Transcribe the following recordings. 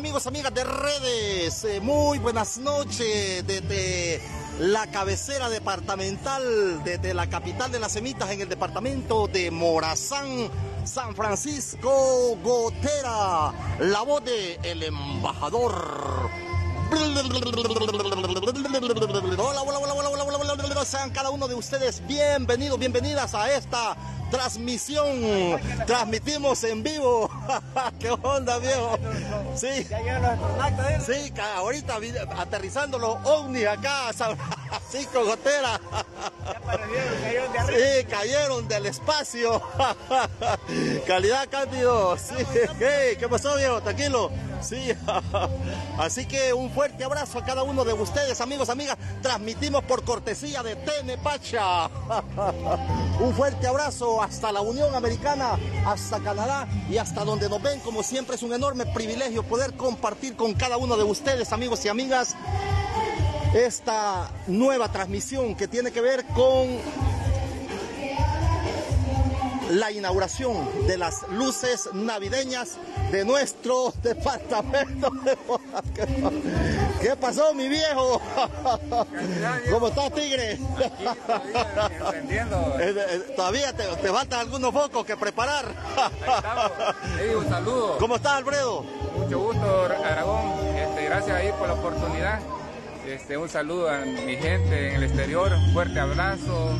amigos, amigas de redes. Eh, muy buenas noches desde la cabecera departamental, desde la capital de las semitas en el departamento de Morazán, San Francisco Gotera. La voz de el embajador. Hola, hola, hola, sean cada uno de ustedes bienvenidos, bienvenidas a esta transmisión. Transmitimos en vivo. ¿Qué onda, viejo? Sí. Sí, ca- ahorita vi- aterrizando los ovnis acá a San Francisco Gotera. Sí, cayeron del espacio. Calidad Cándido. Sí. Hey, ¿Qué pasó, viejo? Tranquilo. Sí. Así que un fuerte abrazo a cada uno de ustedes, amigos, amigas. Transmitimos por cortesía de Tene Pacha. Un fuerte abrazo hasta la Unión Americana, hasta Canadá y hasta donde nos ven. Como siempre es un enorme privilegio poder compartir con cada uno de ustedes, amigos y amigas, esta nueva transmisión que tiene que ver con la inauguración de las luces navideñas de nuestro departamento de. ¿Qué pasó, mi viejo? ¿Cómo estás, tigre? Todavía te, te faltan algunos focos que preparar. Hey, un saludo. ¿Cómo estás, Alfredo? Mucho gusto, Aragón. Este, gracias ahí por la oportunidad. Este, un saludo a mi gente en el exterior. Un fuerte abrazo.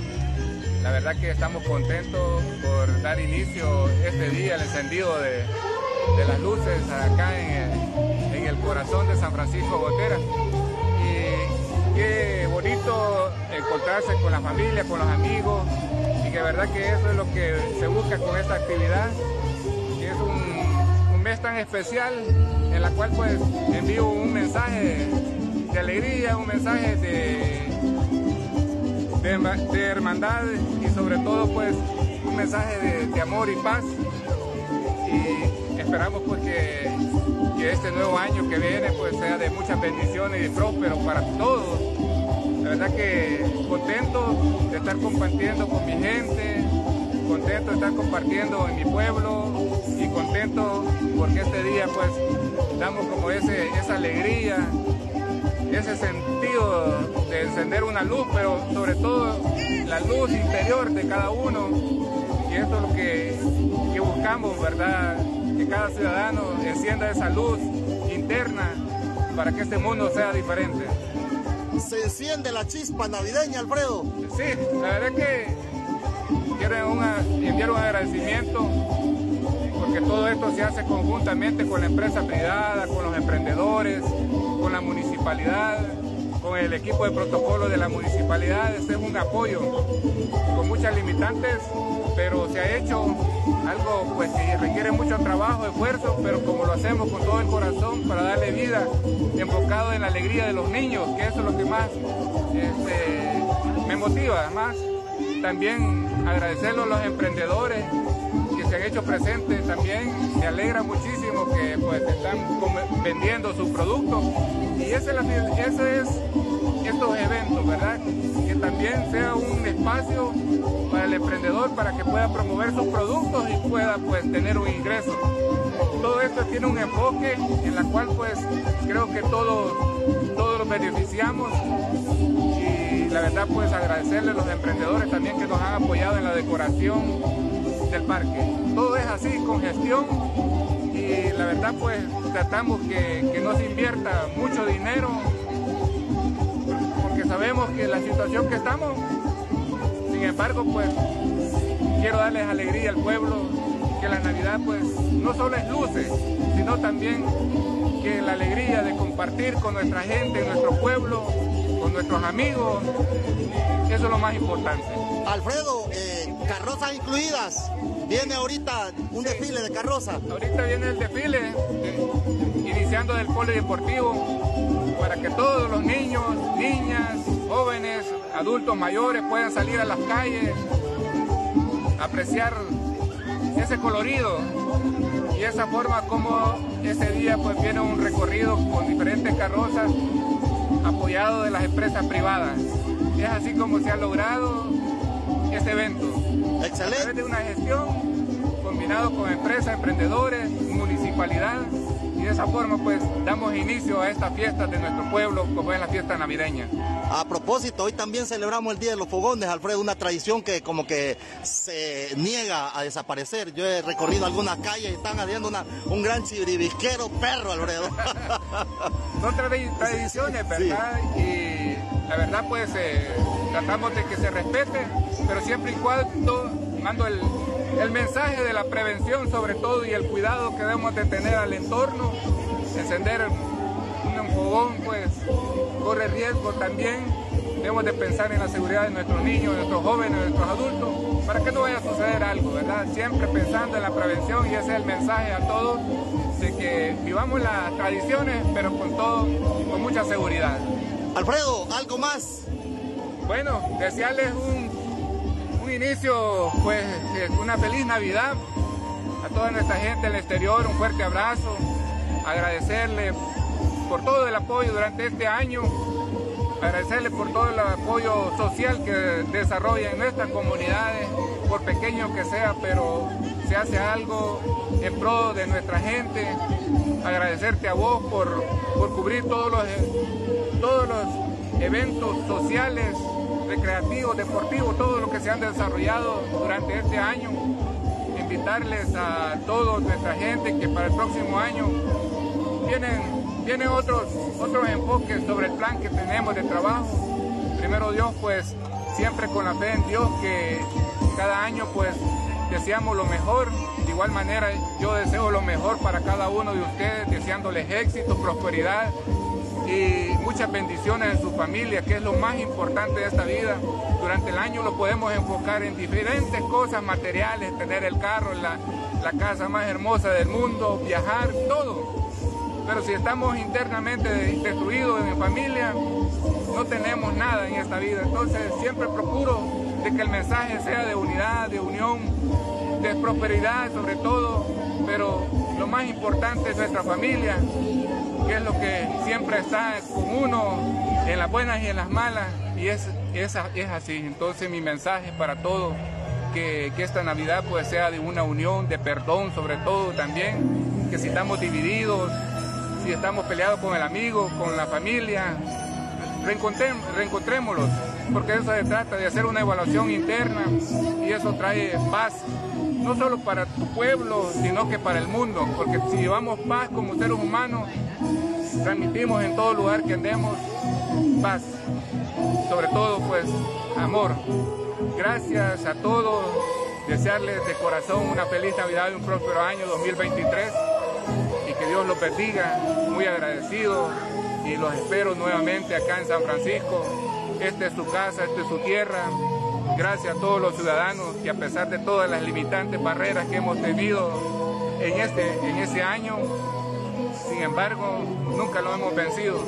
La verdad que estamos contentos por dar inicio este día al encendido de, las luces acá en el, corazón de San Francisco Botera. Y qué bonito encontrarse con la familia, con los amigos. Y que verdad que eso es lo que se busca con esta actividad. es un, un mes tan especial en la cual pues envío un mensaje de alegría, un mensaje de, de, herma- de hermandad y sobre todo pues un mensaje de, amor y paz y esperamos pues que, que este nuevo año que viene pues sea de muchas bendiciones y próspero para todos. La verdad que contento de estar compartiendo con mi gente, contento de estar compartiendo en mi pueblo y contento porque este día pues damos como ese, esa alegría, ese sentido de encender una luz, pero sobre todo la luz interior de cada uno. Y esto es lo que, que buscamos, ¿verdad? Que cada ciudadano encienda esa luz interna para que este mundo sea diferente. Se enciende la chispa navideña, Alfredo. Sí, la verdad que quiero una- enviar un agradecimiento porque todo esto se hace conjuntamente con la empresa privada, con los emprendedores, con la municipalidad, con el equipo de protocolo de la municipalidad. Este es un apoyo con muchas limitantes, pero se ha hecho algo pues que requiere mucho trabajo, esfuerzo, pero como lo hacemos con todo el corazón para darle vida, enfocado en la alegría de los niños, que eso es lo que más este, me motiva, más también agradecerlo a los emprendedores se han hecho presentes también, me alegra muchísimo que pues están vendiendo sus productos y ese es estos eventos, ¿verdad? Que también sea un espacio para el emprendedor para que pueda promover sus productos y pueda pues tener un ingreso. Todo esto tiene un enfoque en la cual pues creo que todos, todos los beneficiamos y la verdad pues agradecerle a los emprendedores también que nos han apoyado en la decoración del parque. Todo es así, con gestión y la verdad pues tratamos que, que no se invierta mucho dinero porque sabemos que la situación que estamos, sin embargo pues quiero darles alegría al pueblo, que la Navidad pues no solo es luces, sino también que la alegría de compartir con nuestra gente, nuestro pueblo, con nuestros amigos, eso es lo más importante. Alfredo, eh, carrozas incluidas. Viene ahorita un desfile de carroza. Ahorita viene el desfile, eh, iniciando del polideportivo, para que todos los niños, niñas, jóvenes, adultos mayores puedan salir a las calles, apreciar ese colorido y esa forma como ese día pues viene un recorrido con diferentes carrozas apoyado de las empresas privadas. Es así como se ha logrado este evento. Excelente. A través de una gestión combinado con empresas, emprendedores, municipalidad y de esa forma pues damos inicio a esta fiesta de nuestro pueblo como es la fiesta navideña. A propósito, hoy también celebramos el Día de los Fogones, Alfredo, una tradición que como que se niega a desaparecer. Yo he recorrido algunas calles y están haciendo un gran chiribisquero perro, Alfredo. Son tradiciones, ¿verdad? Y la verdad pues eh, tratamos de que se respete, pero siempre y cuando mando el, el mensaje de la prevención sobre todo y el cuidado que debemos de tener al entorno, encender un fogón pues corre riesgo también. Debemos de pensar en la seguridad de nuestros niños, de nuestros jóvenes, de nuestros adultos, para que no vaya a suceder algo, ¿verdad? Siempre pensando en la prevención y ese es el mensaje a todos de que vivamos las tradiciones, pero con todo, con mucha seguridad. Alfredo, ¿algo más? Bueno, desearles un, un inicio, pues, una feliz Navidad a toda nuestra gente en el exterior, un fuerte abrazo, agradecerle por todo el apoyo durante este año, agradecerle por todo el apoyo social que desarrolla en nuestras comunidades, por pequeño que sea, pero se hace algo en pro de nuestra gente. Agradecerte a vos por, por cubrir todos los, todos los eventos sociales, recreativos, deportivos, todo lo que se han desarrollado durante este año. Invitarles a toda nuestra gente que para el próximo año vienen tiene otros, otros enfoques sobre el plan que tenemos de trabajo. Primero Dios, pues siempre con la fe en Dios que cada año pues deseamos lo mejor. De igual manera yo deseo lo mejor para cada uno de ustedes, deseándoles éxito, prosperidad y muchas bendiciones en su familia, que es lo más importante de esta vida. Durante el año lo podemos enfocar en diferentes cosas materiales, tener el carro, la, la casa más hermosa del mundo, viajar, todo pero si estamos internamente destruidos en familia, no tenemos nada en esta vida. Entonces siempre procuro de que el mensaje sea de unidad, de unión, de prosperidad sobre todo, pero lo más importante es nuestra familia, que es lo que siempre está con uno en las buenas y en las malas, y es, es, así. Entonces mi mensaje para todos, que, esta Navidad pues sea de una unión, de perdón sobre todo también, que si estamos divididos, si estamos peleados con el amigo, con la familia, reencontrémoslos, porque eso se trata de hacer una evaluación interna y eso trae paz, no solo para tu pueblo, sino que para el mundo, porque si llevamos paz como seres humanos, transmitimos en todo lugar que andemos paz, sobre todo pues amor. Gracias a todos, desearles de corazón una feliz Navidad y un próspero año 2023 que Dios los bendiga, muy agradecido y los espero nuevamente acá en San Francisco. Esta es su casa, esta es su tierra. Gracias a todos los ciudadanos que a pesar de todas las limitantes barreras que hemos tenido en este, en ese año, sin embargo, nunca lo hemos vencido.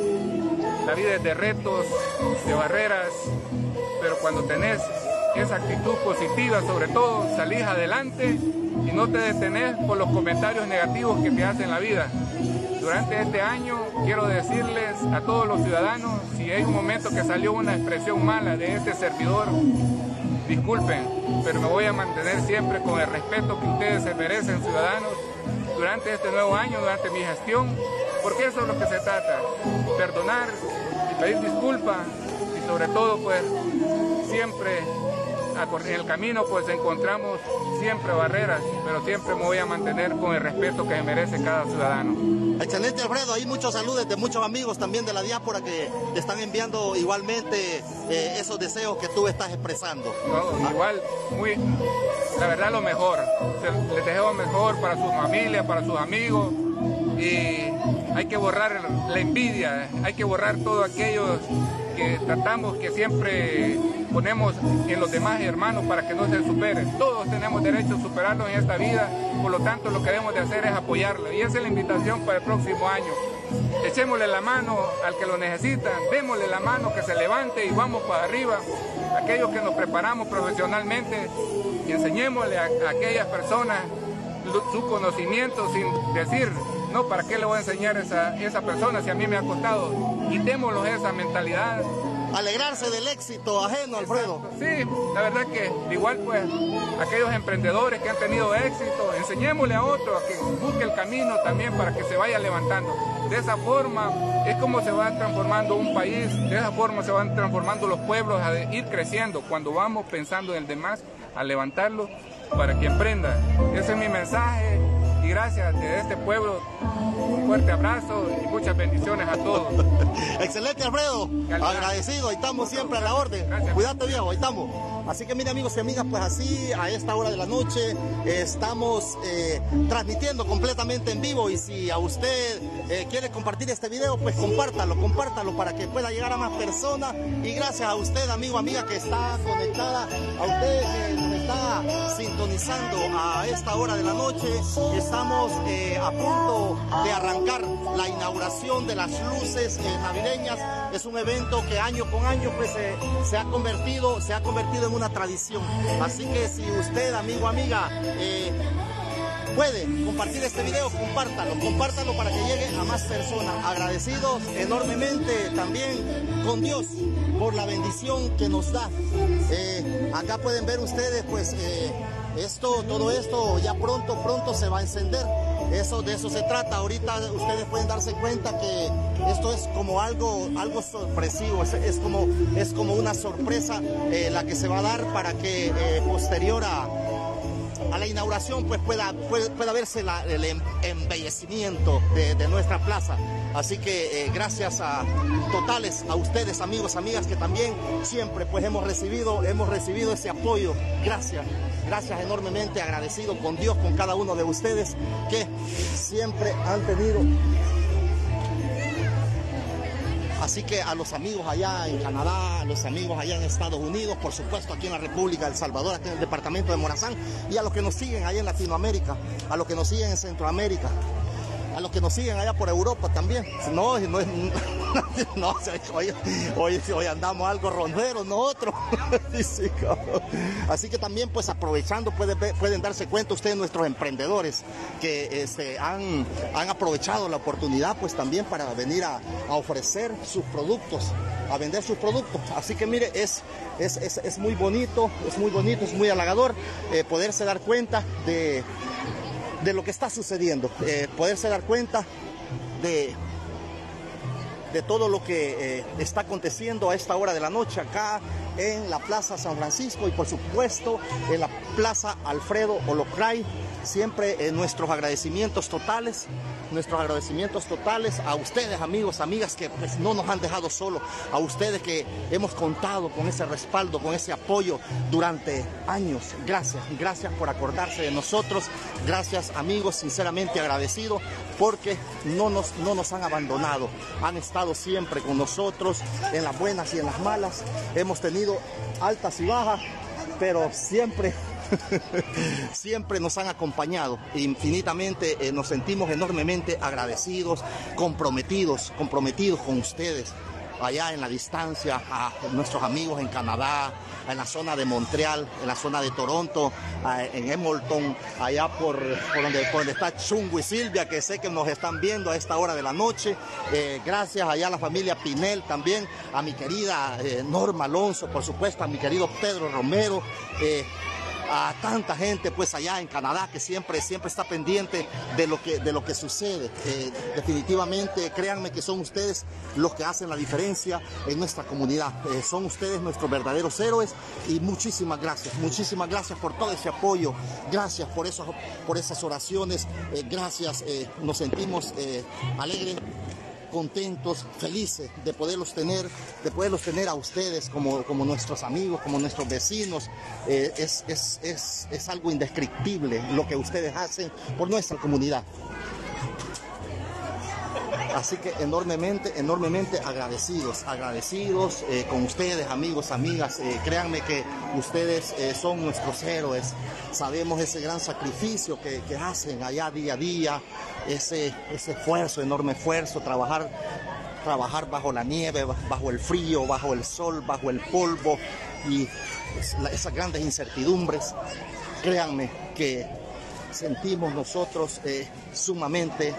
La vida es de retos, de barreras, pero cuando tenés esa actitud positiva, sobre todo, salís adelante y no te detenés por los comentarios negativos que te hacen la vida. Durante este año quiero decirles a todos los ciudadanos, si hay un momento que salió una expresión mala de este servidor, disculpen, pero me voy a mantener siempre con el respeto que ustedes se merecen, ciudadanos, durante este nuevo año, durante mi gestión, porque eso es lo que se trata, perdonar y pedir disculpas y sobre todo pues siempre en el camino pues encontramos siempre barreras, pero siempre me voy a mantener con el respeto que merece cada ciudadano. Excelente Alfredo, hay muchos saludos de muchos amigos también de la diáspora que te están enviando igualmente eh, esos deseos que tú estás expresando. igual, muy, la verdad lo mejor, les deseo mejor para su familia, para sus amigos y hay que borrar la envidia, hay que borrar todo aquello que tratamos, que siempre ponemos en los demás hermanos para que no se superen. Todos tenemos derecho a superarnos en esta vida, por lo tanto lo que debemos de hacer es apoyarlo. Y esa es la invitación para el próximo año. echémosle la mano al que lo necesita, démosle la mano que se levante y vamos para arriba. Aquellos que nos preparamos profesionalmente y enseñémosle a, aquellas personas su conocimiento sin decir, no, ¿para qué le voy a enseñar a esa, esa persona si a mí me ha costado? Quitémoslo esa mentalidad alegrarse del éxito ajeno, Alfredo. Sí, la verdad que igual pues aquellos emprendedores que han tenido éxito, enseñémosle a otros a que busque el camino también para que se vaya levantando. De esa forma es como se va transformando un país, de esa forma se van transformando los pueblos a ir creciendo. Cuando vamos pensando en el demás, a levantarlo para que emprenda. Ese es mi mensaje y gracias de este pueblo. Un fuerte abrazo y muchas bendiciones a todos. Excelente, Alfredo. Agradecido, ahí estamos siempre a la orden. Cuídate, viejo, ahí estamos. Así que mire amigos y amigas, pues así a esta hora de la noche estamos eh, transmitiendo completamente en vivo y si a usted eh, quiere compartir este video, pues compártalo, compártalo para que pueda llegar a más personas y gracias a usted amigo, amiga que está conectada, a usted que está sintonizando a esta hora de la noche, estamos eh, a punto de arrancar la inauguración de las luces navideñas, es un evento que año con año pues se ha convertido, se ha convertido en una tradición. Así que si usted, amigo, amiga, eh, puede compartir este video, compártalo, compártalo para que llegue a más personas. Agradecidos enormemente también con Dios por la bendición que nos da. Eh, acá pueden ver ustedes, pues, eh, esto, todo esto ya pronto, pronto se va a encender. Eso, de eso se trata. Ahorita ustedes pueden darse cuenta que esto es como algo, algo sorpresivo, es, como, es como una sorpresa eh, la que se va a dar para que eh, posterior a, a la inauguración pues pueda, pueda, verse el em, embellecimiento de, nuestra plaza. Así que eh, gracias a totales a ustedes amigos, amigas que también siempre pues hemos recibido, hemos recibido ese apoyo. Gracias. Gracias enormemente, agradecido con Dios, con cada uno de ustedes que siempre han tenido. Así que a los amigos allá en Canadá, a los amigos allá en Estados Unidos, por supuesto aquí en la República del Salvador, aquí en el departamento de Morazán, y a los que nos siguen allá en Latinoamérica, a los que nos siguen en Centroamérica, a los que nos siguen allá por Europa también. No, no es. No, hoy, hoy, andamos algo ronderos nosotros. Así que también, pues aprovechando, pueden, darse cuenta ustedes, nuestros emprendedores, que este, han, han aprovechado la oportunidad, pues también para venir a, ofrecer sus productos, a vender sus productos. Así que mire, es, es, muy bonito, es muy bonito, es muy halagador eh, poderse dar cuenta de de lo que está sucediendo, eh, poderse dar cuenta de, de todo lo que eh, está aconteciendo a esta hora de la noche acá en la Plaza San Francisco y por supuesto en la Plaza Alfredo Olocray. Siempre nuestros agradecimientos totales, nuestros agradecimientos totales a ustedes amigos, amigas que pues, no nos han dejado solos, a ustedes que hemos contado con ese respaldo, con ese apoyo durante años. Gracias, gracias por acordarse de nosotros, gracias amigos, sinceramente agradecidos porque no nos, no nos han abandonado, han estado siempre con nosotros en las buenas y en las malas, hemos tenido altas y bajas, pero siempre siempre nos han acompañado. Infinitamente eh, nos sentimos enormemente agradecidos, comprometidos, comprometidos con ustedes allá en la distancia, a nuestros amigos en Canadá, en la zona de Montreal, en la zona de Toronto, en Hamilton, allá por, donde, está Chungo y Silvia, que sé que nos están viendo a esta hora de la noche. Eh, gracias allá a la familia Pinel también, a mi querida eh, Norma Alonso, por supuesto, a mi querido Pedro Romero. A tanta gente pues allá en Canadá que siempre, siempre está pendiente de lo que, de lo que sucede. Eh, definitivamente, créanme que son ustedes los que hacen la diferencia en nuestra comunidad. Eh, son ustedes nuestros verdaderos héroes y muchísimas gracias, muchísimas gracias por todo ese apoyo, gracias por, eso, por esas oraciones, eh, gracias, nos sentimos alegres contentos, felices de poderlos tener, de poderlos tener a ustedes como, como nuestros amigos, como nuestros vecinos. Eh, es, es, es, es algo indescriptible lo que ustedes hacen por nuestra comunidad. Así que enormemente, enormemente agradecidos, agradecidos eh, con ustedes, amigos, amigas. Eh, créanme que ustedes eh, son nuestros héroes. Sabemos ese gran sacrificio que, hacen allá día a día, ese, esfuerzo, enorme esfuerzo, trabajar, trabajar bajo la nieve, bajo el frío, bajo el sol, bajo el polvo y esas grandes incertidumbres. Créanme que sentimos nosotros sumamente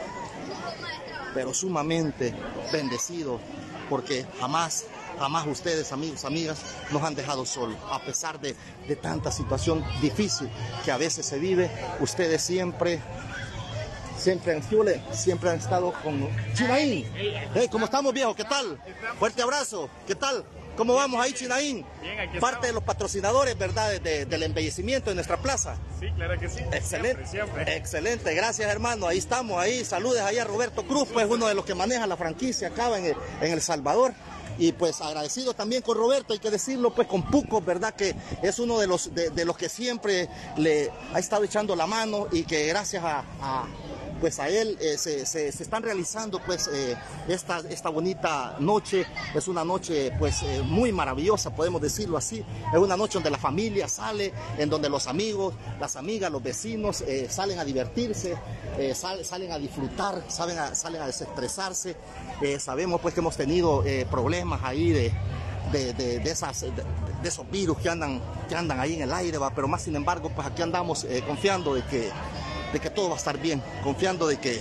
pero sumamente bendecidos porque jamás, jamás ustedes, amigos, amigas, nos han dejado solos. A pesar de, de tanta situación difícil que a veces se vive, ustedes siempre siempre han, siempre han estado con Chinaín. Hey, ¿Cómo estamos, viejo? ¿Qué tal? Fuerte abrazo. ¿Qué tal? ¿Cómo vamos ahí, Chinaín? Bien, aquí Parte de los patrocinadores, ¿verdad? De, del embellecimiento de nuestra plaza. Sí, claro que sí. Excelente. Siempre, siempre. Excelente, gracias hermano. Ahí estamos, ahí. Saludes ahí a Roberto Cruz, pues uno de los que maneja la franquicia acá en el, en el Salvador. Y pues agradecido también con Roberto, hay que decirlo, pues con Puco, ¿verdad? Que es uno de los, de, de los que siempre le ha estado echando la mano y que gracias a, a pues a él eh, se, se, están realizando pues eh, esta, esta bonita noche. Es una noche pues eh, muy maravillosa, podemos decirlo así. Es una noche donde la familia sale, en donde los amigos, las amigas, los vecinos salen a divertirse, sal, salen a disfrutar, salen a, salen a desestresarse. sabemos pues que hemos tenido problemas ahí de, de, de, esos virus que andan, que andan ahí en el aire, ¿va? pero más sin embargo, pues aquí andamos confiando de que, de que todo va a estar bien, confiando de que,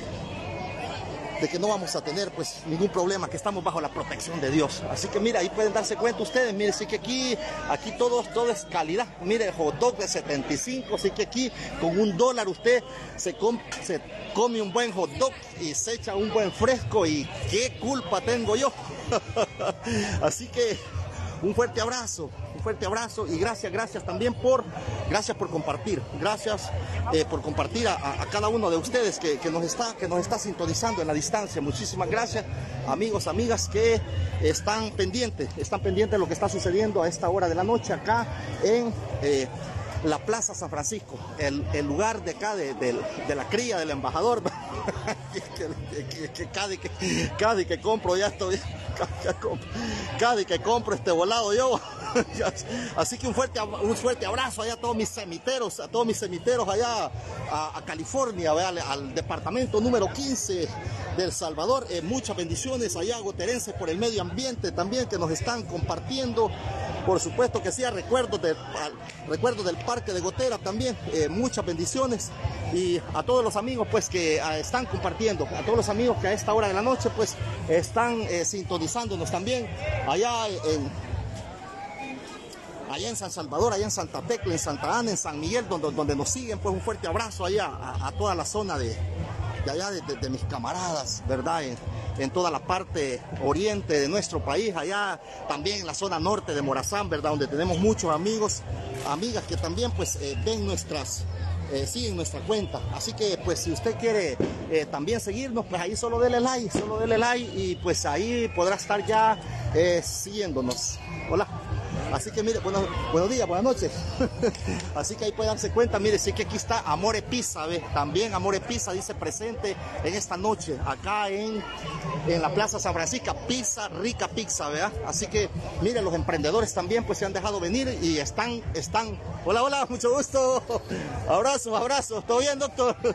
de que no vamos a tener pues ningún problema, que estamos bajo la protección de Dios. Así que mira, ahí pueden darse cuenta ustedes, mire, sí que aquí, aquí todo, todo es calidad. Mire, hot dog de 75, sí que aquí con un dólar usted se, com se come un buen hot dog y se echa un buen fresco y qué culpa tengo yo. Así que un fuerte abrazo, un fuerte abrazo y gracias, gracias también por, gracias por compartir, gracias eh, por compartir a, cada uno de ustedes que, que, nos está, que nos está sintonizando en la distancia. Muchísimas gracias, amigos, amigas que están pendientes, están pendientes de lo que está sucediendo a esta hora de la noche acá en eh, la Plaza San Francisco, el, lugar de acá de, de, la cría del embajador. que, que, cada, que, que compro ya estoy, cada que compro este volado yo. Así que un fuerte, un fuerte abrazo allá a todos mis semiteros, a todos mis semiteros allá a, a California, al, al, departamento número 15 del Salvador. Eh, muchas bendiciones allá goterenses por el medio ambiente también que nos están compartiendo. Por supuesto que sí, recuerdos, de, del Parque de Gotera también. Eh, muchas bendiciones. Y a todos los amigos pues que uh, están compartiendo, a todos los amigos que a esta hora de la noche pues están eh, sintonizándonos también allá en allá en San Salvador, allá en Santa Tecla, en Santa Ana, en San Miguel, donde, donde nos siguen, pues un fuerte abrazo allá a, toda la zona de, de allá de, mis camaradas, ¿verdad? En, toda la parte oriente de nuestro país, allá también en la zona norte de Morazán, ¿verdad? Donde tenemos muchos amigos, amigas que también pues eh, ven nuestras, eh, siguen nuestra cuenta. Así que pues si usted quiere eh, también seguirnos, pues ahí solo dele like, solo dele like y pues ahí podrá estar ya eh, siguiéndonos. Hola. Así que mire, bueno, buenos días, buenas noches. Así que ahí puede darse cuenta, mire, sí que aquí está Amore Pizza, ¿ve? También Amore Pizza dice presente en esta noche, acá en, en la Plaza San Francisco, pizza, rica pizza, ¿verdad? Así que mire, los emprendedores también pues se han dejado venir y están, están, hola, hola, mucho gusto. Abrazos, abrazos, ¿todo bien, doctor?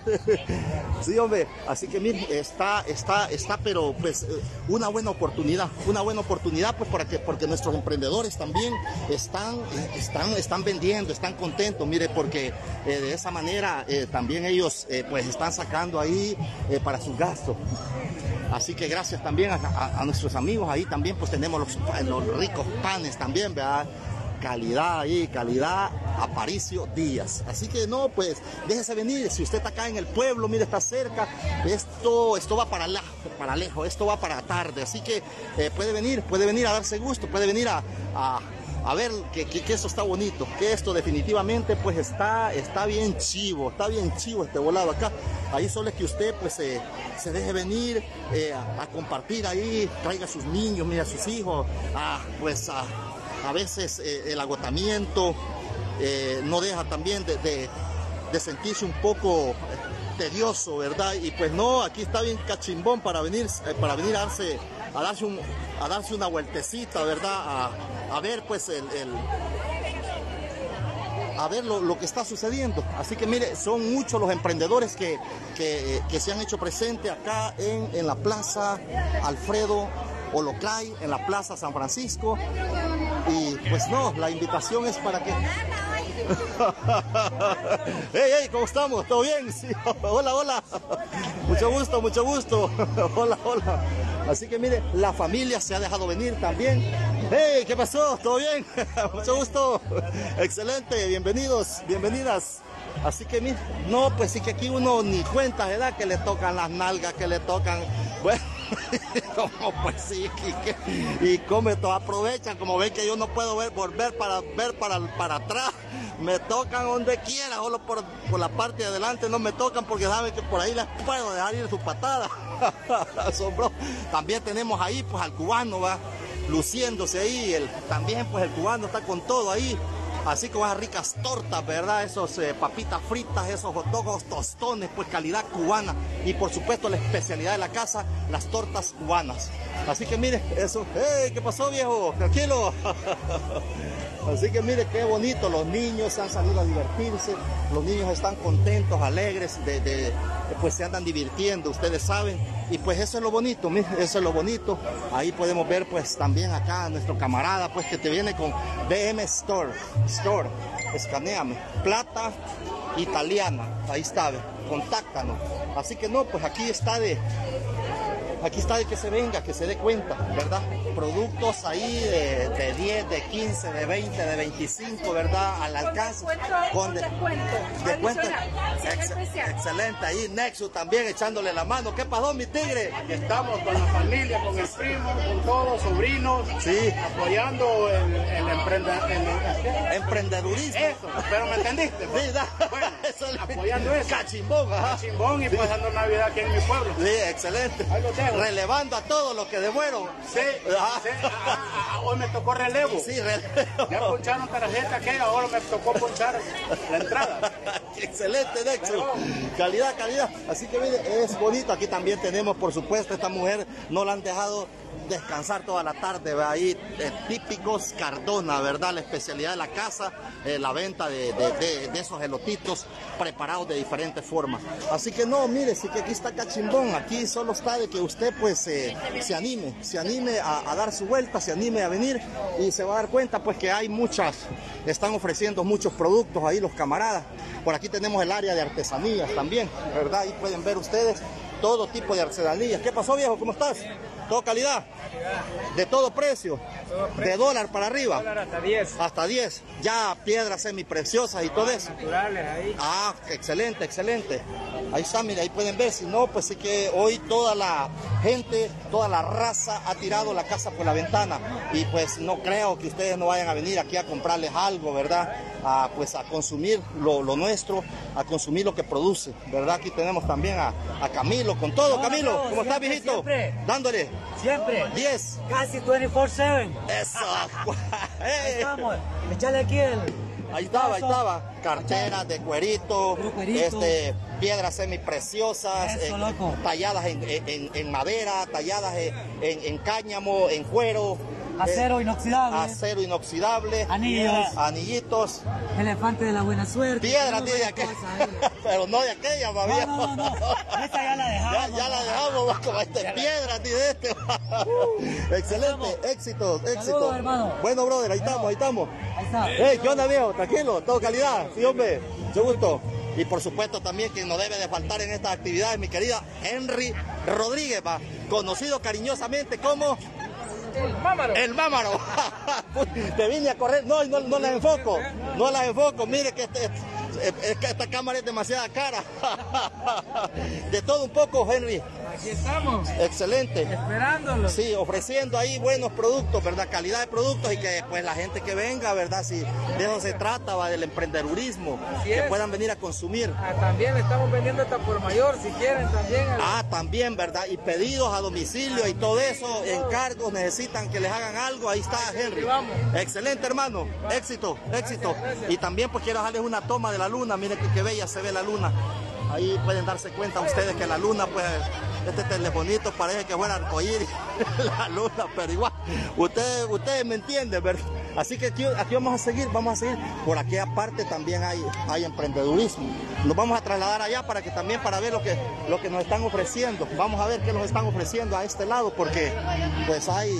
Sí, hombre, así que mire, está, está, está, pero pues una buena oportunidad, una buena oportunidad pues para que, porque nuestros emprendedores también están, están, están vendiendo, están contentos, mire, porque eh, de esa manera eh, también ellos eh, pues están sacando ahí para sus gastos. Así que gracias también a, nuestros amigos ahí también pues tenemos los, los ricos panes también, ¿verdad? calidad ahí, calidad Aparicio Díaz. Así que no, pues déjese venir. Si usted está acá en el pueblo, mire, está cerca, esto, esto va para, la, para lejos, esto va para tarde. Así que puede venir, puede venir a darse gusto, puede venir a a ver que, que, esto está bonito, que esto definitivamente pues está, está bien chivo, está bien chivo este volado acá. Ahí solo es que usted pues se, se deje venir eh, a, compartir ahí, traiga a sus niños, mira a sus hijos, a, pues a, veces eh, el agotamiento eh, no deja también de, de, sentirse un poco tedioso, ¿verdad? Y pues no, aquí está bien cachimbón para venir, eh, para venir a darse, a darse, a darse una vueltecita, ¿verdad? A, ver pues el, a ver lo, que está sucediendo. Así que mire, son muchos los emprendedores que, que, se han hecho presente acá en, en la Plaza Alfredo Olocay, en la Plaza San Francisco. Y pues no, la invitación es para que hey, hey, ¿cómo estamos? ¿Todo bien? Sí. Hola, hola. Mucho gusto, mucho gusto. Hola, hola. Así que mire, la familia se ha dejado venir también. Hey, ¿qué pasó? ¿Todo bien? mucho gusto. Excelente, bienvenidos, bienvenidas. Así que mire, no, pues sí que aquí uno ni cuenta, ¿verdad? Que le tocan las nalgas, que le tocan, bueno. pues sí, y, come todo, aprovechan, como ven que yo no puedo ver, volver para ver para, para atrás, me tocan donde quiera, solo por, por la parte de adelante no me tocan porque saben que por ahí les puedo dejar ir su patada. Asombro. También tenemos ahí pues al cubano, va luciéndose ahí, el, también pues el cubano está con todo ahí, así como esas ricas tortas, ¿verdad? Esos eh, papitas fritas, esos hot tostones, pues calidad cubana. Y por supuesto la especialidad de la casa, las tortas cubanas. Así que mire, eso, ¡hey! ¿Qué pasó viejo? Tranquilo. Así que mire qué bonito, los niños han salido a divertirse, los niños están contentos, alegres, de, pues se andan divirtiendo, ustedes saben, y pues eso es lo bonito, mire, eso es lo bonito. Ahí podemos ver pues también acá a nuestro camarada pues que te viene con BM Store, Store, escaneame, plata italiana, ahí está, contáctanos. Así que no, pues aquí está de Aquí está de que se venga, que se dé cuenta, ¿verdad? Productos ahí de, 10, de 15, de 20, de 25, ¿verdad? Al alcance. Con descuento. Descuento. excelente. Ahí Nexus también echándole la mano. ¿Qué pasó, mi tigre? Aquí estamos con la familia, con el primo, con todos, sobrinos. Sí. Apoyando el, el, emprendedurismo. Eso, pero me entendiste. Pues? Sí, bueno, eso apoyando eso. Cachimbón, ajá. Cachimbón y pasando Navidad aquí en mi pueblo. Sí, excelente. Ahí lo tengo relevando a todos los que devuelvo. Sí, ah. Ah, ah, hoy me tocó relevo. Sí, relevo. Ya poncharon tarjeta que ahora me tocó ponchar la entrada. Excelente, Nexo. Calidad, calidad. Así que mire, es bonito. Aquí también tenemos, por supuesto, esta mujer no la han dejado descansar toda la tarde, ahí eh, típicos Cardona, ¿verdad? La especialidad de la casa, eh, la venta de, esos elotitos preparados de diferentes formas. Así que no, mire, sí que aquí está cachimbón, aquí solo está de que usted pues eh, se anime, se anime a, dar su vuelta, se anime a venir y se va a dar cuenta pues que hay muchas, están ofreciendo muchos productos ahí los camaradas. Por aquí tenemos el área de artesanías también, ¿verdad? Ahí pueden ver ustedes todo tipo de artesanías. ¿Qué pasó viejo? ¿Cómo estás? ¿Todo calidad? De todo precio. De dólar para arriba. Dólar hasta 10. Hasta 10. Ya piedras semipreciosas y todo eso. Naturales ahí. Ah, excelente, excelente. Ahí está, mira, ahí pueden ver. Si no, pues sí que hoy toda la gente, toda la raza ha tirado la casa por la ventana. Y pues no creo que ustedes no vayan a venir aquí a comprarles algo, ¿verdad? A, pues a consumir lo, nuestro, a consumir lo que produce, ¿verdad? Aquí tenemos también a, Camilo con todo. Camilo, ¿cómo estás, viejito? Dándole. Siempre. 10. Casi 24-7. Eso. Ahí estamos. Echale aquí el... Ahí estaba, ahí estaba. Carteras de cuerito, este, piedras semipreciosas, eh, talladas en, madera, talladas en, cáñamo, en cuero. Acero inoxidable. Acero inoxidable. Anillos. Anillitos. Elefante de la buena suerte. Piedra, de aquella. Pero no de aquella, mami. No, no, no, Esta ya la dejamos. Ya, la dejamos, como esta piedra, de este. Uh, Excelente, éxito, éxito. hermano. Bueno, brother, ahí estamos, ahí estamos. Ahí está. Hey, ¿qué onda, viejo? Tranquilo, todo calidad. Sí, hombre. Mucho gusto. Y por supuesto también quien no debe de faltar en estas actividades, mi querida Henry Rodríguez, va, conocido cariñosamente como el mámaro. El mámaro. Te vine a correr. No, no, no las enfoco. No las enfoco. Mire que este, esta cámara es demasiada cara. De todo un poco, Henry. Aquí estamos. Excelente. Esperándolo. Sí, ofreciendo ahí buenos productos, ¿verdad? Calidad de productos y que pues la gente que venga, ¿verdad? Si de eso se trata, va del emprendedurismo, que puedan venir a consumir. Ah, también estamos vendiendo hasta por mayor, si quieren también. Ah, también, ¿verdad? Y pedidos a domicilio y todo eso, encargos, necesitan que les hagan algo, ahí está Henry. Excelente, hermano. Éxito, éxito. Y también pues quiero darles una toma de la luna, miren qué bella se ve la luna. ahí pueden darse cuenta ustedes que la luna, pues, este telefonito parece que fuera arcoíris, la luna, pero igual, ustedes, ustedes me entienden, ¿verdad? Así que aquí, aquí, vamos a seguir, vamos a seguir. Por aquella parte también hay, hay emprendedurismo. Nos vamos a trasladar allá para que también para ver lo que, lo que nos están ofreciendo. Vamos a ver qué nos están ofreciendo a este lado, porque pues hay,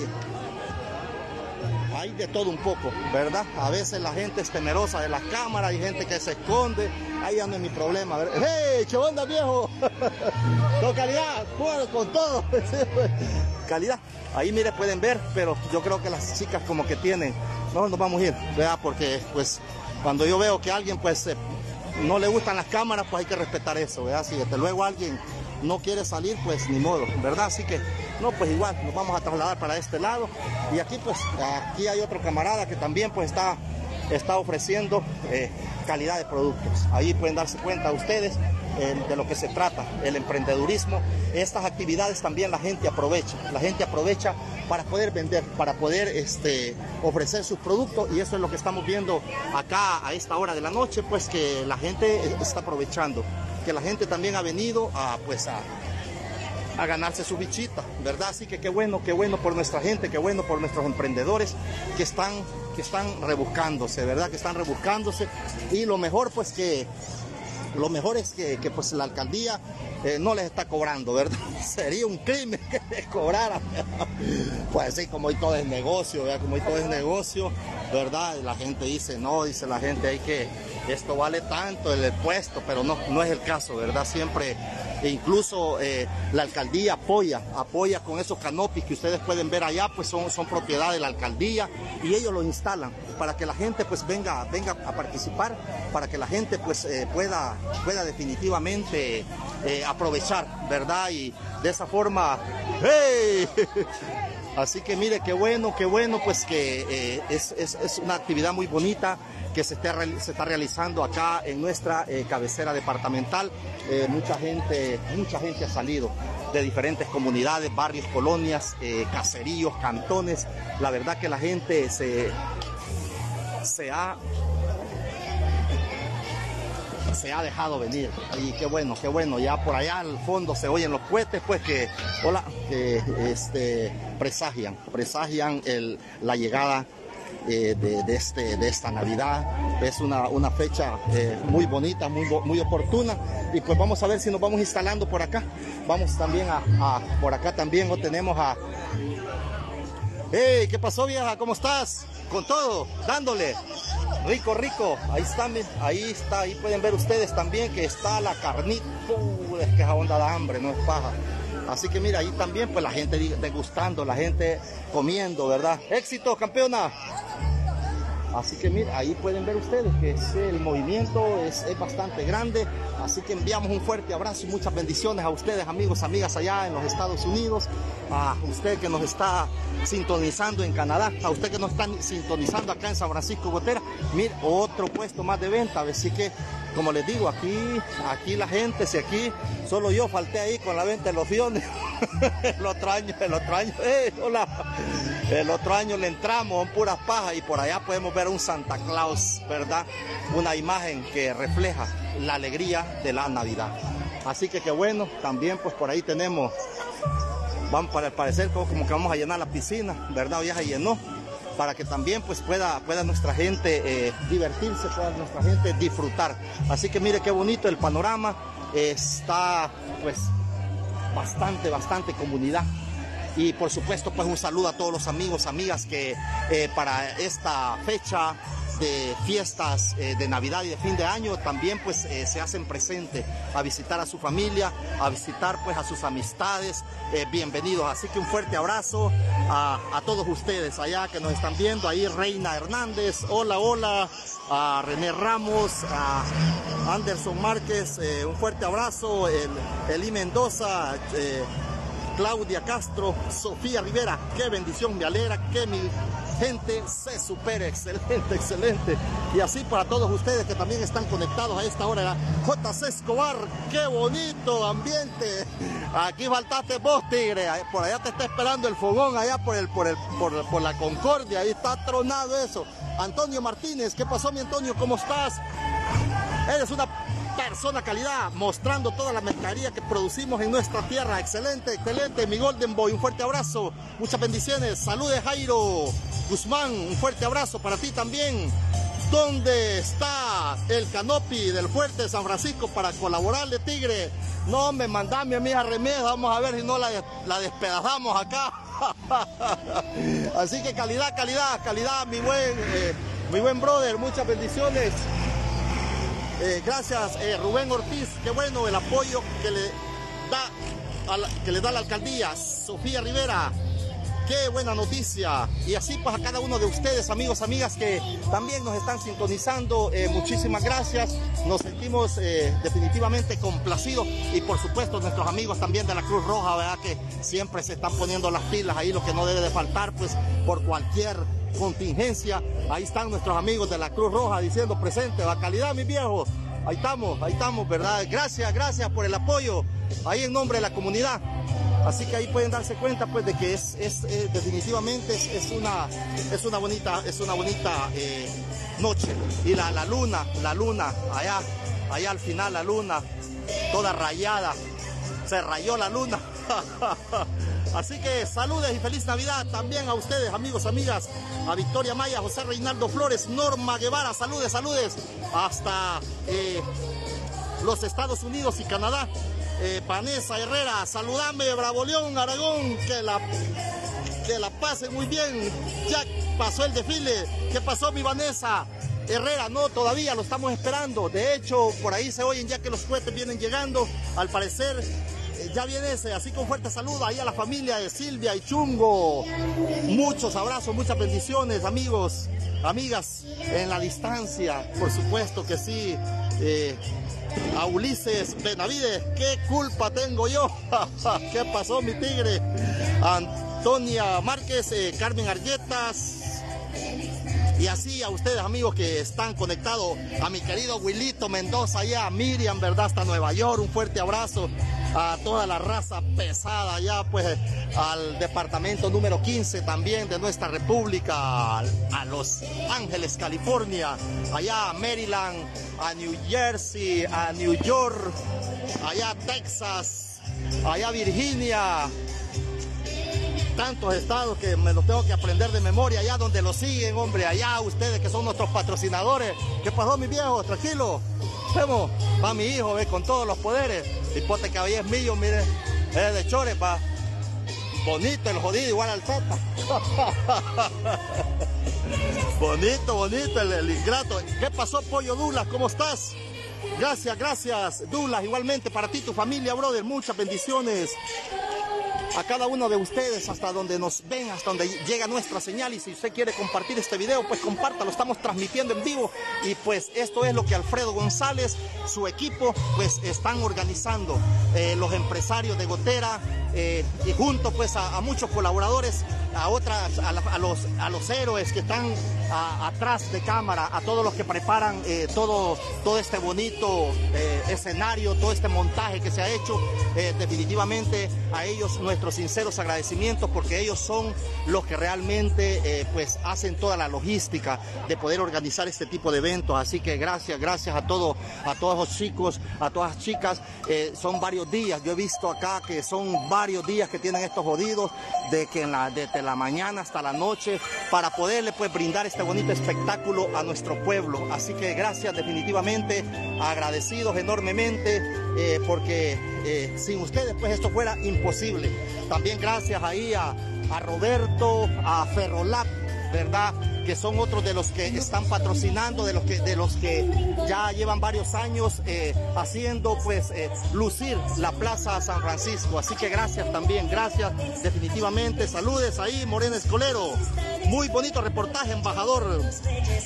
hay de todo un poco, ¿verdad? A veces la gente es temerosa de las cámaras, hay gente que se esconde, ahí es mi problema. ¡Hey, qué onda viejo! con calidad, con todo. calidad. Ahí mire, pueden ver, pero yo creo que las chicas como que tienen, no nos vamos a ir, ¿verdad? Porque pues cuando yo veo que alguien pues eh, no le gustan las cámaras, pues hay que respetar eso, ¿verdad? Si desde luego alguien no quiere salir, pues ni modo, ¿verdad? Así que, no, pues igual, nos vamos a trasladar para este lado. Y aquí, pues, aquí hay otro camarada que también, pues, está, está ofreciendo eh, calidad de productos. Ahí pueden darse cuenta ustedes eh, de lo que se trata, el emprendedurismo. Estas actividades también la gente aprovecha, la gente aprovecha para poder vender, para poder este, ofrecer sus productos y eso es lo que estamos viendo acá a esta hora de la noche, pues que la gente está aprovechando que la gente también ha venido a, pues, a, a ganarse su bichita, ¿verdad? Así que qué bueno, qué bueno por nuestra gente, qué bueno por nuestros emprendedores que están, que están rebuscándose, ¿verdad? Que están rebuscándose y lo mejor pues que lo mejor es que, que pues la alcaldía eh, no les está cobrando, ¿verdad? Sería un crimen que les cobrara. pues sí, como hoy todo es negocio, ¿verdad? Como hoy todo es negocio, ¿verdad? La gente dice, no, dice la gente, hay que, esto vale tanto el puesto, pero no, no es el caso, ¿verdad? Siempre, e incluso eh, la alcaldía apoya, apoya con esos canopis que ustedes pueden ver allá, pues son, son propiedad de la alcaldía y ellos lo instalan para que la gente pues venga, venga a participar, para que la gente pues eh, pueda, pueda definitivamente eh, aprovechar, ¿verdad? Y de esa forma, ¡hey! Así que mire, qué bueno, qué bueno, pues que es, es, es, una actividad muy bonita que se está, se está realizando acá en nuestra eh, cabecera departamental. Eh, mucha gente, mucha gente ha salido de diferentes comunidades, barrios, colonias, eh, caseríos, cantones. La verdad que la gente se, se ha se ha dejado venir. Y qué bueno, qué bueno. Ya por allá al fondo se oyen los cohetes, pues que, hola, que este, presagian, presagian el, la llegada eh, de, este, de esta Navidad. Es una, una fecha eh, muy bonita, muy, muy oportuna. Y pues vamos a ver si nos vamos instalando por acá. Vamos también a, por acá también tenemos a... ¡Hey! ¿Qué pasó vieja? ¿Cómo estás? Con todo, dándole. Rico, rico. Ahí está, ahí está, ahí pueden ver ustedes también que está la carnita. Es que esa onda da hambre, no es paja. Así que mira, ahí también pues la gente degustando, la gente comiendo, ¿verdad? Éxito, campeona. Así que mira, ahí pueden ver ustedes que el movimiento es, es, bastante grande. Así que enviamos un fuerte abrazo y muchas bendiciones a ustedes, amigos, amigas allá en los Estados Unidos, a usted que nos está sintonizando en Canadá, a usted que nos está sintonizando acá en San Francisco Gotera. Mira, otro puesto más de venta. Así que, como les digo, aquí, aquí la gente, si aquí solo yo falté ahí con la venta de los guiones. el otro año, el otro año, eh, hola. El otro año le entramos en puras pajas y por allá podemos ver un Santa Claus, ¿verdad? Una imagen que refleja la alegría de la Navidad. Así que qué bueno, también pues por ahí tenemos, vamos para el parecer como que vamos a llenar la piscina, ¿verdad? Ya se llenó para que también pues pueda, pueda nuestra gente eh, divertirse, pueda nuestra gente disfrutar. Así que mire qué bonito el panorama, está pues bastante, bastante comunidad. Y por supuesto, pues un saludo a todos los amigos, amigas que eh, para esta fecha de fiestas eh, de Navidad y de fin de año también pues eh, se hacen presente a visitar a su familia, a visitar pues a sus amistades, eh, bienvenidos. Así que un fuerte abrazo a, a, todos ustedes allá que nos están viendo, ahí Reina Hernández, hola, hola, a René Ramos, a Anderson Márquez, un fuerte abrazo, el, Eli Mendoza, Claudia Castro, Sofía Rivera, qué bendición, me alegra que mi gente se supere, excelente, excelente. Y así para todos ustedes que también están conectados a esta hora, JC Escobar, qué bonito ambiente. Aquí faltaste vos, tigre, por allá te está esperando el fogón, allá por, el, por, el, por la Concordia, ahí está tronado eso. Antonio Martínez, ¿qué pasó mi Antonio? ¿Cómo estás? Eres una persona calidad, mostrando toda la mercadería que producimos en nuestra tierra. Excelente, excelente, mi Golden Boy, un fuerte abrazo, muchas bendiciones. Saludes Jairo Guzmán, un fuerte abrazo para ti también. ¿Dónde está el canopy del fuerte de San Francisco para colaborar de Tigre? No, me mandame a mi remeda, vamos a ver si no la, la despedazamos acá. Así que calidad, calidad, calidad, mi buen, eh, mi buen brother, muchas bendiciones. Eh, gracias eh, Rubén Ortiz, qué bueno el apoyo que le da la, que le da la alcaldía. Sofía Rivera, qué buena noticia. Y así pues a cada uno de ustedes, amigos, amigas que también nos están sintonizando, eh, muchísimas gracias. Nos sentimos definitivamente complacidos y por supuesto nuestros amigos también de la Cruz Roja, ¿verdad? Que siempre se están poniendo las pilas ahí, lo que no debe de faltar pues por cualquier contingencia. Ahí están nuestros amigos de la Cruz Roja diciendo presente, la calidad, mis viejos. Ahí estamos, ahí estamos, ¿verdad? Gracias, gracias por el apoyo ahí en nombre de la comunidad. Así que ahí pueden darse cuenta pues de que es, eh, definitivamente es, es, una, es una bonita, es una bonita eh, noche. Y la, la luna, la luna, allá, allá al final la luna, toda rayada, se rayó la luna. Así que saludes y feliz Navidad también a ustedes, amigos, amigas, a Victoria Maya, José Reinaldo Flores, Norma Guevara, saludes, saludes, hasta eh, los Estados Unidos y Canadá. Eh, Vanessa Herrera, saludame, Bravo León, Aragón, que la, que la pase muy bien. Ya pasó el desfile. ¿Qué pasó, mi Vanessa? Herrera, no, todavía lo estamos esperando. De hecho, por ahí se oyen ya que los cohetes vienen llegando. Al parecer, ya viene ese. Así con fuerte saludo ahí a la familia de Silvia y Chungo. Muchos abrazos, muchas bendiciones, amigos, amigas, en la distancia. Por supuesto que sí. Eh, a Ulises Benavides, ¿qué culpa tengo yo? ¿Qué pasó mi tigre? Antonia Márquez, eh, Carmen Arguetas, y así a ustedes amigos que están conectados, a mi querido Wilito Mendoza allá, a Miriam, ¿verdad? Hasta Nueva York, un fuerte abrazo a toda la raza pesada allá, pues al departamento número 15 también de nuestra república, a Los Ángeles, California, allá a Maryland, a New Jersey, a New York, allá a Texas, allá a Virginia, tantos estados que me los tengo que aprender de memoria, allá donde lo siguen, hombre, allá ustedes que son nuestros patrocinadores. ¿Qué pasó, mi viejo? Tranquilo. Vemos, va mi hijo, ve, con todos los poderes. Hipote que es mío, mire, es de Chores, va. Bonito el jodido, igual al Zeta. bonito, bonito el, el, ingrato. ¿Qué pasó, Pollo Dulas? ¿Cómo estás? Gracias, gracias, Dulas. Igualmente para ti, tu familia, brother. Muchas bendiciones a cada uno de ustedes hasta donde nos ven, hasta donde llega nuestra señal. Y si usted quiere compartir este video, pues compártalo, estamos transmitiendo en vivo. Y pues esto es lo que Alfredo González, su equipo, pues están organizando, eh, los empresarios de Gotera eh, y junto pues a, muchos colaboradores, a otras, a, los, a los héroes que están atrás de cámara, a todos los que preparan eh, todo, todo este bonito escenario, todo este montaje que se ha hecho, definitivamente a ellos nuestros sinceros agradecimientos porque ellos son los que realmente pues hacen toda la logística de poder organizar este tipo de eventos. Así que gracias, gracias a todos, a todos los chicos, a todas las chicas. son varios días, yo he visto acá que son varios días que tienen estos jodidos, de que desde la mañana hasta la noche, para poderle pues brindar este bonito espectáculo a nuestro pueblo. Así que gracias definitivamente, agradecidos enormemente, eh, porque eh, sin ustedes pues esto fuera imposible. También gracias ahí a, a Roberto, a Ferrolap, ¿verdad? que son otros de los que están patrocinando, de los que, de los que ya llevan varios años eh, haciendo pues eh, lucir la Plaza San Francisco. Así que gracias también, gracias definitivamente. Saludes ahí, Morena Escolero. Muy bonito reportaje, embajador.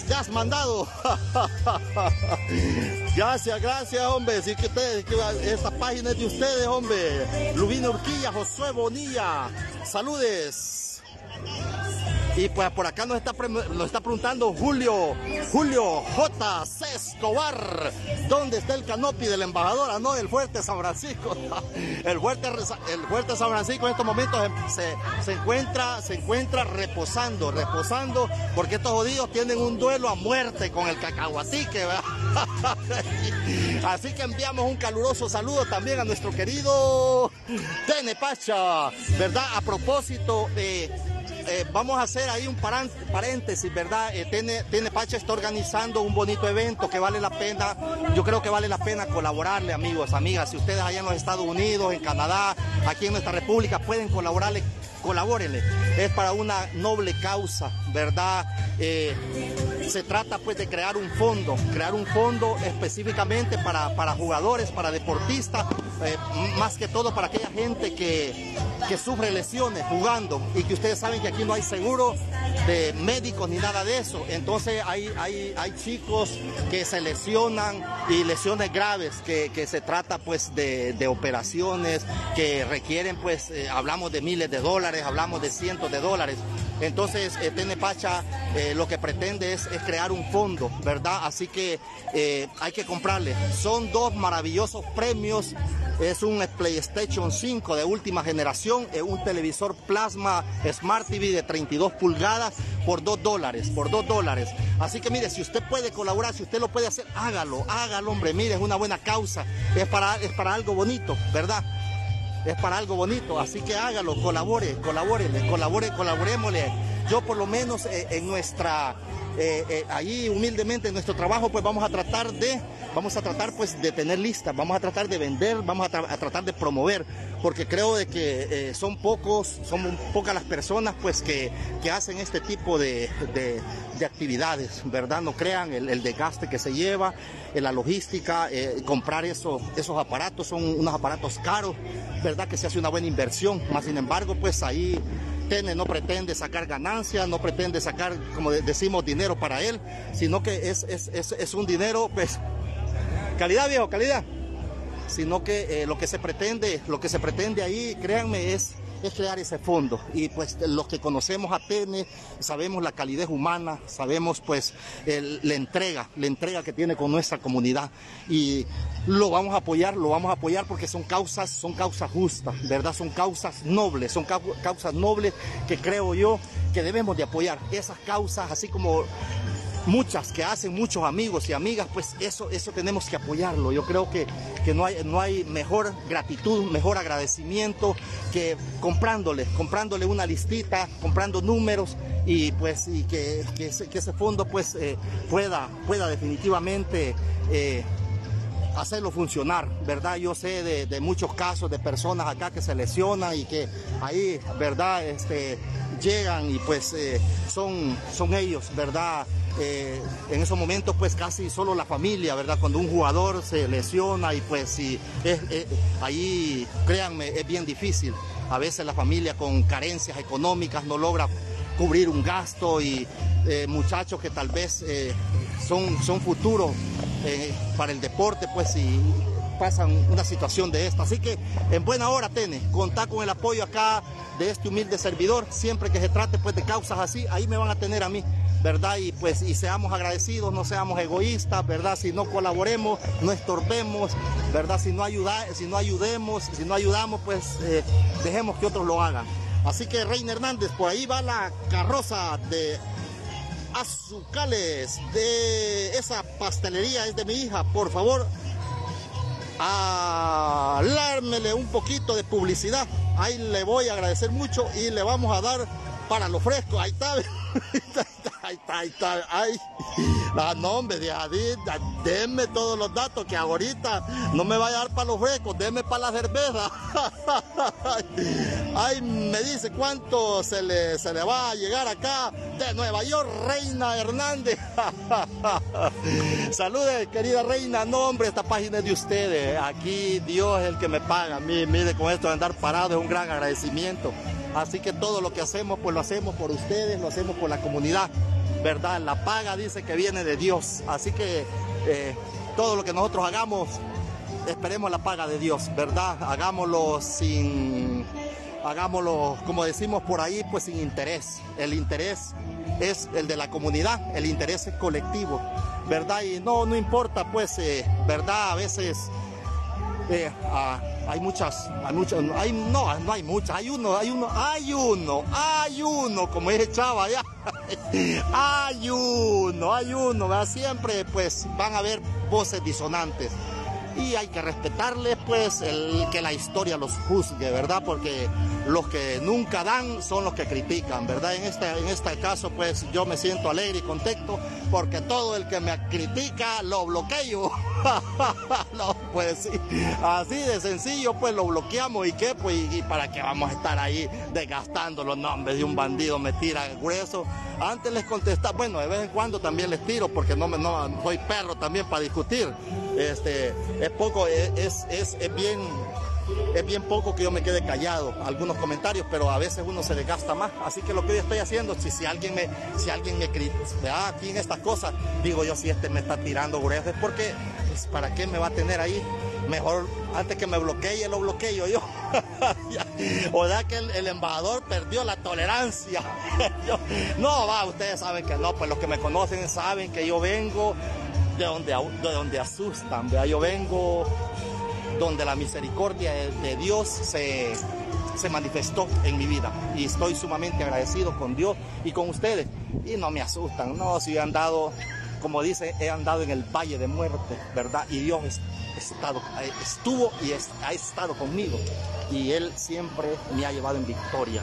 Ya has mandado. gracias, gracias, hombre. Sí que ustedes, que esta página es de ustedes, hombre. Lubina Urquilla, Josué Bonilla. Saludes. Y pues por acá nos está, nos está preguntando Julio, Julio J. C. Escobar, ¿dónde está el canopy del embajador? Ah, no, del fuerte San Francisco. El fuerte, el fuerte San Francisco en estos momentos se, se, encuentra, se encuentra reposando, reposando, porque estos jodidos tienen un duelo a muerte con el cacahuatique, ¿verdad? Así que enviamos un caluroso saludo también a nuestro querido Tene Pacha, ¿verdad? A propósito, eh, eh, vamos a hacer ahí un paréntesis, ¿verdad? Eh, Tene, Pacha está organizando un bonito evento que vale la pena, yo creo que vale la pena colaborarle, amigos, amigas. Si ustedes allá en los Estados Unidos, en Canadá, aquí en nuestra república pueden colaborarle, colabórenle. Es para una noble causa, ¿verdad? Eh, se trata pues de crear un fondo, crear un fondo específicamente para, para jugadores, para deportistas, eh, más que todo para aquella gente que, que sufre lesiones jugando y que ustedes saben que aquí no hay seguro de médicos ni nada de eso. Entonces hay, hay, hay chicos que se lesionan y lesiones graves, que, que se trata pues de, de, operaciones que requieren pues, eh, hablamos de miles de dólares, hablamos de cientos de dólares. Entonces, eh, Pacha eh, lo que pretende es, crear un fondo, ¿verdad? Así que eh, hay que comprarle. Son dos maravillosos premios. Es un PlayStation 5 de última generación, es un televisor plasma Smart TV de 32 pulgadas por 2 dólares, por 2 dólares. Así que mire, si usted puede colaborar, si usted lo puede hacer, hágalo, hágalo, hombre. Mire, es una buena causa, es para, es para algo bonito, ¿verdad? Es para algo bonito, así que hágalo, colabore, colabore, colabore, colaborémosle. Yo por lo menos eh, en nuestra, eh, eh, ahí humildemente en nuestro trabajo, pues vamos a tratar de, vamos a tratar pues de tener listas, vamos a tratar de vender, vamos a, tratar de promover, porque creo de que son pocos, son pocas las personas pues que, que hacen este tipo de, de, actividades, ¿verdad? No crean el, el desgaste que se lleva, en la logística, comprar esos, esos aparatos, son unos aparatos caros, ¿verdad? Que se hace una buena inversión, más sin embargo pues ahí no pretende sacar ganancias, no pretende sacar, como decimos, dinero para él, sino que es, un dinero, pues, calidad viejo, calidad. Sino que eh, lo que se pretende, lo que se pretende ahí, créanme, es es crear ese fondo. Y pues los que conocemos a Tene, sabemos la calidez humana, sabemos pues la entrega, la entrega que tiene con nuestra comunidad. Y lo vamos a apoyar, lo vamos a apoyar porque son causas, son causas justas, ¿verdad? Son causas nobles, son causas nobles que creo yo que debemos de apoyar. Esas causas, así como muchas que hacen muchos amigos y amigas, pues eso, eso tenemos que apoyarlo. Yo creo que, que no, hay, no hay mejor gratitud, mejor agradecimiento que comprándole, comprándole una listita, comprando números y pues y que, que, ese, fondo pues eh, pueda, pueda definitivamente eh, hacerlo funcionar, ¿verdad? Yo sé de, muchos casos de personas acá que se lesionan y que ahí, ¿verdad? Este, llegan y pues eh, son, son ellos, ¿verdad? Eh, en esos momentos pues casi solo la familia, ¿verdad? Cuando un jugador se lesiona y pues si ahí créanme es bien difícil. A veces la familia con carencias económicas no logra cubrir un gasto y eh, muchachos que tal vez eh, son, son futuros para el deporte pues si pasan una situación de esta. Así que en buena hora, Tene, contar con el apoyo acá de este humilde servidor, siempre que se trate pues de causas así, ahí me van a tener a mí. ¿verdad? Y pues y seamos agradecidos, no seamos egoístas, ¿verdad? Si no colaboremos, no estorbemos, ¿verdad? Si no, ayuda, si no ayudemos, si no ayudamos, pues eh, dejemos que otros lo hagan. Así que Reina Hernández, por ahí va la carroza de azucales de esa pastelería, es de mi hija, por favor, alármele un poquito de publicidad. Ahí le voy a agradecer mucho y le vamos a dar para lo fresco. Ahí está. Ahí está, ahí está, ay. La nombre de Adit, denme todos los datos que ahorita no me vaya a dar para los frescos, denme para la cerveza. Ay, me dice cuánto se le, se le va a llegar acá de Nueva York, Reina Hernández. Salude, querida Reina. No, esta página es de ustedes. Aquí Dios es el que me paga. Mire, con esto de andar parado es un gran agradecimiento. Así que todo lo que hacemos, pues lo hacemos por ustedes, lo hacemos por la comunidad, ¿verdad? La paga dice que viene de Dios. Así que eh, todo lo que nosotros hagamos, esperemos la paga de Dios, ¿verdad? Hagámoslo sin, hagámoslo, como decimos por ahí, pues sin interés. El interés es el de la comunidad, el interés es colectivo, ¿verdad? Y no, no importa, pues, eh, ¿verdad? A veces eh, hay muchas, hay muchas, hay, no, no hay muchas, hay uno, hay uno, hay uno, hay uno, como dice Chava ya, hay uno. hay uno. Siempre pues van a haber voces disonantes y hay que respetarles pues el que la historia los juzgue, ¿verdad? Porque los que nunca dan son los que critican, ¿verdad? En este, en este caso pues yo me siento alegre y contento porque todo el que me critica lo bloqueo. no, pues sí, así de sencillo pues lo bloqueamos y qué, pues y, para qué vamos a estar ahí desgastando los nombres de un bandido me tira grueso. Antes les contestaba, bueno, de vez en cuando también les tiro porque no, me, no soy perro también para discutir. Este, es poco, es, es, es bien es bien poco que yo me quede callado algunos comentarios, pero a veces uno se desgasta más. Así que lo que yo estoy haciendo, si, si alguien me, si alguien me critica aquí en estas cosas, digo yo si este me está tirando grueso, es porque, pues, ¿para qué me va a tener ahí? Mejor antes que me bloquee, lo bloqueo yo. o da que el, embajador perdió la tolerancia. no, va, ustedes saben que no, pues los que me conocen saben que yo vengo de donde, de donde asustan, yo vengo donde la misericordia de Dios se, se manifestó en mi vida. Y estoy sumamente agradecido con Dios y con ustedes. Y no me asustan, no, si he andado, como dice, he andado en el valle de muerte, ¿verdad? Y Dios estado, estuvo y ha estado conmigo. Y Él siempre me ha llevado en victoria.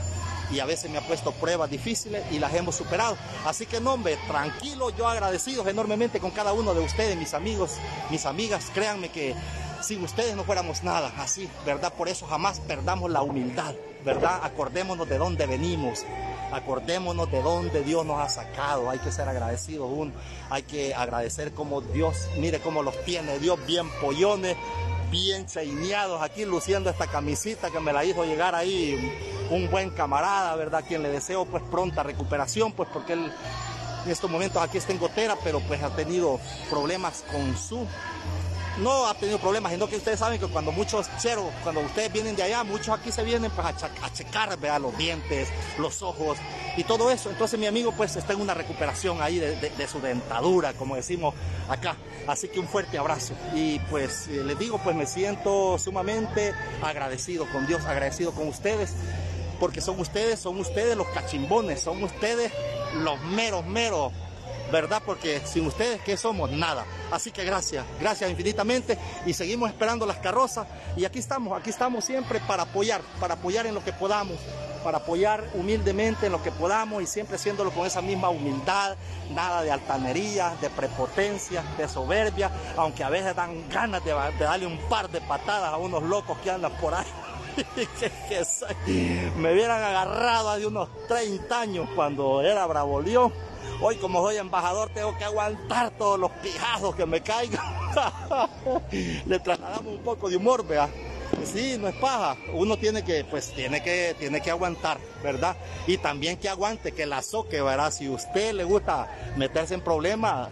Y a veces me ha puesto pruebas difíciles y las hemos superado. Así que no, hombre, tranquilo, yo agradecido enormemente con cada uno de ustedes, mis amigos, mis amigas, créanme que sin ustedes no fuéramos nada, así, ¿verdad? Por eso jamás perdamos la humildad, ¿verdad? Acordémonos de dónde venimos, acordémonos de dónde Dios nos ha sacado, hay que ser agradecidos, un, hay que agradecer como Dios, mire cómo los tiene Dios bien pollones, bien chaineados, aquí luciendo esta camisita que me la hizo llegar ahí un buen camarada, ¿verdad? Quien le deseo pues pronta recuperación, pues porque él en estos momentos aquí está en gotera, pero pues ha tenido problemas con su no ha tenido problemas, sino que ustedes saben que cuando muchos cheros, cuando ustedes vienen de allá, muchos aquí se vienen pues a, checar, vea, los dientes, los ojos y todo eso. Entonces mi amigo pues está en una recuperación ahí de, su dentadura, como decimos acá. Así que un fuerte abrazo. Y pues eh, les digo, pues me siento sumamente agradecido con Dios, agradecido con ustedes, porque son ustedes, son ustedes los cachimbones, son ustedes los meros, meros ¿verdad? Porque sin ustedes, ¿qué somos? Nada. Así que gracias, gracias infinitamente y seguimos esperando las carrozas y aquí estamos, aquí estamos siempre para apoyar, para apoyar en lo que podamos, para apoyar humildemente en lo que podamos y siempre haciéndolo con esa misma humildad, nada de altanería, de prepotencia, de soberbia, aunque a veces dan ganas de, darle un par de patadas a unos locos que andan por ahí. que, me hubieran agarrado hace unos 30 años cuando era Bravo León Hoy como soy embajador tengo que aguantar todos los pijazos que me caigan. Le trasladamos un poco de humor, vea. Sí, no es paja. Uno tiene que, pues, tiene que, tiene que aguantar, ¿verdad? Y también que aguante, que la soque, ¿verdad? Si a usted le gusta meterse en problemas,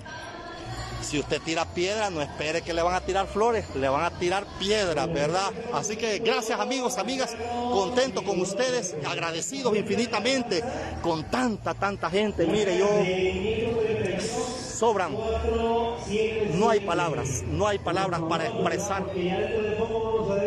si usted tira piedra, no espere que le van a tirar flores, le van a tirar piedras, ¿verdad? Así que gracias amigos, amigas, contento con ustedes, agradecidos infinitamente con tanta, tanta gente. Mire, yo sobran. No hay palabras, no hay palabras para expresar,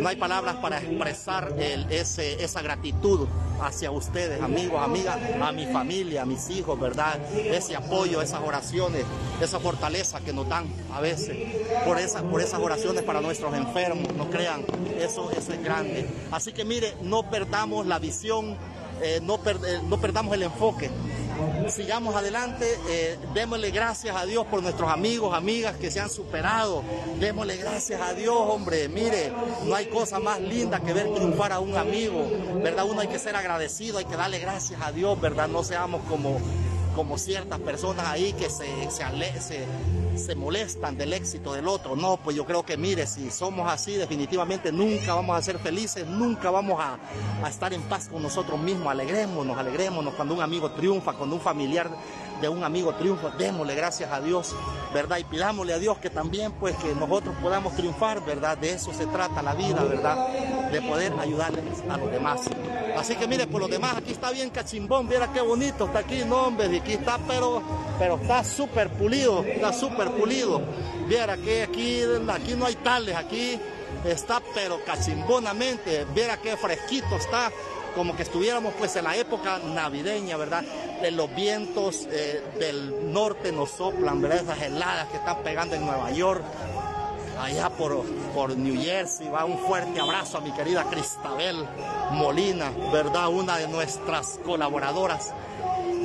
no hay palabras para expresar ese, esa gratitud hacia ustedes, amigos, amigas, a mi familia, a mis hijos, ¿verdad? Ese apoyo, esas oraciones, esa fortaleza que nos dan a veces, por, esas por esas oraciones para nuestros enfermos, no crean, eso, eso es grande. Así que mire, no perdamos la visión, eh, no, eh, no perdamos el enfoque, sigamos adelante, eh, démosle gracias a Dios por nuestros amigos, amigas que se han superado, démosle gracias a Dios, hombre, mire, no hay cosa más linda que ver triunfar a un amigo, ¿verdad? Uno hay que ser agradecido, hay que darle gracias a Dios, ¿verdad? No seamos como como ciertas personas ahí que se, se, molestan del éxito del otro. No, pues yo creo que mire, si somos así, definitivamente nunca vamos a ser felices, nunca vamos a, a estar en paz con nosotros mismos. Alegrémonos, alegrémonos cuando un amigo triunfa, cuando un familiar de un amigo triunfa, démosle gracias a Dios, ¿verdad? Y pidámosle a Dios que también pues que nosotros podamos triunfar, ¿verdad? De eso se trata la vida, ¿verdad? De poder ayudarles a los demás. Así que mire, por los demás, aquí está bien cachimbón, viera qué bonito está aquí, no hombre, aquí está, pero, pero está súper pulido, está súper pulido. Viera que aquí, aquí no hay tales, aquí está pero cachimbonamente, viera qué fresquito está, como que estuviéramos pues en la época navideña, ¿verdad? De los vientos eh, del norte nos soplan, ¿verdad? Esas heladas que están pegando en Nueva York, allá por, por New Jersey. Va un fuerte abrazo a mi querida Cristabel Molina, ¿verdad? Una de nuestras colaboradoras,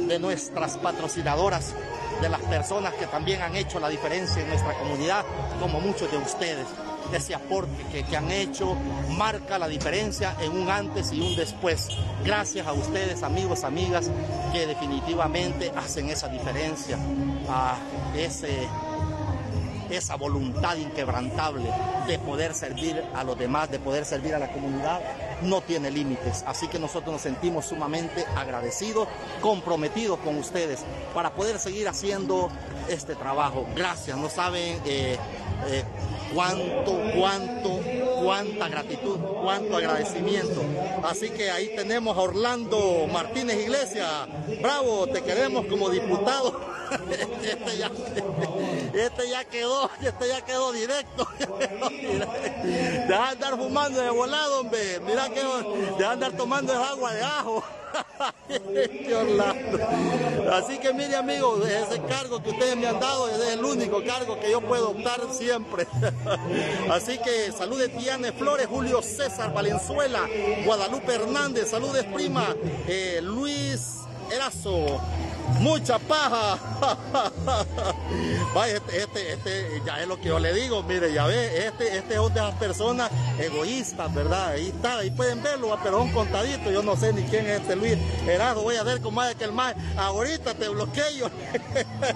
de nuestras patrocinadoras, de las personas que también han hecho la diferencia en nuestra comunidad, como muchos de ustedes. Ese aporte que, que han hecho marca la diferencia en un antes y un después. Gracias a ustedes, amigos, amigas, que definitivamente hacen esa diferencia, a ese esa voluntad inquebrantable de poder servir a los demás, de poder servir a la comunidad, no tiene límites. Así que nosotros nos sentimos sumamente agradecidos, comprometidos con ustedes para poder seguir haciendo este trabajo. Gracias, no saben eh, eh, cuánto, cuánto, cuánta gratitud, cuánto agradecimiento. Así que ahí tenemos a Orlando Martínez Iglesias. Bravo, te queremos como diputado. Este ya, este ya quedó, este ya quedó directo. Deja de andar fumando de volado, hombre. Mira que deja de andar tomando esa agua de ajo. Así que mire amigos, ese cargo que ustedes me han dado es el único cargo que yo puedo optar siempre. Así que saludes Diane Flores, Julio César Valenzuela, Guadalupe Hernández, saludes prima, eh, Luis Erazo, mucha paja. Vaya, este, este, este, ya es lo que yo le digo, mire, ya ve, este, este es de las personas egoístas, ¿verdad? Ahí está, ahí pueden verlo, pero un contadito, yo no sé ni quién es este Luis Erazo, voy a ver cómo es que el más, ahorita te bloqueo.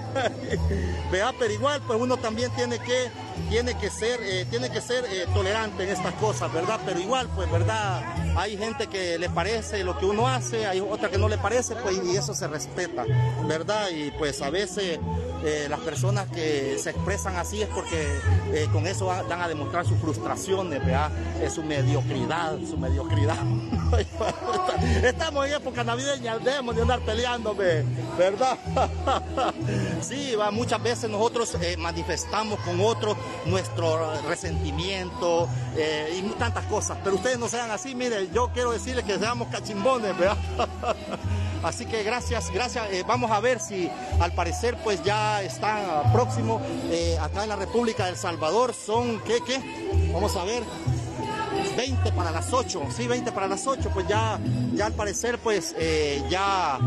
Vea, pero igual, pues uno también tiene que, tiene que ser, eh, tiene que ser eh, tolerante en estas cosas, ¿verdad? Pero igual, pues, ¿verdad? Hay gente que le parece lo que uno hace, hay otra que no le parece, pues, y eso se respeta, ¿verdad? Y pues a veces eh, las personas que se expresan así es porque con eso van a demostrar sus frustraciones, ¿verdad? Su mediocridad, su mediocridad. Estamos en época navideña, debemos de andar peleando, ¿verdad? sí, va, muchas veces nosotros manifestamos con otros nuestro resentimiento y tantas cosas, pero ustedes no sean así, mire, yo quiero decirles que seamos cachimbones, ¿verdad? Así que gracias, gracias. vamos a ver si al parecer pues ya está próximo acá en la República del Salvador. Son, ¿qué, qué? Vamos a ver. 20 para las 8, sí, 20 para las 8, pues ya, ya al parecer pues eh, ya,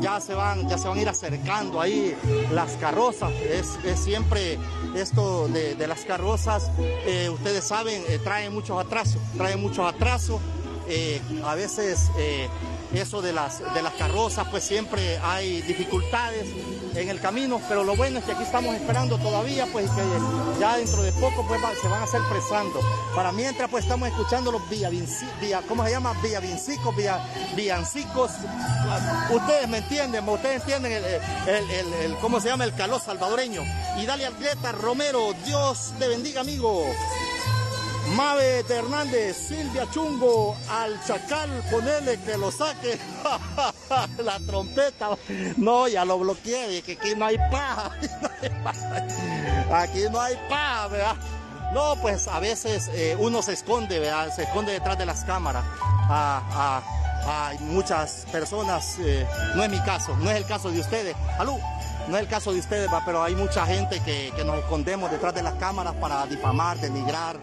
ya, se van, ya se van a ir acercando ahí las carrozas, es, es siempre esto de, las carrozas, eh, ustedes saben, eh, trae muchos atrasos, trae muchos atrasos, a veces eso de las, de las carrozas, pues siempre hay dificultades en el camino, pero lo bueno es que aquí estamos esperando todavía, pues que ya dentro de poco pues se van a hacer presando. Para mientras pues estamos escuchando los vía, ¿cómo se llama? Vía vincicos, vía, villancicos. Ustedes me entienden, ustedes entienden el, el, el, ¿cómo se llama? El calor salvadoreño. Y dale Greta Romero, Dios te bendiga amigo. Mave Hernández, Silvia Chungo, al Chacal, ponele que lo saque. la trompeta. No, ya lo bloqueé, que aquí no hay paja. Aquí no hay paja, ¿verdad? No, pues a veces eh, uno se esconde, ¿verdad? Se esconde detrás de las cámaras. hay muchas personas, eh, no es mi caso, no es el caso de ustedes. Alú, no es el caso de ustedes, pero hay mucha gente que, que nos escondemos detrás de las cámaras para difamar, denigrar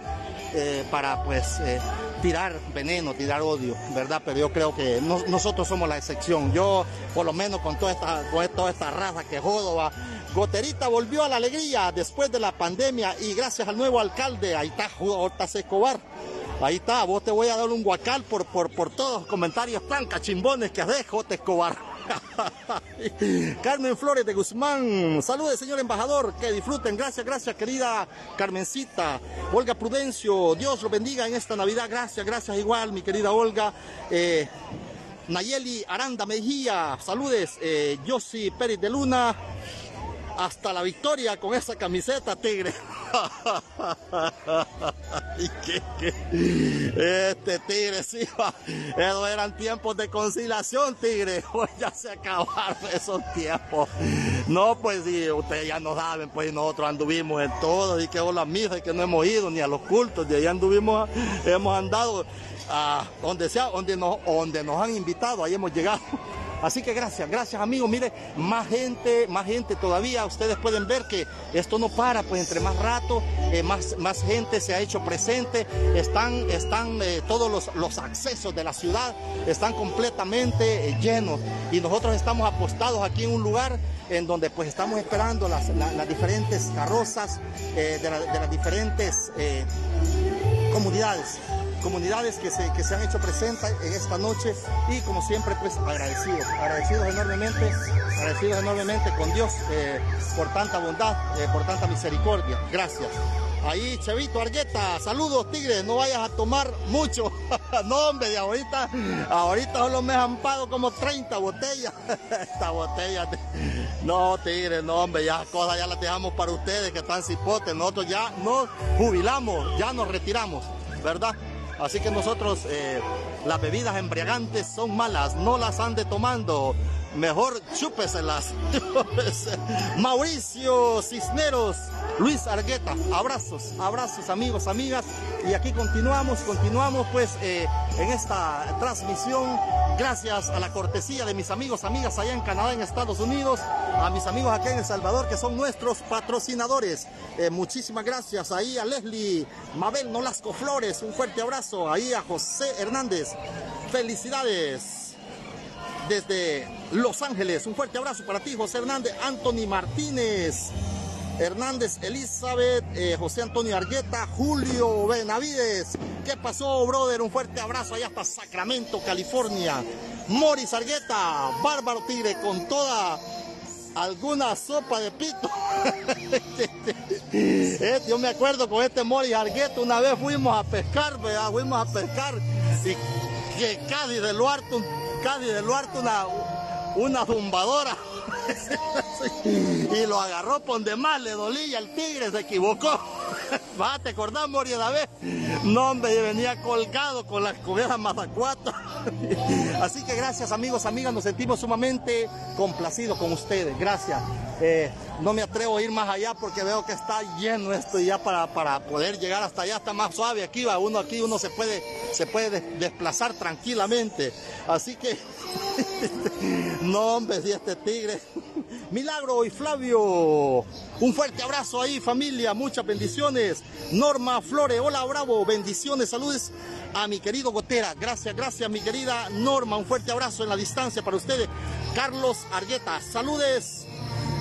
eh, para pues eh, tirar veneno, tirar odio, ¿verdad? Pero yo creo que nosotros somos la excepción. Yo, por lo menos con toda esta, con raza que jodo, va. Goterita volvió a la alegría después de la pandemia y gracias al nuevo alcalde, ahí está Hortas Escobar. Ahí está, vos te voy a dar un guacal por, por, por todos los comentarios tan cachimbones que has Jota Escobar. Carmen Flores de Guzmán. Saludos, señor embajador. Que disfruten. Gracias, gracias, querida Carmencita. Olga Prudencio. Dios lo bendiga en esta Navidad. Gracias, gracias igual, mi querida Olga. Eh, Nayeli Aranda Mejía. Saludes. Eh, Pérez de Luna. Hasta la victoria con esa camiseta, tigre. Este tigre, sí, esos eran tiempos de conciliación, tigre. Pues ya se acabaron esos tiempos. No, pues sí, ustedes ya no saben, pues nosotros anduvimos en todo, y que a la misa, que no hemos ido ni a los cultos, de ahí anduvimos, hemos andado a donde sea, donde nos, donde nos han invitado, ahí hemos llegado. Así que gracias, gracias amigos. Mire, más gente, más gente todavía. Ustedes pueden ver que esto no para, pues entre más rato, eh, más, más gente se ha hecho presente. Están, están eh, todos los, los, accesos de la ciudad, están completamente eh, llenos. Y nosotros estamos apostados aquí en un lugar en donde pues estamos esperando las, las diferentes carrozas de, de, las diferentes comunidades comunidades que se, que se han hecho presentes en esta noche y como siempre pues agradecidos, agradecidos enormemente, agradecidos enormemente con Dios eh, por tanta bondad, eh, por tanta misericordia. Gracias. Ahí, Chevito Argueta, saludos tigres, no vayas a tomar mucho. no, hombre, de ahorita, ahorita solo me han pagado como 30 botellas. Esta botella, no, tigres, no, hombre, ya cosas ya las dejamos para ustedes que están cipotes. Nosotros ya nos jubilamos, ya nos retiramos, ¿verdad? Así que nosotros, eh, las bebidas embriagantes son malas, no las ande tomando. Mejor chúpeselas. Mauricio Cisneros, Luis Argueta, abrazos, abrazos amigos, amigas. Y aquí continuamos, continuamos pues eh, en esta transmisión. Gracias a la cortesía de mis amigos, amigas allá en Canadá, en Estados Unidos, a mis amigos aquí en El Salvador que son nuestros patrocinadores. Eh, muchísimas gracias ahí a Leslie Mabel Nolasco Flores, un fuerte abrazo. Ahí a José Hernández, felicidades desde Los Ángeles. Un fuerte abrazo para ti, José Hernández, Anthony Martínez, Hernández Elizabeth, eh, José Antonio Argueta, Julio Benavides. ¿Qué pasó, brother? Un fuerte abrazo allá hasta Sacramento, California. Moris Argueta, Bárbaro Tigre, con toda alguna sopa de pito. Eh, yo me acuerdo con este Moris Argueta, una vez fuimos a pescar, ¿verdad? fuimos a pescar y que casi de lo Casi de Luarte una, una zumbadora. y lo agarró por demás, le dolía el tigre, se equivocó. Va, ¿te acordás, Moria, la vez? No, hombre, venía colgado con las cubiertas mazacuatas. Así que gracias, amigos, amigas, nos sentimos sumamente complacidos con ustedes. Gracias. Eh, no me atrevo a ir más allá porque veo que está lleno esto y ya para, para poder llegar hasta allá está más suave. Aquí va uno, aquí uno se puede, se puede desplazar tranquilamente. Así que, no, hombre, si este tigre. Milagro y Flavio, un fuerte abrazo ahí, familia, muchas bendiciones. Norma Flores, hola Bravo, bendiciones, saludos a mi querido Gotera. Gracias, gracias, mi querida Norma, un fuerte abrazo en la distancia para ustedes. Carlos Argueta, saludes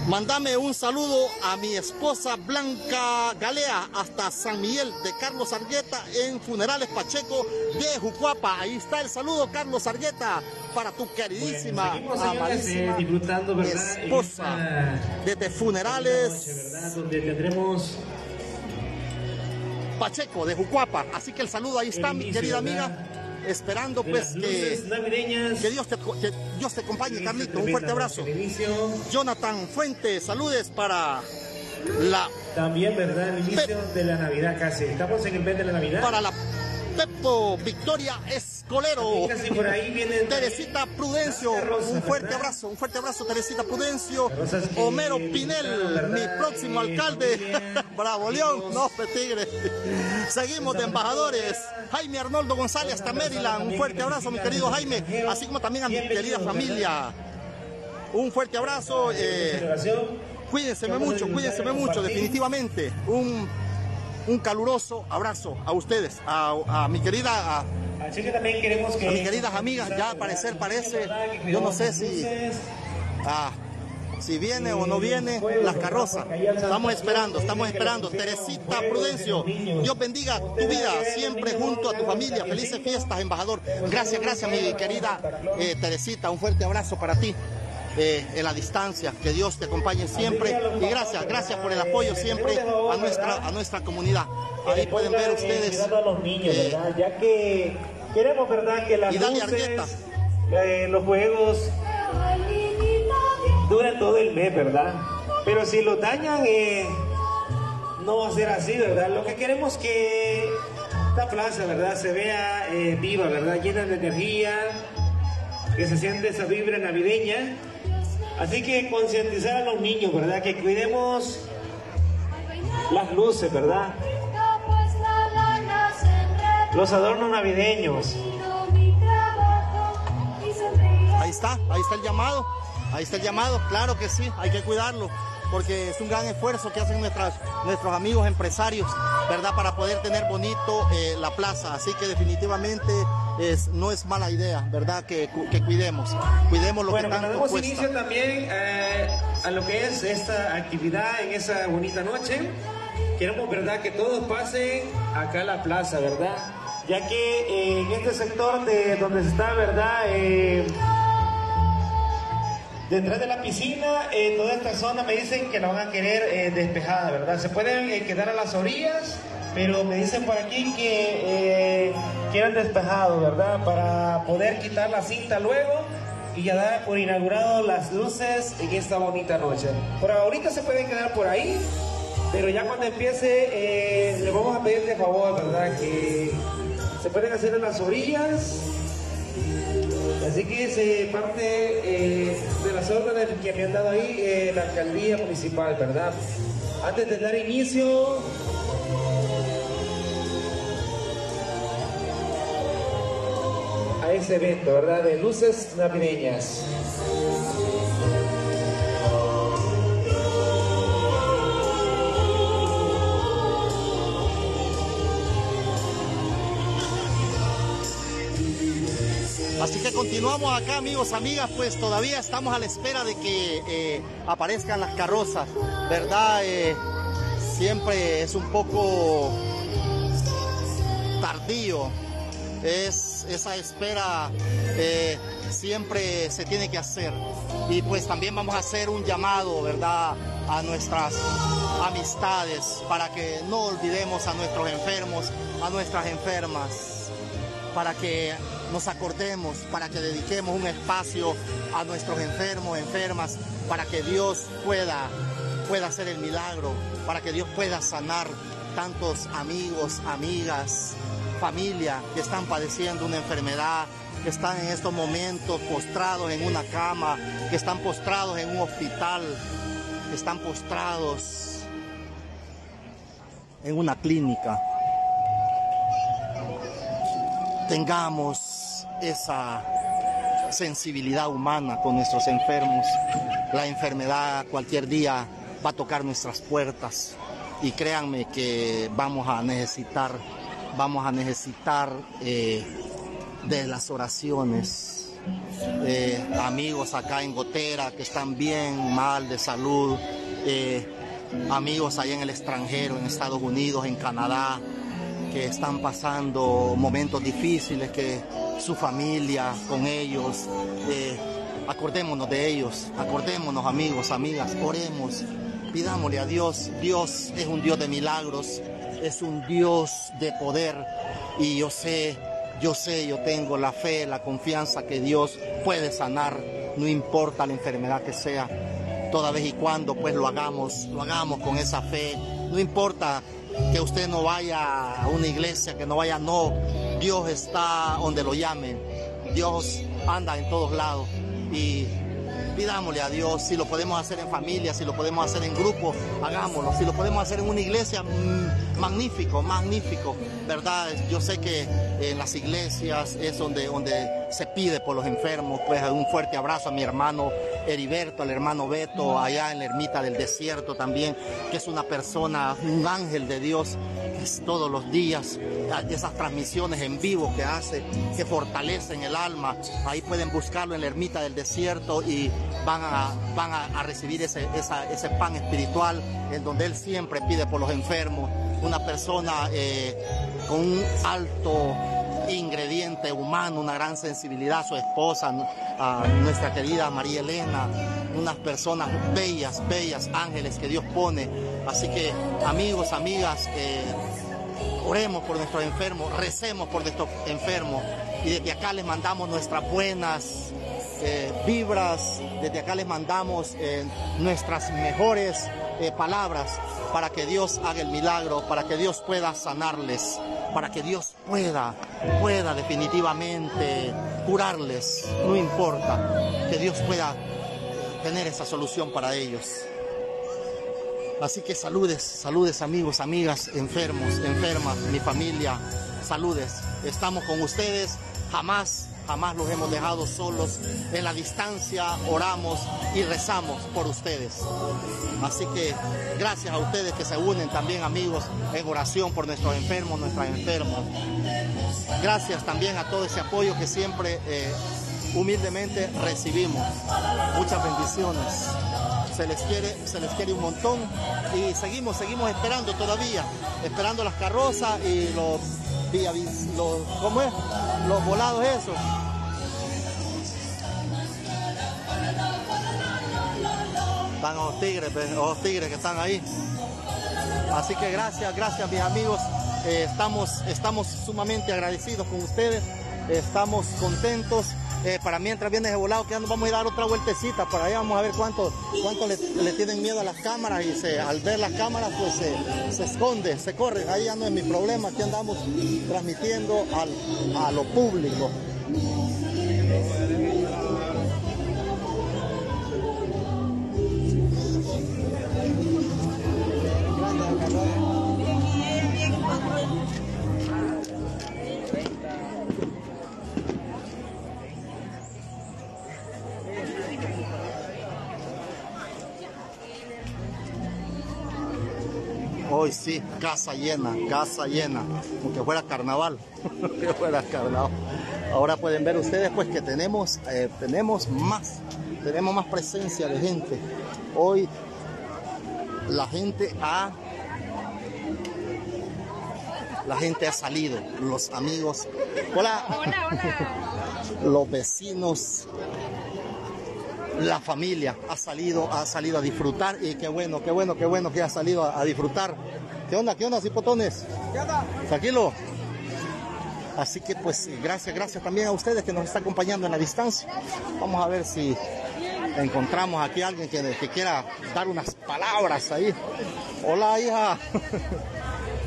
Mándame un saludo a mi esposa Blanca Galea hasta San Miguel de Carlos Argueta en Funerales Pacheco de Jucuapa. Ahí está el saludo, Carlos Argueta, para tu queridísima, eh, disfrutando, ¿verdad? esposa desde Funerales. Donde tendremos Pacheco de Jucuapa. Así que el saludo ahí está, mi querida amiga esperando pues que, que, Dios te, Dios te acompañe, Carlito. Un fuerte abrazo. Jonathan Fuentes, saludes para la... También, ¿verdad? El inicio de la Navidad casi. Estamos en el mes de la Navidad. Para la Pepo Victoria Escolero. Teresita Prudencio, un fuerte abrazo, un fuerte abrazo Teresita Prudencio. Homero Pinel, mi próximo alcalde. Bravo León, no tigre. Seguimos de embajadores. Jaime Arnoldo González hasta Maryland. Un fuerte abrazo, mi querido Jaime, así como también a mi querida familia. Un fuerte abrazo. Eh, cuídense mucho, cuídense mucho, definitivamente. Un un caluroso abrazo a ustedes, a, mi querida... A, también queremos que... A mis queridas amigas, ya al parecer parece, yo no sé si... Ah, si viene o no viene las carrozas. Estamos esperando, estamos esperando. Teresita Prudencio, Dios bendiga tu vida siempre junto a tu familia. Felices fiestas, embajador. Gracias, gracias, mi querida eh, Teresita. Un fuerte abrazo para ti. Eh, en la distancia. Que Dios te acompañe siempre. Y gracias, gracias por el apoyo siempre a nuestra, a nuestra comunidad. Ahí pueden ver ustedes. A los niños, eh, Ya que queremos, ¿verdad? Que las luces, eh, los juegos duran todo el mes, ¿verdad? Pero si lo dañan, no va a ser así, ¿verdad? Lo que queremos que esta plaza, ¿verdad? Se vea eh, viva, ¿verdad? Llena de energía, que se siente esa vibra navideña. Así que concientizar a los niños, ¿verdad? Que cuidemos las luces, ¿verdad? Los adornos navideños. Ahí está, ahí está el llamado, ahí está el llamado, claro que sí, hay que cuidarlo porque es un gran esfuerzo que hacen nuestros amigos empresarios, ¿verdad? Para poder tener bonito eh, la plaza. Así que definitivamente es, no es mala idea, ¿verdad? Que, cuidemos, cuidemos lo bueno, que tanto damos inicio también eh, a lo que es esta actividad en esa bonita noche. Queremos, ¿verdad? Que todos pasen acá a la plaza, ¿verdad? Ya que eh, en este sector de donde se está, ¿verdad? Detrás de la piscina, en toda esta zona me dicen que la van a querer eh, despejada, ¿verdad? Se pueden eh, quedar a las orillas, pero me dicen por aquí que eh, quieran despejado, ¿verdad? Para poder quitar la cinta luego y ya dar por inaugurado las luces en esta bonita noche. Por ahorita se pueden quedar por ahí, pero ya cuando empiece, le vamos a pedir de favor, ¿verdad? Que se pueden hacer en las orillas Así que se parte eh, de las órdenes que me han dado ahí eh, la alcaldía municipal, ¿verdad? Antes de dar inicio a ese evento, ¿verdad? De luces navideñas. Así que continuamos acá, amigos, amigas, pues todavía estamos a la espera de que eh, aparezcan las carrozas, ¿verdad? Eh, siempre es un poco tardío, es esa espera eh, siempre se tiene que hacer. Y pues también vamos a hacer un llamado, ¿verdad? A nuestras amistades para que no olvidemos a nuestros enfermos, a nuestras enfermas, para que nos acordemos, para que dediquemos un espacio a nuestros enfermos, enfermas, para que Dios pueda, pueda hacer el milagro, para que Dios pueda sanar tantos amigos, amigas, familia que están padeciendo una enfermedad, que están en estos momentos postrados en una cama, que están postrados en un hospital, que están postrados en una clínica. Tengamos esa sensibilidad humana con nuestros enfermos. La enfermedad cualquier día va a tocar nuestras puertas y créanme que vamos a necesitar, vamos a necesitar eh, de las oraciones. Amigos acá en Gotera que están bien, mal de salud, eh, amigos allá en el extranjero, en Estados Unidos, en Canadá, que están pasando momentos difíciles, que su familia, con ellos. Eh, acordémonos de ellos, acordémonos amigos, amigas, oremos, pidámosle a Dios. Dios es un Dios de milagros, es un Dios de poder y yo sé, yo sé, yo tengo la fe, la confianza que Dios puede sanar, no importa la enfermedad que sea, toda vez y cuando pues lo hagamos, lo hagamos con esa fe, no importa que usted no vaya a una iglesia, que no vaya, no. Dios está donde lo llamen. Dios anda en todos lados. Y pidámosle a Dios, si lo podemos hacer en familia, si lo podemos hacer en grupo, hagámoslo. Si lo podemos hacer en una iglesia, mm, magnífico, magnífico, ¿verdad? Yo sé que en las iglesias es donde, donde se pide por los enfermos, pues un fuerte abrazo a mi hermano Heriberto, al hermano Beto, allá en la ermita del desierto también, que es una persona, un ángel de Dios, es todos los días, esas transmisiones en vivo que hace, que fortalecen el alma, ahí pueden buscarlo en la ermita del desierto y van a, van a, recibir ese, ese pan espiritual en donde él siempre pide por los enfermos, una persona eh, con un alto ingrediente humano, una gran sensibilidad, su esposa, a nuestra querida María Elena, unas personas bellas, bellas, ángeles que Dios pone. Así que amigos, amigas, eh, oremos por nuestros enfermos, recemos por nuestros enfermos y desde acá les mandamos nuestras buenas eh, vibras, desde acá les mandamos eh, nuestras mejores palabras para que Dios haga el milagro, para que Dios pueda sanarles, para que Dios pueda, pueda definitivamente curarles, no importa, que Dios pueda tener esa solución para ellos. Así que saludes, saludes amigos, amigas, enfermos, enfermas, mi familia, saludes. Estamos con ustedes, jamás, jamás los hemos dejado solos. En la distancia oramos y rezamos por ustedes. Así que gracias a ustedes que se unen también amigos en oración por nuestros enfermos, nuestras enfermas. Gracias también a todo ese apoyo que siempre eh, humildemente recibimos. Muchas bendiciones se les quiere, se les quiere un montón y seguimos, seguimos esperando todavía, esperando las carrozas y los, los ¿cómo es? Los volados esos. Están los tigres, los tigres que están ahí. Así que gracias, gracias mis amigos. Eh, estamos, estamos sumamente agradecidos con ustedes. estamos contentos eh, para mientras viene ese volado, que vamos a dar otra vueltecita, por ahí vamos a ver cuánto, cuánto le, tienen miedo a las cámaras y se, al ver las cámaras pues se, esconde, se corre, ahí ya no es mi problema, aquí andamos transmitiendo a lo público. Hoy sí, casa llena, casa llena, como que fuera carnaval, que fuera carnaval. Ahora pueden ver ustedes pues que tenemos, eh, tenemos más, tenemos más presencia de gente. Hoy la gente ha, la gente ha salido, los amigos, hola, hola, hola. los vecinos, la familia ha salido, ha salido a disfrutar y qué bueno, qué bueno, qué bueno que ha salido a, disfrutar. ¿Qué onda, qué onda, cipotones? ¿Qué onda? Tranquilo. Así que pues gracias, gracias también a ustedes que nos está acompañando en la distancia. Vamos a ver si encontramos aquí a alguien que, que quiera dar unas palabras ahí. Hola hija.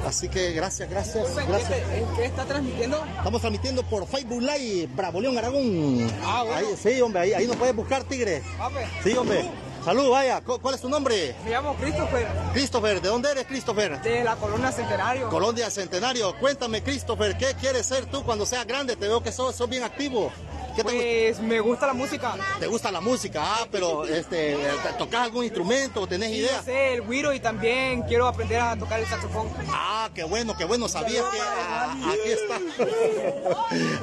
Así que gracias, gracias, gracias. ¿Qué está transmitiendo? Estamos transmitiendo por Facebook Live, Bravo León Aragón. Ah, bueno. sí, hombre, ahí, ahí nos puedes buscar, Tigre. Ah, pues. Sí, hombre. Salud, vaya. ¿Cuál es tu nombre? Me llamo Christopher. Christopher, ¿de dónde eres, Christopher? De la Colonia Centenario. Colonia Centenario. Cuéntame, Christopher, ¿qué quieres ser tú cuando seas grande? Te veo que sos, sos bien activo pues me gusta la música. ¿Te gusta la música? Ah, pero este, ¿tocas algún instrumento? ¿Tenés idea? sé, el güiro y también quiero aprender a tocar el saxofón. Ah, qué bueno, qué bueno. Sabía que ah, aquí está.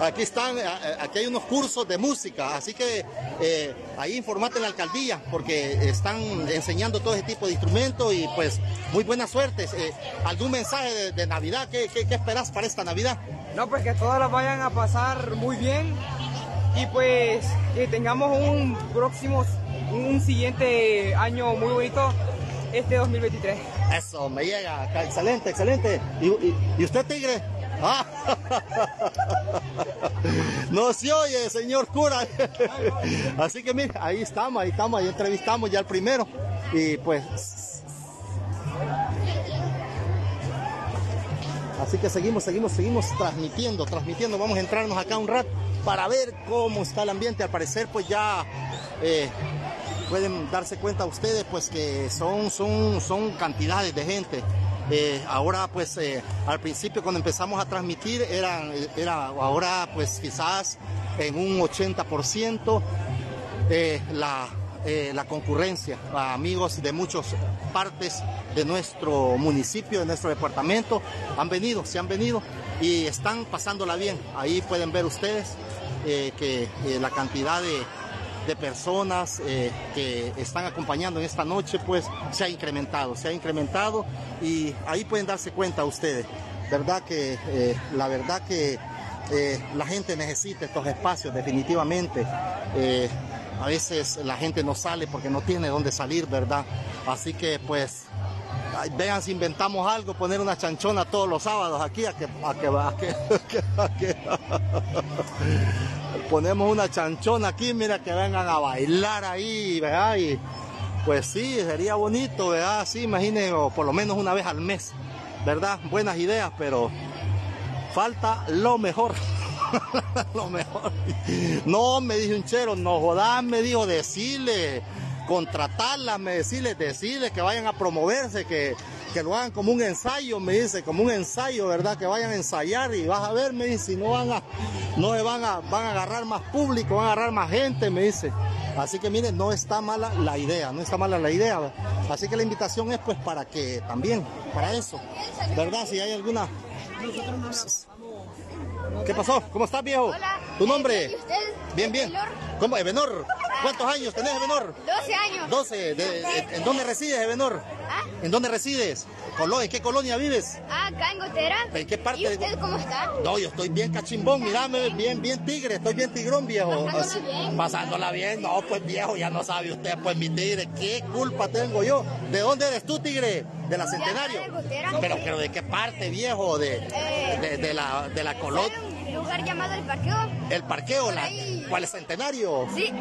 aquí están, ah, ah, aquí hay unos cursos de música, así que eh, ahí informate en la alcaldía porque están enseñando todo ese tipo de instrumentos y pues muy buena suerte. Eh, ¿Algún mensaje de, Navidad? ¿Qué, qué, qué esperas para esta Navidad? No, pues que todas las vayan a pasar muy bien y pues que tengamos un próximo, un siguiente año muy bonito este 2023. Eso, me llega, excelente, excelente. ¿Y, usted, Tigre? No se oye, señor cura. Así que mira, ahí estamos, ahí estamos, ahí entrevistamos ya el primero. Y pues Así que seguimos, seguimos, seguimos transmitiendo, transmitiendo. Vamos a entrarnos acá un rato para ver cómo está el ambiente. Al parecer, pues ya eh, pueden darse cuenta ustedes, pues que son, son, son cantidades de gente. Eh, ahora, pues eh, al principio cuando empezamos a transmitir, eran, era, ahora pues quizás en un 80% la eh, la concurrencia, amigos de muchas partes de nuestro municipio, de nuestro departamento, han venido, se han venido y están pasándola bien. Ahí pueden ver ustedes eh, que eh, la cantidad de, personas que están acompañando en esta noche, pues se ha incrementado, se ha incrementado y ahí pueden darse cuenta ustedes, verdad que la verdad que la gente necesita estos espacios definitivamente. A veces la gente no sale porque no tiene dónde salir, ¿verdad? Así que pues vean si inventamos algo, poner una chanchona todos los sábados aquí a que, a que, a que, ponemos una chanchona aquí, mira que vengan a bailar ahí, ¿verdad? Y Pues sí, sería bonito, ¿verdad? Sí, imagínense, o por lo menos una vez al mes, ¿verdad? Buenas ideas, pero falta lo mejor. lo mejor. No, me dijo un chero, no jodas, me dijo, decirle, contratarlas, me decirle, decirle que vayan a promoverse, que, que lo hagan como un ensayo, me dice, como un ensayo, ¿verdad? Que vayan a ensayar y vas a ver, me dice, si no van a, no se van a, van a agarrar más público, van a agarrar más gente, me dice. Así que miren, no está mala la idea, no está mala la idea. Así que la invitación es pues para que también, para eso, ¿verdad? Si hay alguna... ¿Qué pasó? ¿Cómo estás, viejo? Hola. ¿Tu nombre? ¿Y usted? Bien, bien. ¿Cómo? Ebenor. ¿Cuántos años tenés, Ebenor? 12 años. 12. De- ¿En dónde resides, Ebenor? ¿Ah? ¿En dónde resides? ¿En qué colonia vives? Ah, acá en Gotera. ¿En qué parte ¿Y de- usted cómo está? No, yo estoy bien cachimbón, mirame, bien, bien tigre, estoy bien tigrón, viejo. Pasándola Así- bien. Pasándola bien, no, pues viejo, ya no sabe usted, pues mi tigre, ¿qué culpa tengo yo? ¿De dónde eres tú, tigre? ¿De la Centenario? de Gotera. Pero, pero ¿de qué parte, viejo? ¿De, Eh, de, de la, de la colonia? ¿Sabe un lugar llamado El Parqueo? ¿El parqueo? La. ¿Cuál es Centenario? Sí.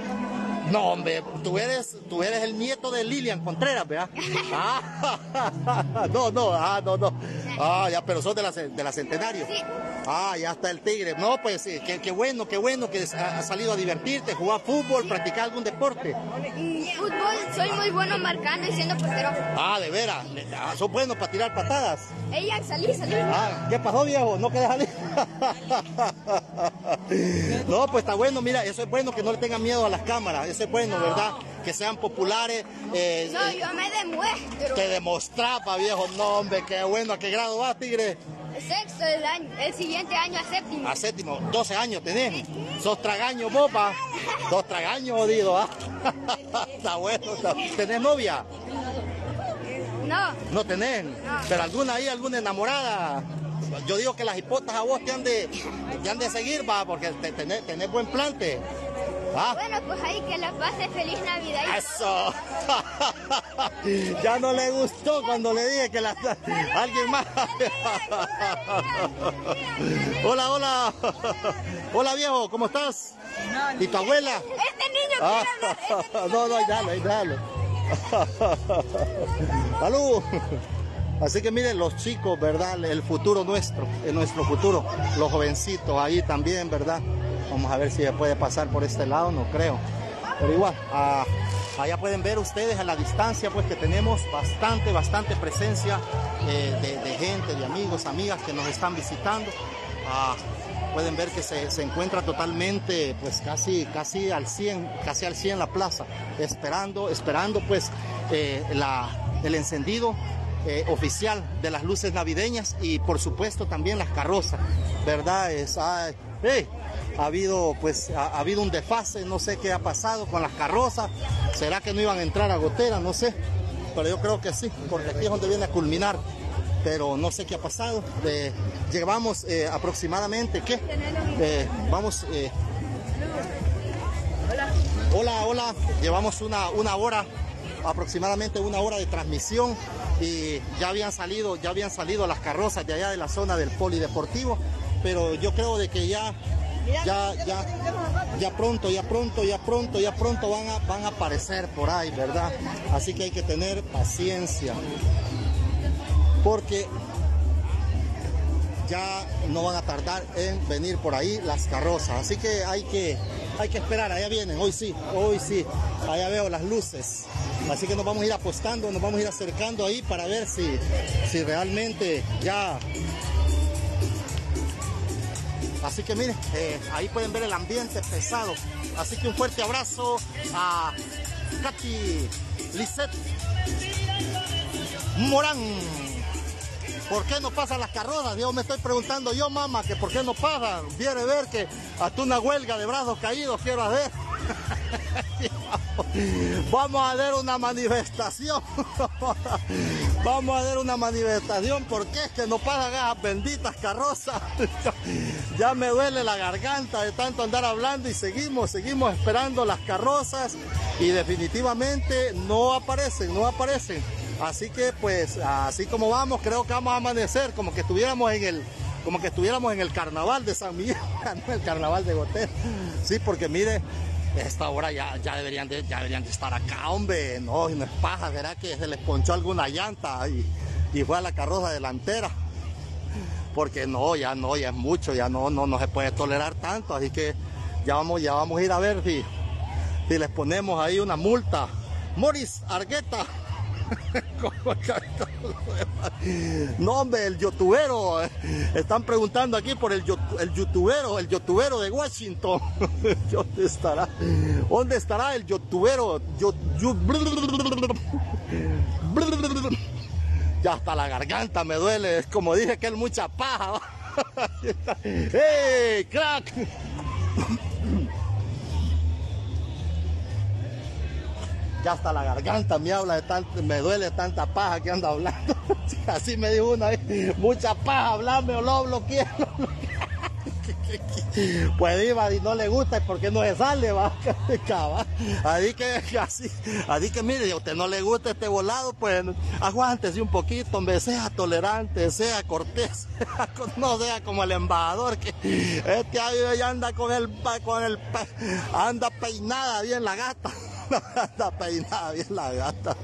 No, hombre, tú eres, tú eres el nieto de Lilian Contreras, ¿verdad? Ah, no, no, ah, no, no. Ah, ya, pero sos de la, de la Centenario. Sí. Ah, ya está el tigre. No, pues sí, qué, qué bueno, qué bueno que has has salido a divertirte, jugar fútbol, practicar algún deporte. Fútbol, soy muy bueno marcando y siendo portero. Ah, de veras, ah, sos bueno para tirar patadas. Ella, salí, salí. Ah, ¿qué pasó, viejo? ¿No querés salir? no, pues está bueno, mira, eso es bueno que no le tengan miedo a las cámaras, eso es bueno, ¿verdad? Que sean populares. eh, No, eh, yo me demuestro. te demostraba, viejo, no, hombre, qué bueno, ¿a qué grado vas, tigre? Sexto el año, el siguiente año a séptimo. A séptimo, 12 años tenés. Sos tragaño, boba. Sos tragaño, jodido, ¿ah? está bueno, está- ¿tenés novia? No, No tenés, pero alguna ahí, alguna enamorada. Yo digo que las hipotas a vos te han de, te han de seguir, va, porque te- tenés, tenés buen plante. ¿Ah? bueno, pues ahí que la pase feliz Navidad. Eso. ya no le gustó cuando le dije que la, alguien más. hola, hola. Hola viejo, ¿cómo estás? ¿Y tu abuela? Este niño Ah, quiere hablar. este niño no, no, dale, dale. Salud. Así que miren los chicos, ¿verdad? El futuro nuestro, el nuestro futuro. Los jovencitos ahí también, ¿verdad? Vamos a ver si puede pasar por este lado, no creo. Pero igual, ah, allá pueden ver ustedes a la distancia, pues que tenemos bastante, bastante presencia eh, de, de gente, de amigos, amigas que nos están visitando. Ah, pueden ver que se, se encuentra totalmente, pues casi, casi al 100, casi al 100 la plaza, esperando, esperando pues eh, la, el encendido eh, oficial de las luces navideñas y por supuesto también las carrozas, ¿verdad? Es, ay, hey, ha habido pues ha, ha habido un desfase, no sé qué ha pasado con las carrozas, será que no iban a entrar a gotera, no sé, pero yo creo que sí, porque aquí es donde viene a culminar, pero no sé qué ha pasado. Eh, llevamos eh, aproximadamente, ¿qué? Eh, vamos, eh, hola, hola, llevamos una, una hora, aproximadamente una hora de transmisión y ya habían salido, ya habían salido las carrozas de allá de la zona del polideportivo, pero yo creo de que ya ya, ya, ya pronto, ya pronto, ya pronto, ya pronto van a, van a aparecer por ahí, ¿verdad? Así que hay que tener paciencia. Porque ya no van a tardar en venir por ahí las carrozas. Así que hay que, hay que esperar, allá vienen, hoy sí, hoy sí. Allá veo las luces. Así que nos vamos a ir apostando, nos vamos a ir acercando ahí para ver si, si realmente ya Así que miren, eh, ahí pueden ver el ambiente pesado. Así que un fuerte abrazo a Katy Lisette Morán. ¿Por qué no pasan las carrozas? Yo me estoy preguntando yo, mamá, que por qué no pasan. Viene ver que hasta una huelga de brazos caídos quiero hacer. Vamos a hacer una manifestación. Vamos a hacer una manifestación porque es que no pasan esas benditas carrozas. ya me duele la garganta de tanto andar hablando y seguimos, seguimos esperando las carrozas y definitivamente no aparecen, no aparecen. Así que pues así como vamos, creo que vamos a amanecer como que estuviéramos en el como que estuviéramos en el carnaval de San Miguel, el carnaval de Gotel. Sí, porque mire, esta hora ya, ya, deberían de, ya deberían de estar acá, hombre. No, no es paja, será que se les ponchó alguna llanta y, y fue a la carroza delantera. Porque no, ya no, ya es mucho, ya no, no, no se puede tolerar tanto. Así que ya vamos, ya vamos a ir a ver si, si les ponemos ahí una multa. Morris Argueta. no, hombre, el youtubero. Están preguntando aquí por el, el youtubero, el youtubero de Washington. ¿Dónde estará? ¿Dónde estará el youtubero? Yo, ya hasta la garganta me duele. Es como dije que es mucha paja. ¡Hey, crack! Ya hasta la garganta me habla de tanto, me duele tanta paja que anda hablando. Así me dijo una vez, mucha paja, hablame o lo bloqueé. Pues iba y no le gusta y porque no se sale, va, Así que así, así que mire, a usted no le gusta este volado, pues aguántese un poquito, hombre, sea tolerante, sea cortés, no sea como el embajador que este ahí anda con el con el anda peinada bien la gata. anda peinada bien la gata.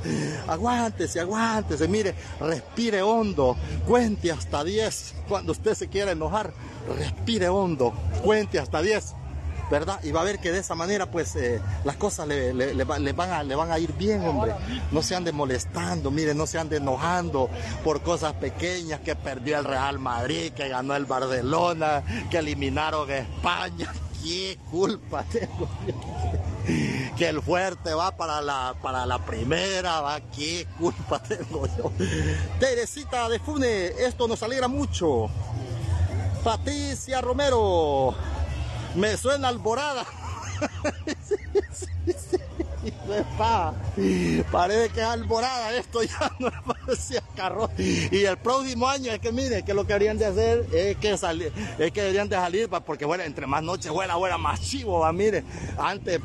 Aguántese, aguántese, mire, respire hondo, cuente hasta 10 cuando usted se quiera enojar respire hondo, cuente hasta 10, ¿verdad? Y va a ver que de esa manera, pues, eh, las cosas le, van a, le van a ir bien, hombre. No se ande molestando, mire, no se ande enojando por cosas pequeñas, que perdió el Real Madrid, que ganó el Barcelona, que eliminaron a España. ¿Qué culpa tengo? Que el fuerte va para la, para la primera, va, qué culpa tengo yo. Teresita de Fune, esto nos alegra mucho. Patricia Romero. Me suena alborada. Parece que es alborada esto ya no parecía carro. Y el próximo año es que mire que lo que deberían de hacer es que salir, es que deberían de salir porque bueno, entre más noches fuera, fuera más chivo, va, mire. Antes,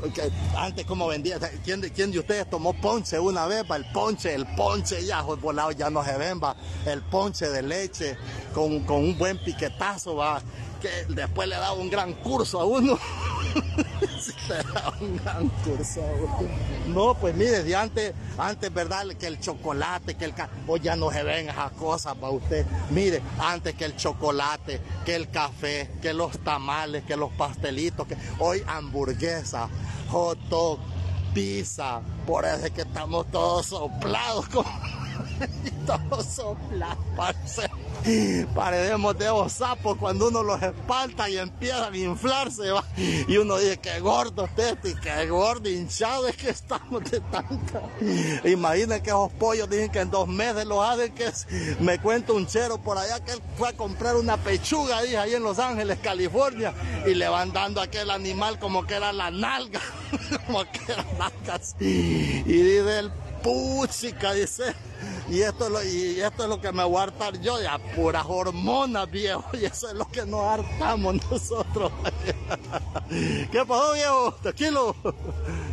antes como vendía, ¿quién de, quién de ustedes tomó ponche una vez? Va, el ponche, el ponche ya volado ya no se ven, va. El ponche de leche con, con un buen piquetazo, va que después le da un gran curso a uno. un gran. No, pues mire, antes, antes, ¿verdad? Que el chocolate, que el... Hoy ya no se ven esas cosas para usted. Mire, antes que el chocolate, que el café, que los tamales, que los pastelitos, que hoy hamburguesa, hot dog, pizza. Por eso es que estamos todos soplados. Como... todos soplados, parce. Parecemos de los sapos cuando uno los espalta y empiezan a inflarse. Y uno dice que gordo este y que gordo hinchado es que estamos de tanta. Imaginen que esos pollos dicen que en dos meses los hacen que me cuenta un chero por allá que él fue a comprar una pechuga ahí en Los Ángeles, California, y le van dando a aquel animal como que era la nalga, como que eran nalgas. Y dice el puchica, dice. Y esto, es lo, y esto es lo que me voy a hartar yo, ya puras hormonas, viejo. Y eso es lo que nos hartamos nosotros. ¿Qué pasó, viejo? Tranquilo.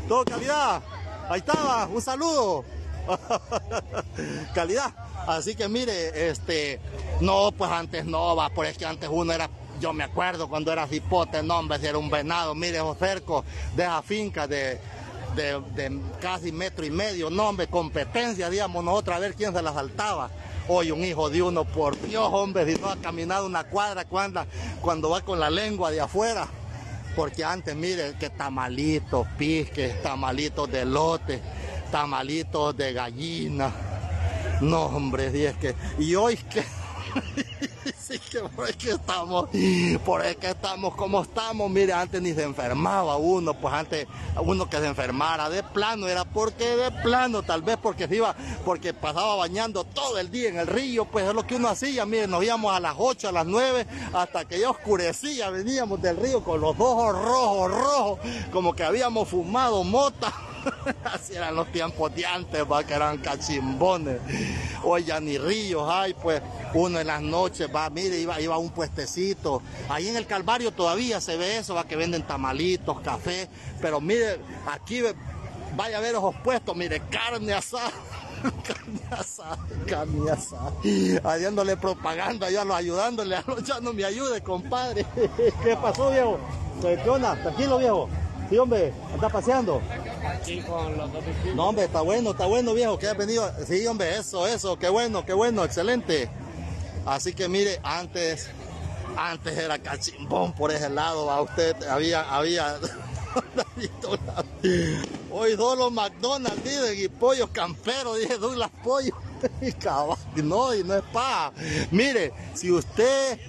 Todo calidad. Ahí estaba. Un saludo. calidad. Así que mire, este, no, pues antes no, va, por es que antes uno era yo me acuerdo cuando era cipote, no, hombre, si era un venado, mire, cerco de esa finca de, de, casi metro y medio, no hombre, competencia, digamos, nosotros a ver quién se la saltaba. Hoy un hijo de uno, por Dios, hombre, si no ha caminado una cuadra cuando, cuando va con la lengua de afuera. Porque antes, mire, que tamalitos, pisques, tamalitos de lote, tamalitos de gallina. No, hombre, y es que, y hoy que sí que por que estamos, por el que estamos como estamos, mire, antes ni se enfermaba uno, pues antes uno que se enfermara de plano, era porque de plano, tal vez porque se iba, porque pasaba bañando todo el día en el río, pues es lo que uno hacía, mire, nos íbamos a las 8, a las 9, hasta que ya oscurecía, veníamos del río con los ojos rojos, rojos, como que habíamos fumado mota. Así eran los tiempos de antes, va, que eran cachimbones. Hoy ya ni ríos hay, pues uno en las noches va, mire, iba, iba a un puestecito. Ahí en el Calvario todavía se ve eso, va, que venden tamalitos, café. Pero mire, aquí vaya a ver esos puestos, mire, carne asada. carne asada, carne asada. Propaganda, yo ayudándole, a los ya no me ayude, compadre. ¿Qué pasó, viejo? ¿Qué onda? Tranquilo, viejo. Sí, hombre, anda paseando. Aquí con los dos No, hombre, está bueno, está bueno, viejo, que has venido. Sí, hombre, eso, eso, qué bueno, qué bueno, excelente. Así que mire, antes, antes era cachimbón por ese lado, va usted, había, había. Hoy solo McDonald's, dicen, y pollos camperos, dije Douglas Pollo. Y cabal, no, y no es pa. Mire, si usted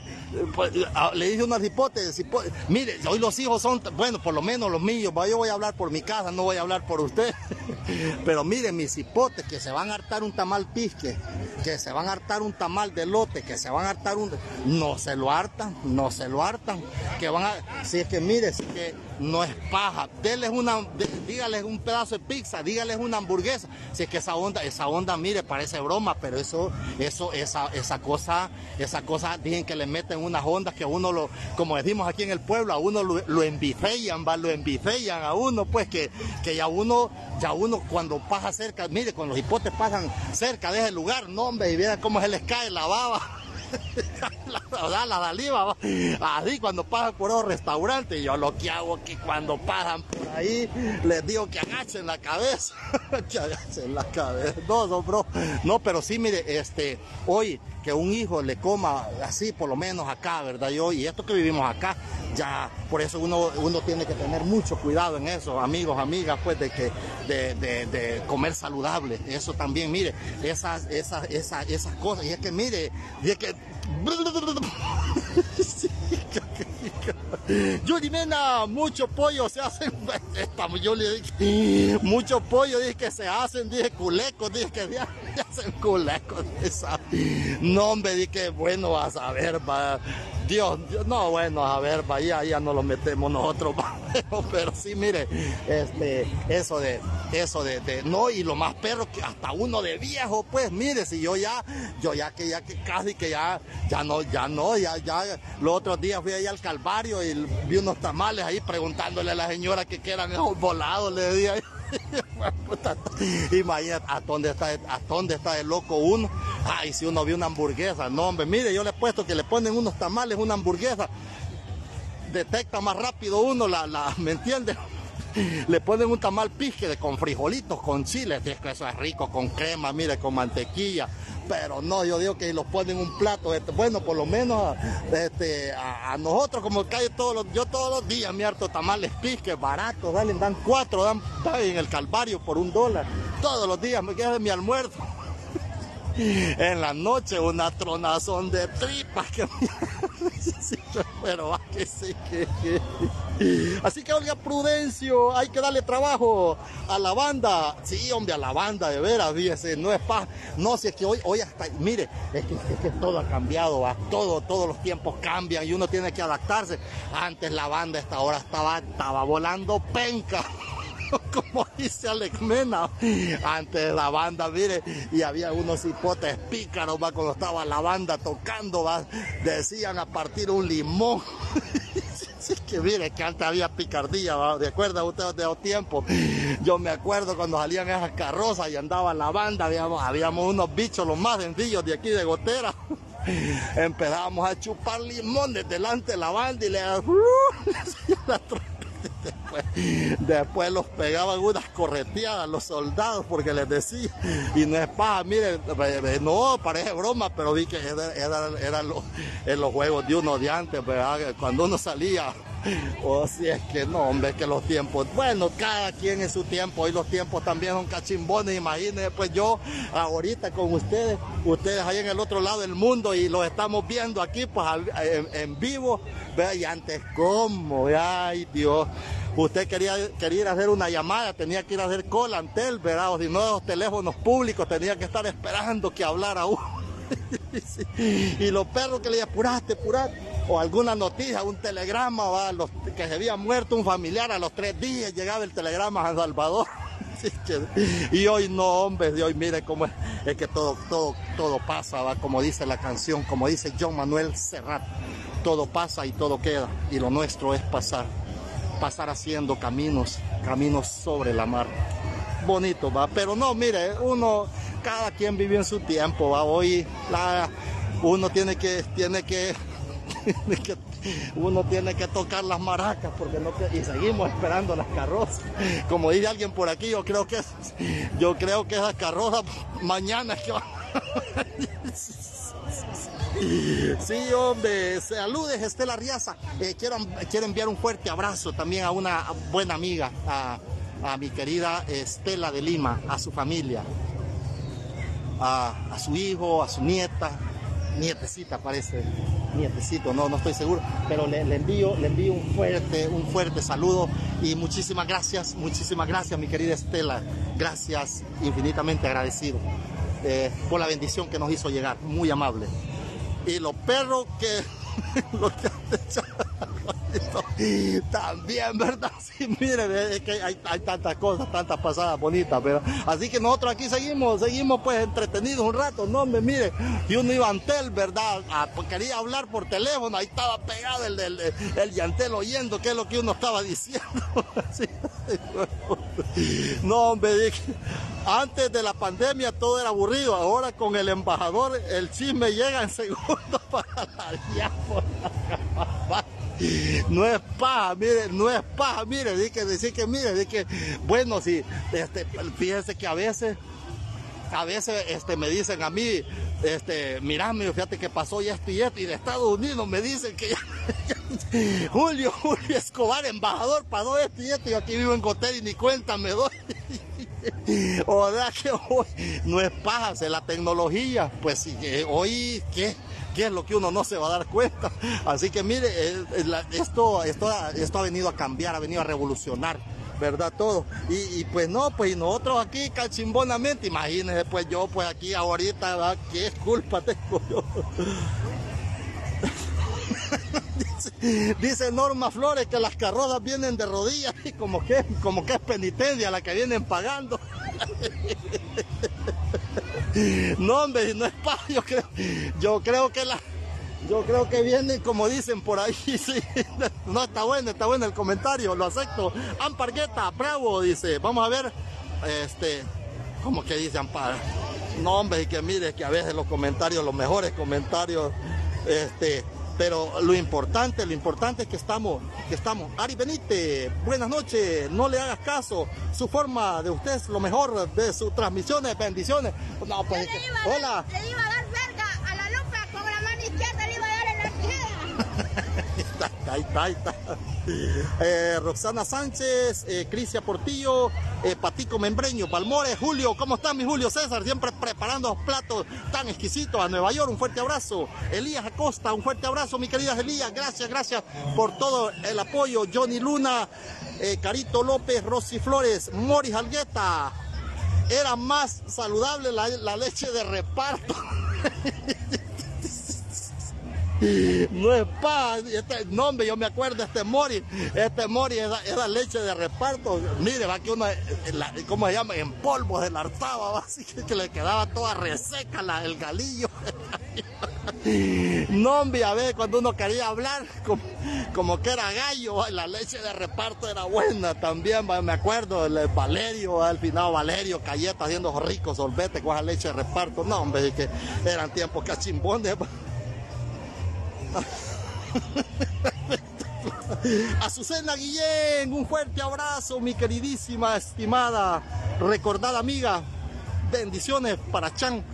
pues, ah, le dije unas hipótesis. hipo- Mire, hoy los hijos son, bueno, por lo menos los míos, yo voy a hablar por mi casa, no voy a hablar por usted. Pero mire, mis hipotes que se van a hartar un tamal pisque, que se van a hartar un tamal de lote, que se van a hartar un... No se lo hartan, no se lo hartan. Que van a... Si es que mire, si es que no es paja, déles una, dígales un pedazo de pizza, dígales una hamburguesa. Si es que esa onda, esa onda, mire, parece broma, pero eso, eso, esa, esa cosa, esa cosa, dicen que le meten unas ondas que a uno lo, como decimos aquí en el pueblo, a uno lo, lo embifean, va, lo embifean a uno, pues que, que ya uno, ya uno cuando pasa cerca, mire, cuando los hipotes pasan cerca de ese lugar, no hombre, y vean cómo se les cae la baba. la, la, saliva, va. así cuando pasan por los restaurantes, yo lo que hago es que cuando pasan por ahí, les digo que agachen la cabeza, que agachen la cabeza, no, no, bro, no, pero sí, mire, este, hoy que un hijo le coma así, por lo menos acá, ¿verdad? Yo, y esto que vivimos acá, ya, por eso uno, uno tiene que tener mucho cuidado en eso, amigos, amigas, pues, de que, de, comer saludable, eso también, mire, esas, esas, esas, esas cosas, y es que, mire, y es que, Yuri Mena, mucho pollo se hacen, mucho pollo, dije que se hacen, dije culecos, dije que ya, ya hacen culecos, no hombre, dije, bueno, a saber, va, Dios, Dios, no, bueno, a ver, va, ya, no lo metemos nosotros, pero, sí, mire, este, eso de, eso de, no, y lo más perro que hasta uno de viejo, pues, mire, si yo ya, yo ya que ya que casi que ya, ya no, ya no, ya, ya, los otros días fui allá al Calvario y vi unos tamales ahí preguntándole a la señora que qué eran esos volados, le decía. Imagínate, ¿a dónde está, a dónde está el loco uno? Ay, si uno vio una hamburguesa, no hombre, mire, yo le he puesto que le ponen unos tamales, una hamburguesa, detecta más rápido uno la, la ¿me entiende? Le ponen un tamal pisque de, con frijolitos, con chile, es que eso es rico, con crema, mire, con mantequilla. Pero no, yo digo que los ponen en un plato, este, bueno, por lo menos este, a, a nosotros como calle todos los, yo todos los días me harto tamales pisque, baratos, dan cuatro, dan, dan en el Calvario por un dólar. Todos los días me queda mi almuerzo. En la noche una tronazón de tripas que pero va que sí que, Así que Olga Prudencio, hay que darle trabajo a la banda. Sí, hombre, a la banda, de veras, fíjese, no es paz. No, si es que hoy, hoy hasta, mire, es que, es que todo ha cambiado, va, todo, todos los tiempos cambian y uno tiene que adaptarse. Antes la banda a esta hora estaba, estaba volando penca. como dice Alex Mena, antes de la banda, mire, y había unos hipotes pícaros, va, cuando estaba la banda tocando, va, decían a partir un limón. Sí, que mire, que antes había picardía, ¿va? ¿de acuerdo ustedes de los tiempos? Yo me acuerdo cuando salían esas carrozas y andaba la banda, habíamos, habíamos unos bichos los más sencillos de aquí de Gotera. Empezábamos a chupar limones delante de la banda y le trompeta. Después, los pegaban unas correteadas los soldados porque les decía, y no es paja, mire, eh, no, parece broma, pero vi que era, era, era lo- en los juegos de uno de antes, ¿verdad? cuando uno salía, o si es que no, hombre, que los tiempos, bueno, cada quien en su tiempo, hoy los tiempos también son cachimbones, imagínense, pues yo ahorita con ustedes, ustedes ahí en el otro lado del mundo y los estamos viendo aquí, pues en, en vivo, vea, y antes cómo, ay Dios, usted quería, quería hacer una llamada, tenía que ir a hacer cola antel, ¿verdad? O si teléfonos públicos, tenía que estar esperando que hablara uno. Y los perros que le apuraste, apuraste. O alguna noticia, un telegrama, va, que se había muerto un familiar a los tres días, llegaba el telegrama a San Salvador. Y hoy no, hombre, y hoy mire cómo es, es que todo, todo, todo pasa, va, como dice la canción, como dice John Manuel Serrat, todo pasa y todo queda, y lo nuestro es pasar, pasar haciendo caminos, caminos sobre la mar. Bonito, va, pero no, mire, uno, cada quien vive en su tiempo, va, hoy la, uno tiene que, tiene que uno tiene que tocar las maracas porque no y seguimos esperando las carrozas. Como dice alguien por aquí, yo creo que yo creo que esas carrozas mañana es que van. Sí, hombre, saludes Estela Riaza. Eh, quiero, quiero enviar un fuerte abrazo también a una buena amiga, a, a mi querida Estela de Lima, a su familia, a, a su hijo, a su nieta, nietecita parece, nietecito, no, no estoy seguro, pero le, le, envío, le envío un fuerte, un fuerte saludo y muchísimas gracias, muchísimas gracias mi querida Estela, gracias, infinitamente agradecido eh, por la bendición que nos hizo llegar, muy amable. Y los perros que, los que también, ¿verdad? Sí, miren, es que hay, tantas cosas, tantas pasadas bonitas, pero así que nosotros aquí seguimos, seguimos pues entretenidos un rato, no me mire, y uno iba Antel, ¿verdad? Ah, pues quería hablar por teléfono, ahí estaba pegado el, el, el Yantel oyendo qué es lo que uno estaba diciendo. no, hombre, antes de la pandemia todo era aburrido, ahora con el embajador el chisme llega en segundos para la diáspora. No es paja, mire, no es paja, mire, di que decir que mire, di que, bueno, si, este, fíjese que a veces, a veces este, me dicen a mí, este, mira, fíjate que pasó y esto y esto, y de Estados Unidos me dicen que ya, Julio, Julio Escobar, embajador, pasó esto y esto, y aquí vivo en Cotel y ni cuenta me doy. o sea que hoy no es paja, es la tecnología, pues hoy, ¿qué? ¿Qué es lo que uno no se va a dar cuenta? Así que mire, esto, esto, esto ha venido a cambiar, ha venido a revolucionar. ¿verdad? Todo. Y, pues no, pues nosotros aquí cachimbonamente, imagínense, pues yo pues aquí ahorita, ¿verdad? ¿qué culpa tengo yo? dice, dice, Norma Flores que las carrozas vienen de rodillas y como que, como que es penitencia la que vienen pagando. No, hombre, no es paja, yo creo, yo creo que la, yo creo que vienen como dicen por ahí, sí. No, está bueno, está bueno el comentario, lo acepto. Ampargueta, bravo, dice. Vamos a ver, este, ¿cómo que dice Ampar? No, hombre, y que mire que a veces los comentarios, los mejores comentarios, este, pero lo importante, lo importante es que estamos, que estamos. Ari Benítez, buenas noches, no le hagas caso, su forma de usted es lo mejor de sus transmisiones, bendiciones. No, pues, Yo le iba a dar- hola. le iba a dar verga a la lupa con la mano izquierda, le iba a dar en la está, ahí está. Eh, Roxana Sánchez, eh, Crisia Portillo, eh, Patico Membreño, Palmores, Julio, ¿cómo está mi Julio César? Siempre preparando platos tan exquisitos a Nueva York, un fuerte abrazo. Elías Acosta, un fuerte abrazo, mi querida Elías, gracias, gracias por todo el apoyo. Johnny Luna, Carito López, Rosy Flores, Moris Algueta. Era más saludable la leche de reparto. No es paz, este nombre, yo me acuerdo de este Mori, este Mori era, leche de reparto, mire, va que uno, eh, la- ¿cómo se llama? En polvo se la hartaba, así que, le quedaba toda reseca la, el galillo. No, hombre, a ver, cuando uno quería hablar, como, como que era gallo, la leche de reparto era buena también, me acuerdo, el, Valerio, va, el finado Valerio, Cayeta haciendo ricos sorbetes con esa leche de reparto, no, hombre, que eran tiempos cachimbones. Azucena Guillén, un fuerte abrazo, mi queridísima, estimada, recordada amiga. Bendiciones para Chan,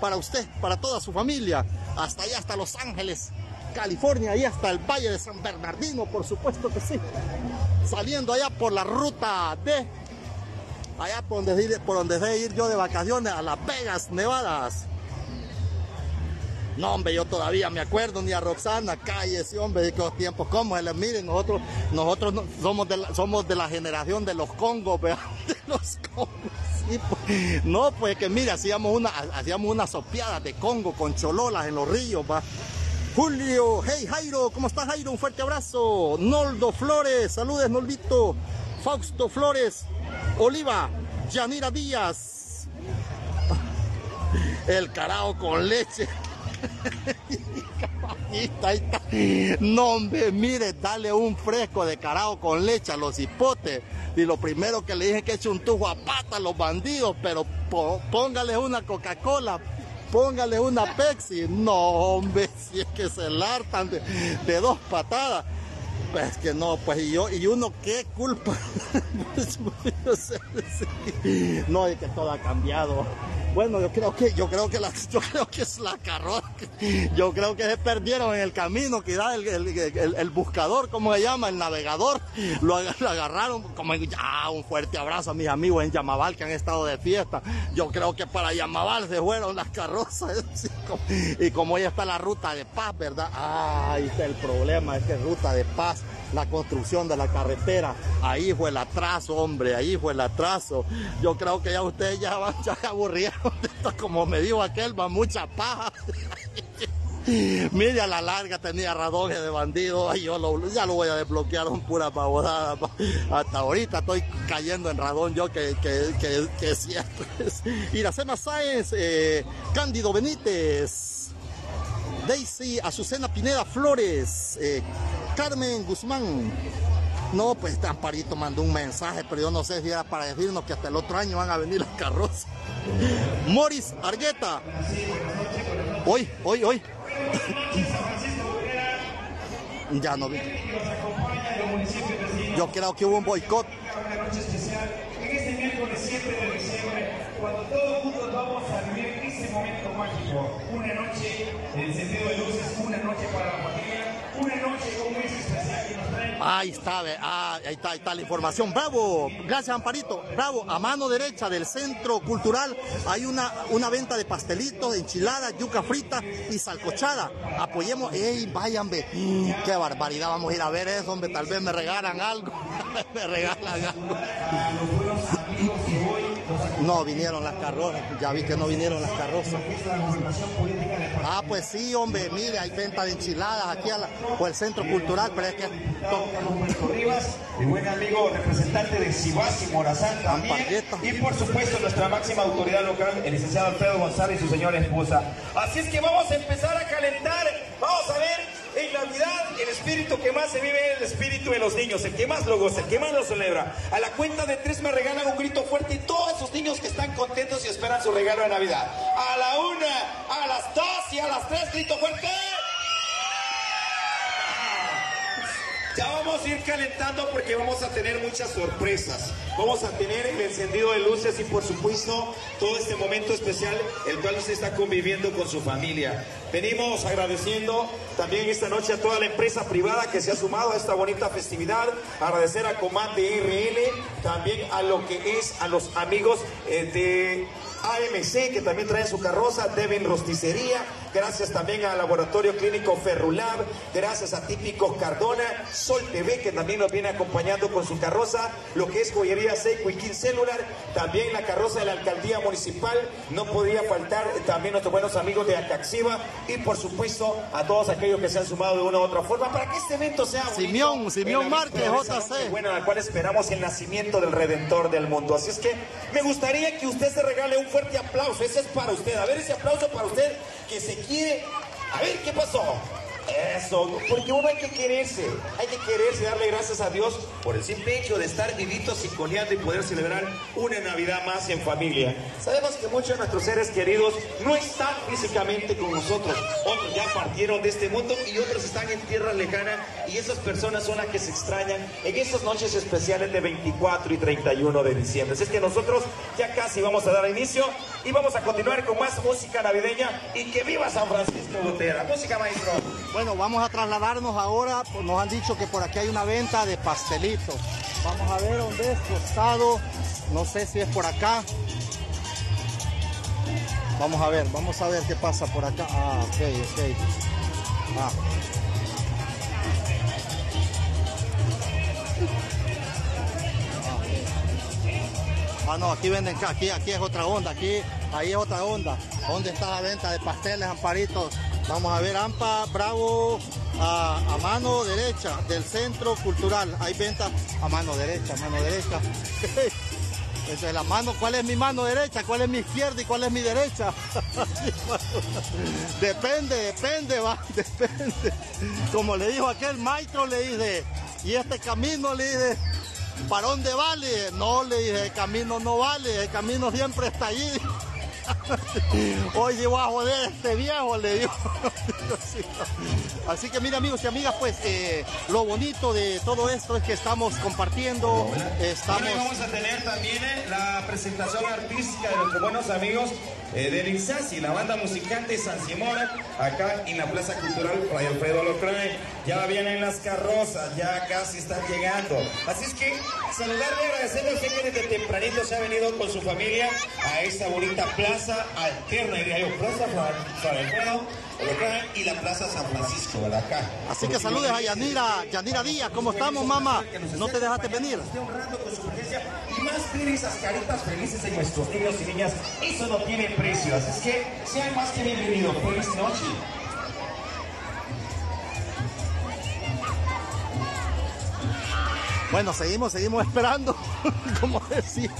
para usted, para toda su familia, hasta allá, hasta Los Ángeles, California, y hasta el Valle de San Bernardino, por supuesto que sí. Saliendo allá por la ruta de, allá por donde, por donde ir yo de vacaciones, a Las Vegas, Nevadas. No, hombre, yo todavía me acuerdo ni a Roxana, cállese, hombre, de los tiempos, ¿cómo? miren, nosotros, nosotros no- somos, de la, somos de la generación de los congos, ¿verdad? De los congos. sí, pues. No, pues que mira, hacíamos una, hacíamos una sopeada de congo con chololas en los ríos, va. Julio, hey Jairo, ¿cómo estás Jairo? Un fuerte abrazo. Noldo Flores, saludes Noldito. Fausto Flores, Oliva, Yanira Díaz. El carao con leche. Ahí está. No, hombre, mire, dale un fresco de carao con leche a los hipotes. Y lo primero que le dije que eche un tujo a pata a los bandidos, pero póngale una Coca-Cola. póngale una Pepsi. No, hombre, si es que se lartan de dos patadas. Pues que no, pues y yo, y uno qué culpa. no, es que todo ha cambiado. Bueno, yo creo que, yo creo que yo creo que es la carroza. Yo creo que se perdieron en el camino, que da el, el, el, buscador, como se llama, el navegador. Lo, agarraron, como ya, un fuerte abrazo a mis amigos en Yamabal que han estado de fiesta. Yo creo que para Yamabal se fueron las carrozas. Y como ya está la ruta de paz, ¿verdad? Ah, ahí está el problema, es que ruta de paz la construcción de la carretera. Ahí fue el atraso, hombre, ahí fue el atraso. Yo creo que ya ustedes ya, van, ya aburrieron como me dijo aquel, va mucha paja. Mire, a la larga tenía radones de bandido. yo ya lo voy a desbloquear un pura pavodada. Hasta ahorita estoy cayendo en radón yo que, que, que, es cierto. Iracema Sáenz, eh, Cándido Benítez, Daisy Azucena Pineda Flores, eh, Carmen Guzmán. No, pues Amparito mandó un mensaje, pero yo no sé si era para decirnos que hasta el otro año van a venir las carrozas. Morris Argueta. Hoy, hoy, hoy. ya no vi. Yo creo que hubo un boicot. Este miércoles 7 de diciembre, cuando todos juntos vamos a vivir ese momento mágico, una noche en sentido de luces, una noche para la familia, una noche con un especial que nos trae. Ahí está, ah, ahí está, ahí está la información. Bravo, gracias Amparito. Bravo, a mano derecha del Centro Cultural hay una, una venta de pastelitos, enchiladas, yuca frita y salcochada. Apoyemos, ey, vayan, ve. qué barbaridad, vamos a ir a ver eso, hombre, tal vez me regalan algo. me regalan algo. No, vinieron las carrozas, ya vi que no vinieron las carrozas. Ah, pues sí, hombre, mire, hay venta de enchiladas aquí a la, por el centro cultural, pero es que... Rivas, mi buen amigo representante de Sibas y Morazán también. Y por supuesto nuestra máxima autoridad local, el licenciado Alfredo González y su señora esposa. Así es que vamos a empezar a calentar, vamos a ver en Navidad, el espíritu que más se vive es el espíritu de los niños, el que más lo goza, el que más lo celebra. A la cuenta de tres me regalan un grito fuerte y todos esos niños que están contentos y esperan su regalo de Navidad. A la una, a las dos y a las tres, grito fuerte. Ya vamos a ir calentando porque vamos a tener muchas sorpresas. Vamos a tener el encendido de luces y por supuesto todo este momento especial el cual usted está conviviendo con su familia. Venimos agradeciendo también esta noche a toda la empresa privada que se ha sumado a esta bonita festividad. Agradecer a Comande IRL, también a lo que es a los amigos eh, de AMC, que también traen su carroza, Devin Rosticería, gracias también al Laboratorio Clínico Ferrulab, gracias a Típico Cardona, Sol TV, que también nos viene acompañando con su carroza, lo que es joyería Seiko y King Celular, también la carroza de la Alcaldía Municipal, no podría faltar también nuestros buenos amigos de Acaxiva y por supuesto a todos aquellos que se han sumado de una u otra forma para que este evento sea bonito. Simeón, Simeón Márquez, JC. Bueno, al cual esperamos el nacimiento del Redentor del mundo. Así es que me gustaría que usted se regale un fuerte aplauso. Ese es para usted. A ver ese aplauso para usted que se quiere. A ver qué pasó. Eso, porque uno hay que quererse, hay que quererse, darle gracias a Dios por el simple hecho de estar vivitos y coleando y poder celebrar una Navidad más en familia. Sabemos que muchos de nuestros seres queridos no están físicamente con nosotros, otros ya partieron de este mundo y otros están en tierra lejana y esas personas son las que se extrañan en esas noches especiales de 24 y 31 de diciembre. Así es que nosotros ya casi vamos a dar inicio y vamos a continuar con más música navideña y que viva San Francisco Gotera. Música maestro. Bueno, vamos a trasladarnos ahora, pues, nos han dicho que por aquí hay una venta de pastelitos. Vamos a ver dónde es, costado, no sé si es por acá. Vamos a ver, vamos a ver qué pasa por acá. Ah, ok, ok. Ah. Ah, no, aquí venden, aquí, aquí es otra onda, aquí, ahí es otra onda. ¿Dónde está la venta de pasteles, amparitos? Vamos a ver, AMPA Bravo a, mano derecha del centro cultural. Hay venta a mano derecha, a mano derecha. Entonces la mano, ¿cuál es mi mano derecha? ¿Cuál es mi izquierda y cuál es mi derecha? depende, depende, va, depende. Como le dijo aquel maestro, le dice, y este camino le dice, ¿para dónde vale? No, le dije, el camino no vale, el camino siempre está allí. Hoy llevo a joder este viejo, le digo. Así que mira amigos y amigas, pues eh, lo bonito de todo esto es que estamos compartiendo, estamos... Vamos a tener también eh, la presentación artística de nuestros buenos amigos eh, del la banda musical de San Simón, acá en la Plaza Cultural Fray Alfredo Locray. Ya vienen las carrozas, ya casi están llegando. Así es que saludarle y agradecerle a usted que desde tempranito se ha venido con su familia a esta bonita plaza alterna, diría yo, Plaza Alfredo Locray y la Plaza San Francisco, ¿verdad? Acá. Así que saludes a Yanira, Yanira Díaz, ¿cómo estamos mamá? No te dejaste venir. Y más ver esas caritas felices en nuestros niños y niñas. Eso no tiene precio. Así es que sean más que bienvenidos. Feliz noche. Bueno, seguimos, seguimos esperando, como decía.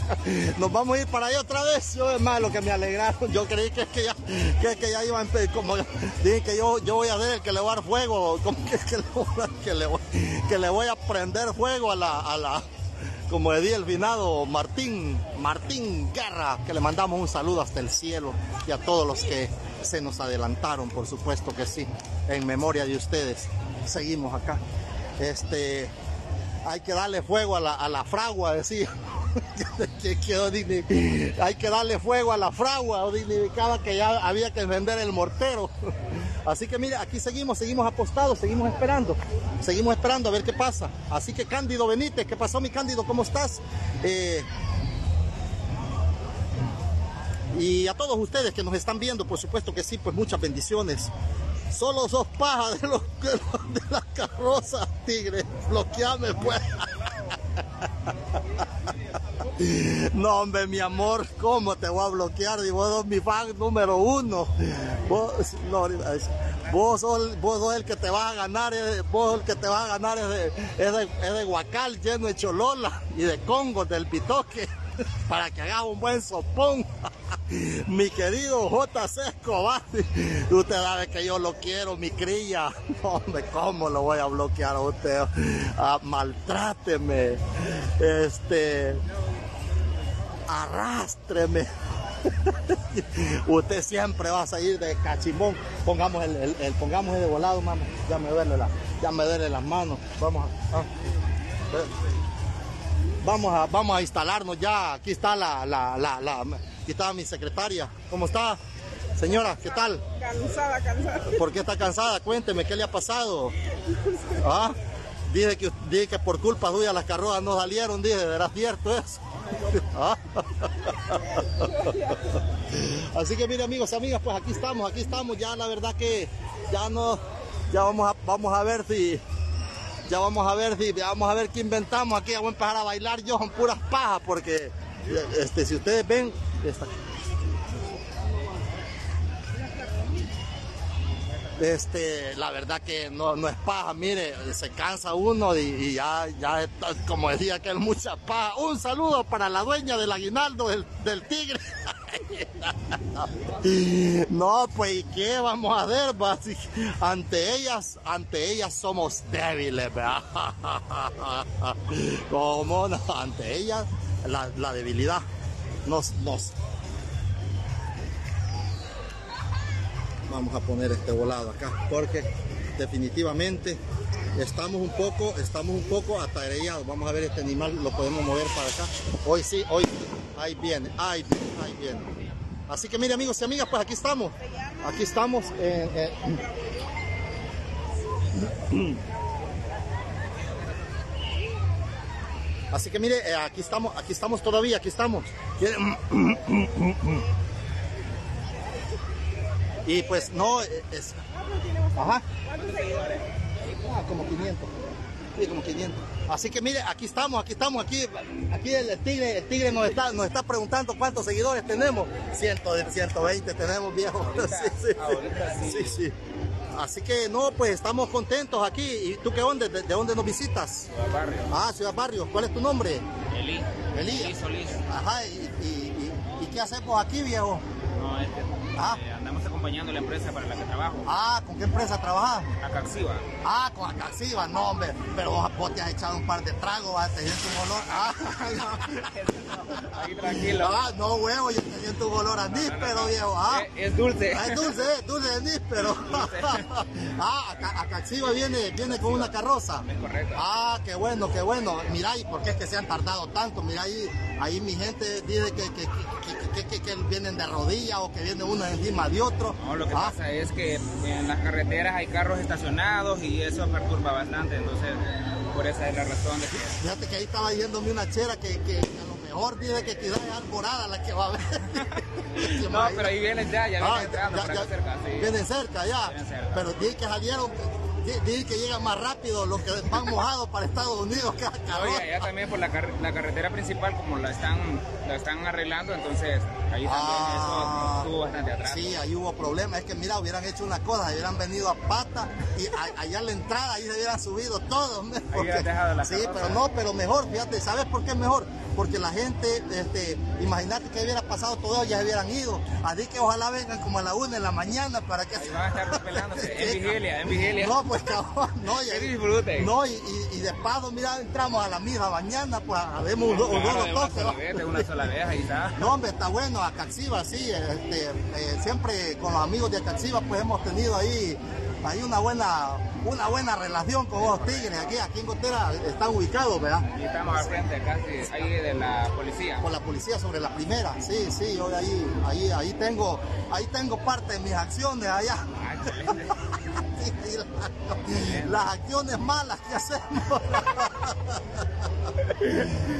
Nos vamos a ir para allá otra vez. Yo, es más, lo que me alegraron, yo creí que que ya, que, que ya iban, como dije que yo, yo voy a ser el que le voy a dar fuego, como que, que, le, voy, a- que le voy a prender fuego a la, a la, como decía el vinado Martín, Martín Guerra, que le mandamos un saludo hasta el cielo y a todos los que se nos adelantaron, por supuesto que sí, en memoria de ustedes. Seguimos acá. Este, hay que darle fuego a la, a la fragua, decía. Hay que darle fuego a la fragua, dignificaba que ya había que vender el mortero. Así que mire, aquí seguimos, seguimos apostados, seguimos esperando, seguimos esperando a ver qué pasa. Así que Cándido Benítez, ¿qué pasó mi Cándido? ¿Cómo estás? Eh, y a todos ustedes que nos están viendo, por supuesto que sí, pues muchas bendiciones. Solo sos paja de, los, de, las carrozas, tigre. Bloqueame, pues. No, hombre, mi amor, ¿cómo te voy a bloquear? Y vos sos mi fan número uno. Vos, vos, sos, vos sos el que te vas a ganar, vos el que te vas a ganar es de, es de, es de Huacal, lleno de cholola y de Congo, del pitoque, para que hagas un buen sopón. Mi querido JC Escobar, usted sabe que yo lo quiero, mi cría. Hombre, ¿cómo lo voy a bloquear a usted? Ah, maltráteme. Este arrástreme. Usted siempre va a salir de cachimón. Pongamos el, el- el- pongamos el de volado, mamá. Ya me duele la, ya me duele las manos. Vamos a, ah. Vamos a, vamos a instalarnos ya. Aquí está la, la, la, la- aquí está mi secretaria. ¿Cómo está? Señora, ¿qué tal? Cansada, cansada. ¿Por qué está cansada? Cuénteme, ¿qué le ha pasado? ¿Ah? Dije que, dije que por culpa suya las carrozas no salieron, dije, ¿era cierto eso? ¿Ah? Así que mire amigos, amigas, pues aquí estamos, aquí estamos, ya la verdad que ya no, ya vamos a, vamos a ver si, ya vamos a ver si, ya vamos a ver qué inventamos aquí, voy a empezar a bailar yo con puras pajas, porque este, si ustedes ven, esta- este, la verdad que no, no es paja, mire, se cansa uno y, ya, ya está, como decía aquel, mucha paja. Un saludo para la dueña del aguinaldo del, tigre. No, pues, ¿y qué vamos a hacer? ante ellas, ante ellas somos débiles, ¿verdad? ¿Cómo no? Ante ellas, la, la debilidad nos, nos, vamos a poner este volado acá porque definitivamente estamos un poco estamos un poco atareados. Vamos a ver este animal lo podemos mover para acá. Hoy sí hoy ahí viene ahí viene ahí viene. Así que mire amigos y amigas pues aquí estamos aquí estamos así que mire eh, aquí estamos aquí estamos todavía aquí estamos. ¿Quiere- y pues no es ajá. Ah, como 500 sí como 500 así que mire aquí estamos aquí estamos aquí aquí el, tigre el tigre nos está nos está preguntando cuántos seguidores tenemos. 100 120 tenemos viejo. Sí, sí, sí, sí, sí. así que no pues estamos contentos aquí. Y tú qué dónde de, de dónde nos visitas Ciudad Barrio. ah Ciudad Barrio. ¿cuál es tu nombre Eli. Elías. Eli Solís. ajá y, y, y- y qué hacemos aquí viejo No, este, Ah. eh, acompañando la empresa para la que trabajo. Ah, ¿con qué empresa trabajas? Acaxiva. Ah, con Acaxiva, no, hombre. Pero vos, vos te has echado un par de tragos, ¿va? te siento un olor. Ah, Ahí tranquilo. ah, no, huevo, yo te siento un olor a níspero, viejo. Ah. Es, es dulce. Ah, es dulce, es dulce de níspero. ah, Aca- Acaxiva viene, viene con una carroza. Es correcto. Ah, qué bueno, qué bueno. Mira, ¿y por qué es que se han tardado tanto? Mira, ahí, ahí mi gente dice que, que, que, que- que- que vienen de rodillas o que viene uno encima de otro. No, lo que Ah, pasa es que en las carreteras hay carros estacionados y eso perturba bastante, entonces por esa es la razón de que Fíjate que ahí estaba diciéndome una chera que, que a lo mejor dice que quizás es alborada la que va a ver. ¿Se No, pero ahí vienen ya, ya vienen Ah, entrando ya- cerca, sí. Vienen cerca ya. Vienen cerca. Pero di que salieron, di que llegan más rápido los que van mojados para Estados Unidos que acá. Oye, allá también por la, car- la carretera principal, como la están, la están arreglando, entonces ahí también Ah, eso estuvo bastante atrás. Sí, ahí hubo problemas. Es que mira, hubieran hecho una cosa, hubieran venido a pata y a- allá en la entrada ahí se hubieran subido todos. hubieran dejado la sí, carroza. pero no, pero mejor, fíjate, ¿sabes por qué es mejor? Porque la gente, este, imagínate que hubiera pasado todo, ya se hubieran ido. Así que ojalá vengan como a la una de la mañana para que Ahí van a estar repelándose, en vigilia, en vigilia. No, pues cabrón, no, y, Que disfruten. No, y, y, y de paso, mira, entramos a la misa mañana, pues haremos un, un Claro, de toque. sola ¿no? vez, de una sola vez, ahí está. No, hombre, está bueno, Acaxiva, sí, este, eh, siempre con los amigos de Acaxiva pues hemos tenido ahí, ahí una buena, una buena relación con los tigres, aquí, aquí en Gotera están ubicados, ¿verdad? Y estamos al frente casi ahí de la policía. Con la policía sobre la primera, sí, sí, yo ahí, ahí, ahí tengo, ahí tengo parte de mis acciones allá. Ah, excelente. Las acciones malas que hacemos.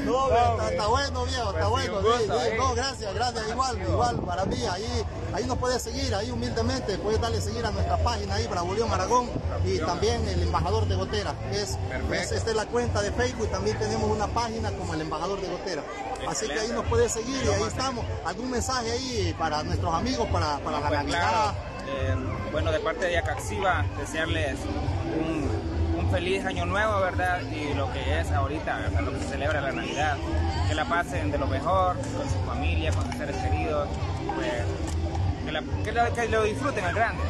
No, está, está bueno, viejo, está Pues bueno. un sí, gusto, sí. eh. No, gracias, gracias. Igual, igual, para mí, ahí, ahí nos puedes seguir, ahí humildemente, puedes darle seguir a nuestra página ahí, Bravo León Aragón, y también el embajador de Gotera. Es, es- esta es la cuenta de Facebook, también tenemos una página como el embajador de Gotera. Así que ahí nos puedes seguir y ahí estamos. ¿Algún mensaje ahí para nuestros amigos, para, para la Pues Navidad? claro, eh, bueno, de parte de Acaxiva, desearles un, un feliz año nuevo, ¿verdad? Y lo que es ahorita, ¿verdad? Lo que se celebra la Navidad. Que la pasen de lo mejor, con su familia, con sus seres queridos. Pues, que, la- que lo, que lo disfruten al grande.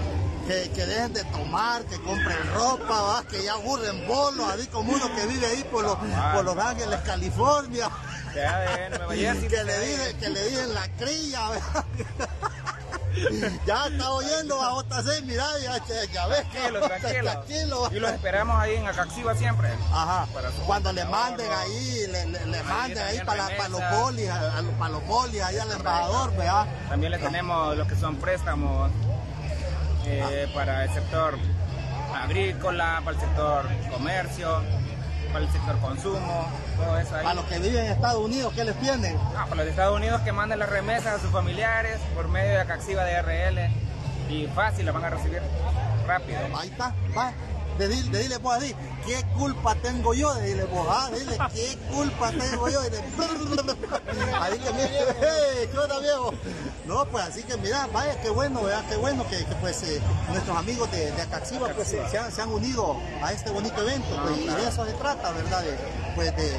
que, que dejen de tomar, que compren ropa, ¿va? que ya aburren bolos, así como uno que vive ahí por los, por los Ángeles, California, Ya que le dicen, que le dicen la crilla, ¿verdad? ya está oyendo a JC, mira, ya, ya, ves, Tranquilo, cabrón, tranquilo. tranquilo. Y los esperamos ahí en Acaxiva siempre. Ajá, cuando le manden ahí, le, le- le manden ahí para, para los bolis, a- a- para los bolis, ahí al embajador, ¿verdad? También le tenemos lo que son préstamos eh, para el sector agrícola, para el sector comercio, para el sector consumo, todo eso ahí. Para los que viven en Estados Unidos, ¿qué les tienen? Ah, para los de Estados Unidos que manden las remesas a sus familiares por medio de Acaxiva de RL y fácil las van a recibir rápido. Ahí está, va. De, dile, de dile vos así, ¿qué culpa tengo yo? De dile vos, ah, dile, ¿qué culpa tengo yo? Dile, ahí que mira, hey, ¿qué onda viejo? No, pues así que mira, vaya, qué bueno, ¿verdad? Qué bueno que, que, pues eh, nuestros amigos de, de Acaxiva pues se, se han, se han unido a este bonito evento, pues, y de eso se trata, ¿verdad? De, pues de,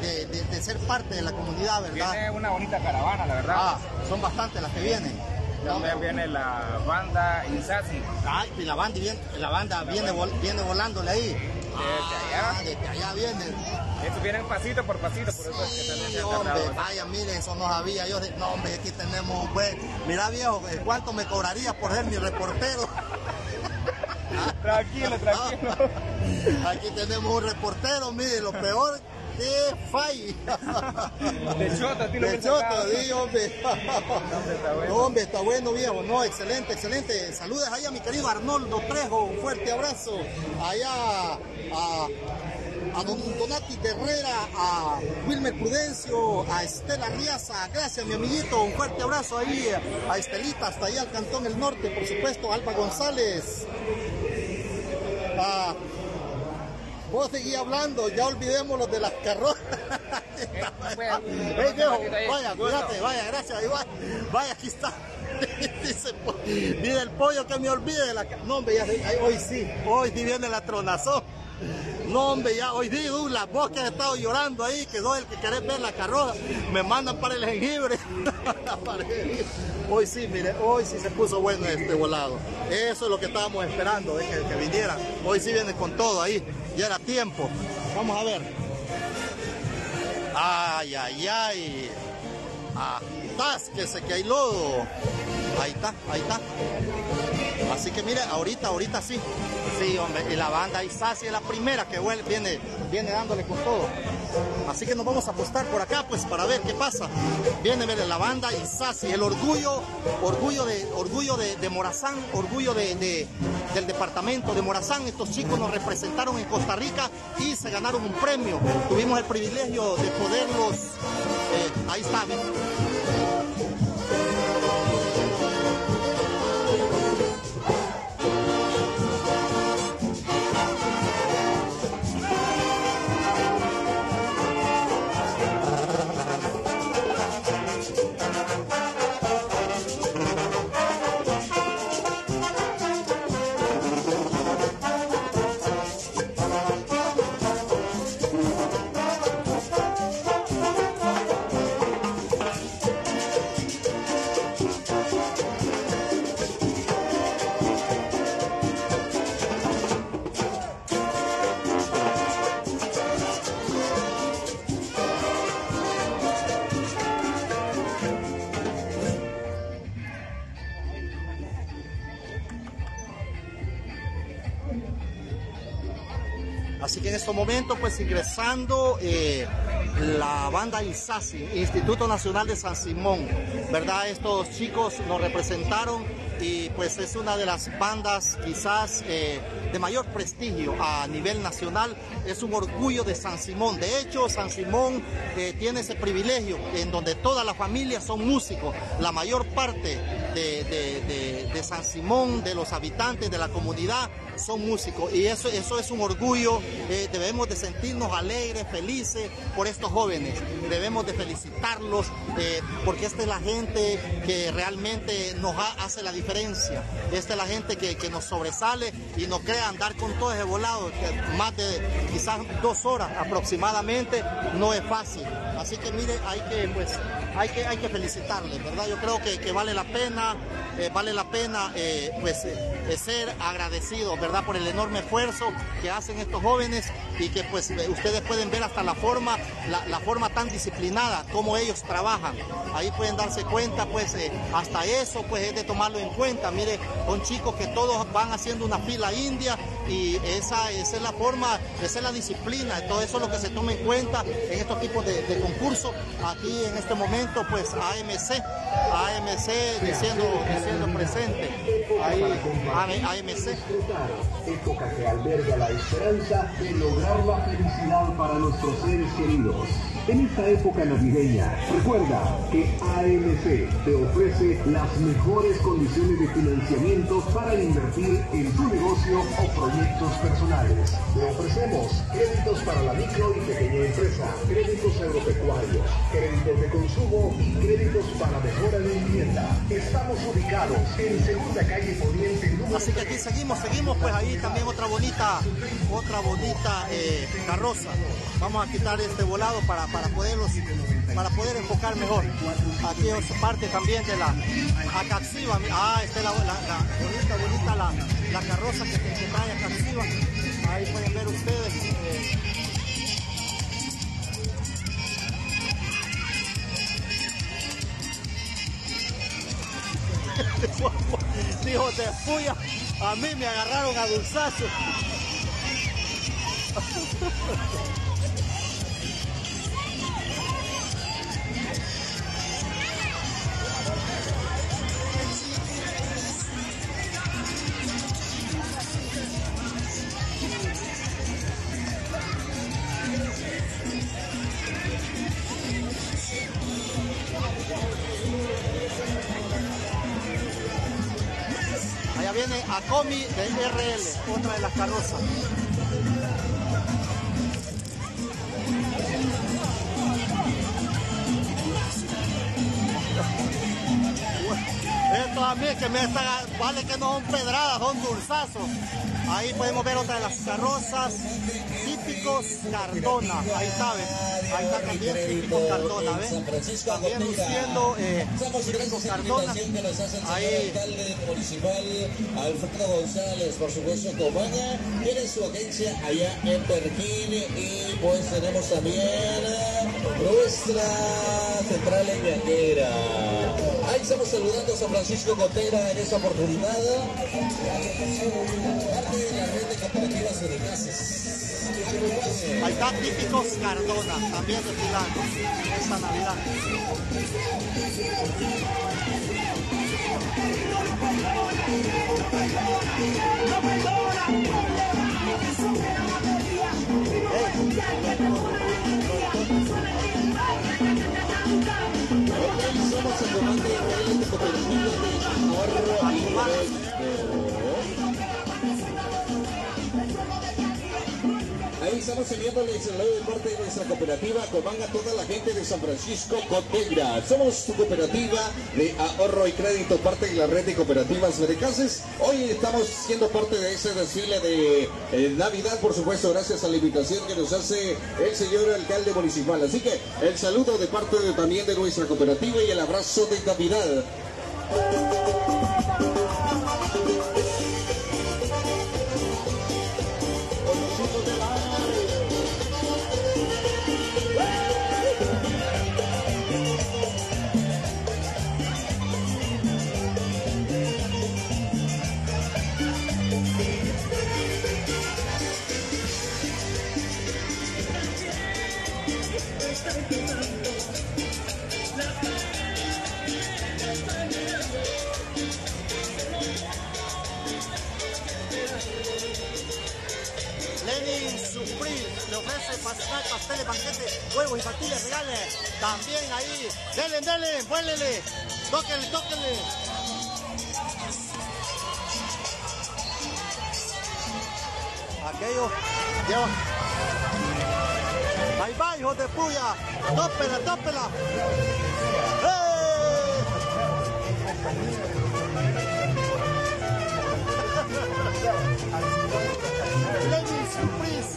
de, de- de ser parte de la comunidad, ¿verdad? Viene una bonita caravana, la verdad. Ah, son bastantes las que vienen. También viene la banda Insasi. Ay, y la banda viene, la banda viene, vol- viene volándole ahí. Desde allá. Ah, desde allá viene. Estos vienen pasito por pasito, por eso es que Sí, hombre, vaya, mire, eso no sabía yo. No, hombre, aquí tenemos un buen. Mira, viejo, ¿eh, ¿cuánto me cobraría por ser mi reportero? Tranquilo, tranquilo. Aquí tenemos un reportero, mire, lo peor que falla. De sí, hombre. está bueno. No, hombre, está bueno, viejo. No, excelente, excelente. Saludos allá a mi querido Arnoldo Trejo. Un fuerte abrazo. Allá a, a don Donati Herrera, a Wilmer Prudencio, a Estela Riaza. Gracias, mi amiguito. Un fuerte abrazo ahí a Estelita, hasta allá al Cantón El Norte, por supuesto. Alba González. Ah, Vos seguí hablando, ya olvidemos los de las carrozas. viejo, ratito ahí, vaya, cuídate, vaya, gracias, ahí va. Vaya, aquí está. Dice, po- Mira el pollo que me olvide de la No, hombre, ya hoy sí, hoy sí viene la tronazón. No, hombre, ya hoy día, Douglas, vos que has estado llorando ahí, que soy el que querés ver la carroza, me mandan para el jengibre. hoy sí, mire, hoy sí se puso bueno este volado. Eso es lo que estábamos esperando, de que, que viniera. Hoy sí viene con todo ahí, ya era tiempo. Vamos a ver. Ay, ay, ay. Atásquese que hay lodo. Ahí está, ahí está. Así que mire, ahorita, ahorita sí. Sí, hombre, y la banda Isasi es la primera que viene, viene dándole con todo. Así que nos vamos a apostar por acá, pues, para ver qué pasa. Viene ver la banda Isasi, el orgullo, orgullo de, orgullo de, Morazán, orgullo de, del departamento de Morazán. Estos chicos nos representaron en Costa Rica y se ganaron un premio. Tuvimos el privilegio de poderlos, eh, ahí está, Así que en estos momentos, pues ingresando eh, la banda ISASI, Instituto Nacional de San Simón, ¿verdad? Estos chicos nos representaron y pues es una de las bandas quizás eh, de mayor prestigio a nivel nacional. Es un orgullo de San Simón. De hecho, San Simón eh, tiene ese privilegio en donde todas las familias son músicos. La mayor parte de, San Simón, de los habitantes de la comunidad, son músicos. Y eso, eso es un orgullo. Eh, debemos de sentirnos alegres, felices por estos jóvenes. Debemos de felicitarlos porque esta es la gente que realmente nos hace la diferencia esta es la gente que, nos sobresale y nos crea andar con todo ese volado, que más de quizás dos horas aproximadamente, no es fácil. Así que mire, hay que pues hay que, hay que felicitarles, ¿verdad? Yo creo que, vale la pena, eh, vale la pena eh, pues eh, ser agradecidos, ¿verdad? Por el enorme esfuerzo que hacen estos jóvenes y que pues ustedes pueden ver hasta la forma, la, forma tan disciplinada como ellos trabajan. Ahí pueden darse cuenta, pues hasta eso pues es de tomarlo en cuenta. Mire, son chicos que todos van haciendo una fila india y esa, esa es la forma, esa es la disciplina, todo eso es lo que se toma en cuenta en estos tipos de concursos. Aquí en este momento pues AMC, AMC diciendo, diciendo presente, ahí AMC. Época que alberga la esperanza de lograr la felicidad para nuestros seres queridos. En esta época navideña, recuerda que AMC te ofrece las mejores condiciones de financiamiento para invertir en tu negocio o proyectos personales. Te ofrecemos créditos para la micro y pequeña empresa, créditos agropecuarios, créditos de consumo y créditos para mejora de vivienda. Estamos ubicados en Segunda Calle Poniente número Así que aquí seguimos, seguimos, pues ahí también otra bonita, otra bonita eh, carroza. Vamos a quitar este volado para para poderlos para poder enfocar mejor. Aquí es parte también de la Acaxiva. Ah, esta es la, bonita, bonita la, la carroza que, que trae Acaxiva. Ahí pueden ver ustedes. Eh, Dijo de puya, a mí me agarraron a dulzazo. Ahí podemos ver otra de las carrozas típicos Cardona. Ahí está, ¿ves? Ahí está también típicos Cardona, ¿ves? También luciendo eh, típicos Cardona. Ahí. municipal Alfredo González, por supuesto, Comaña, tiene su agencia allá en Perquín y pues tenemos también nuestra central en Viajera. Ahí estamos saludando a San Francisco Gotera en esta oportunidad. Parte de la red de cooperativas de casas. Ahí está típicos Cardona, también desfilando esta Navidad. Somos Ahí estamos enviándole el de parte de nuestra cooperativa Comanga a toda la gente de San Francisco Cotegra. Somos tu cooperativa de ahorro y crédito, parte de la red de cooperativas Vericases. Hoy estamos siendo parte de ese desfile de eh, Navidad, por supuesto, gracias a la invitación que nos hace el señor alcalde municipal. Así que el saludo de parte también de nuestra cooperativa y el abrazo de Navidad. やった! Pastel, pasteles, banquetes, huevos infantiles, regales. También ahí. Delen, delen, vuélele. Tóquenle, tóquenle. Aquello lleva. Bye bye, hijo de puya. Tópela, tópela. ¡Eh!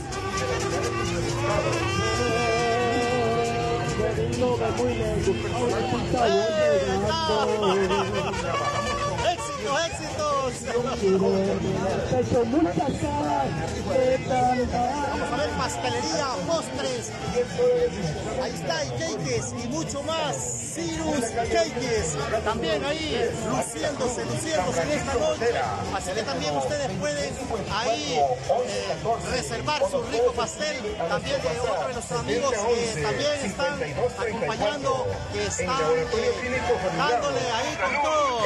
Lenin Surprise. Vamos a ver pastelería, postres. Ahí está, y cakes y mucho más. Cirrus Cakes. También ahí luciéndose, luciéndose en esta noche. Así que también ustedes pueden ahí eh, reservar su rico pastel. También de otro de nuestros amigos que también están acompañando, que están eh, dándole ahí con todo.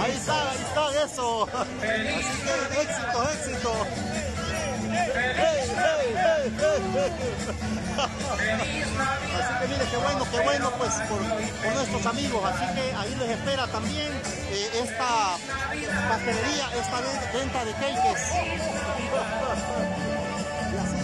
Ahí está, ahí está eso. Así que éxito, éxito. Así que mire, qué bueno, qué bueno pues por, por nuestros amigos. Así que ahí les espera también eh, esta pastelería, esta ven- venta de cakes. Y así.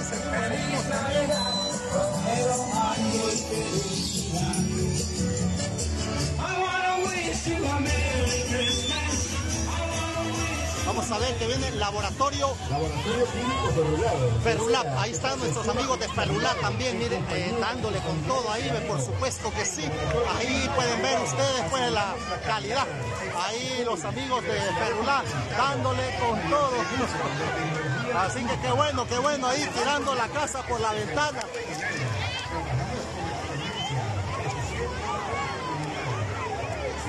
Vamos a ver que viene el laboratorio Laboratorio Clínico Ferrolado. Ferrulab, ahí están nuestros amigos de Ferrulab también, miren, eh, dándole con todo ahí, por supuesto que sí. Ahí pueden ver ustedes pues la calidad. Ahí los amigos de Ferrulab dándole con todo. Así que qué bueno, qué bueno ahí tirando la casa por la ventana.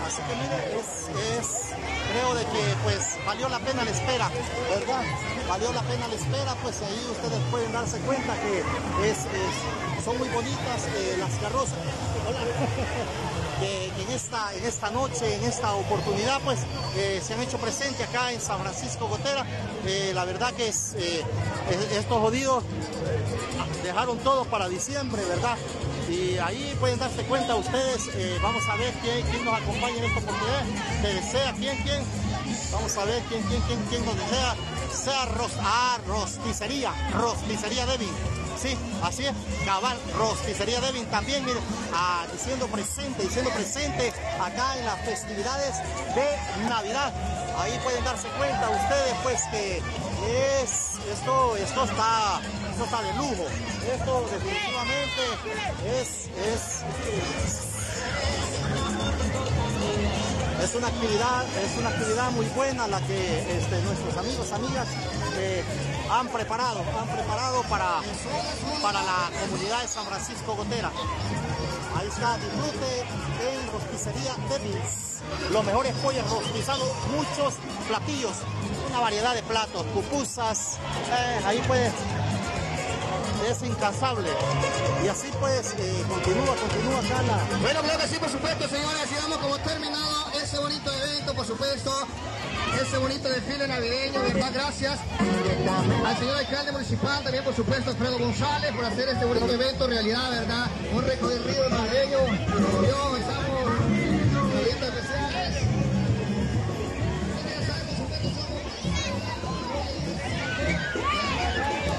Así que mire, es, es- creo de que pues valió la pena la espera, ¿verdad? Valió la pena la espera, pues ahí ustedes pueden darse cuenta que es, son muy bonitas eh, las carrozas. Que, en, esta, en esta noche, en esta oportunidad, pues eh, se han hecho presentes acá en San Francisco Gotera. Eh, la verdad que es, es- estos jodidos dejaron todo para diciembre, ¿verdad? Y ahí pueden darse cuenta ustedes, eh, vamos a ver quién, quién nos acompaña en esta oportunidad. Se desea, ¿quién, quién? Vamos a ver quién, quién, quién, quién nos desea. Sea ros, ah, rosticería, rosticería Devin. Sí, así es, cabal, rosticería Devin también, miren, ah, diciendo presente, diciendo presente acá en las festividades de Navidad. Ahí pueden darse cuenta ustedes pues que es, esto, esto está, esto está de lujo. Esto definitivamente es, es, es una actividad, es una actividad muy buena la que este, nuestros amigos, amigas eh, han preparado, han preparado para, para la comunidad de San Francisco Gotera. Ahí está, disfrute en rosticería Devils. Los mejores pollos rostizados, muchos platillos, una variedad de platos, pupusas, eh, ahí pues es incansable. Y así pues eh, continúa, continúa acá la... Bueno, claro que sí, por supuesto, señores, así damos como terminado ese bonito evento, por supuesto, ese bonito desfile navideño, ¿verdad? Gracias al señor alcalde municipal, también por supuesto Alfredo González por hacer este bonito evento realidad, ¿verdad? Un recorrido navideño, yo, estamos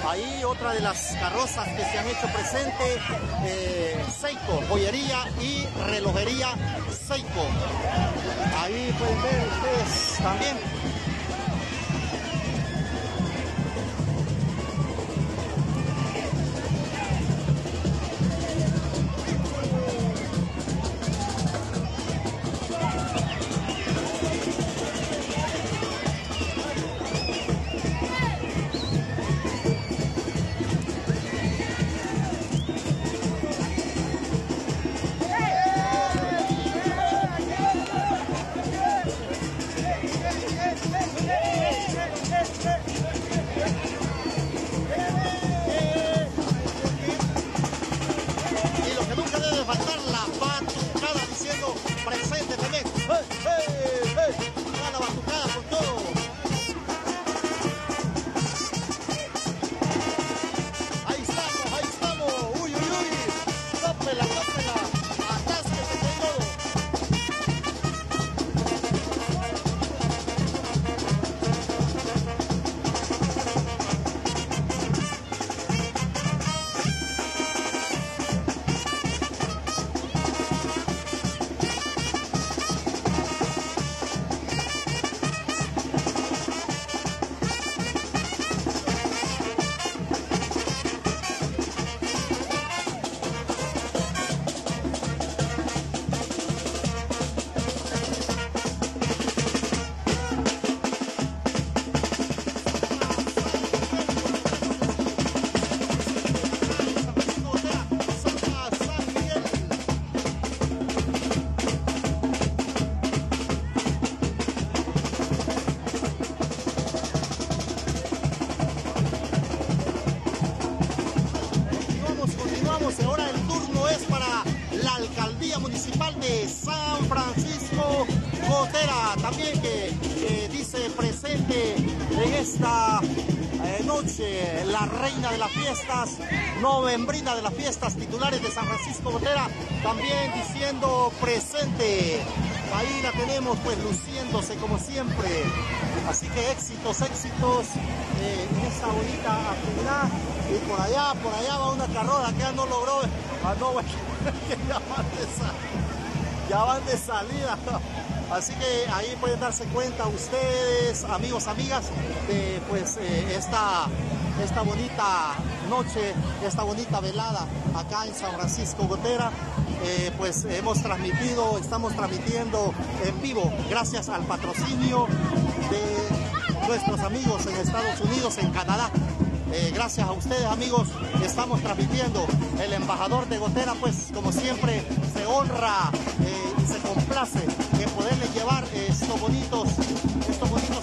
Ahí otra de las carrozas que se han hecho presente, eh, Seiko, joyería y relojería Seiko. Ahí pueden ver ustedes también. De las fiestas titulares de San Francisco Gotera. También diciendo presente. Ahí la tenemos pues luciéndose como siempre. Así que éxitos, éxitos eh, en esta bonita actividad. Y por allá, por allá va una carroza que ya no logró. Ah, no, bueno, que ya van de salida. Ya van de salida. Así que ahí pueden darse cuenta ustedes, amigos, amigas, de pues eh, esta, esta bonita noche, esta bonita velada acá en San Francisco Gotera. Eh, pues hemos transmitido, estamos transmitiendo en vivo gracias al patrocinio de nuestros amigos en Estados Unidos, en Canadá. Eh, gracias a ustedes amigos, estamos transmitiendo. El embajador de Gotera, pues como siempre, se honra eh, y se complace en poderles llevar estos bonitos, estos bonitos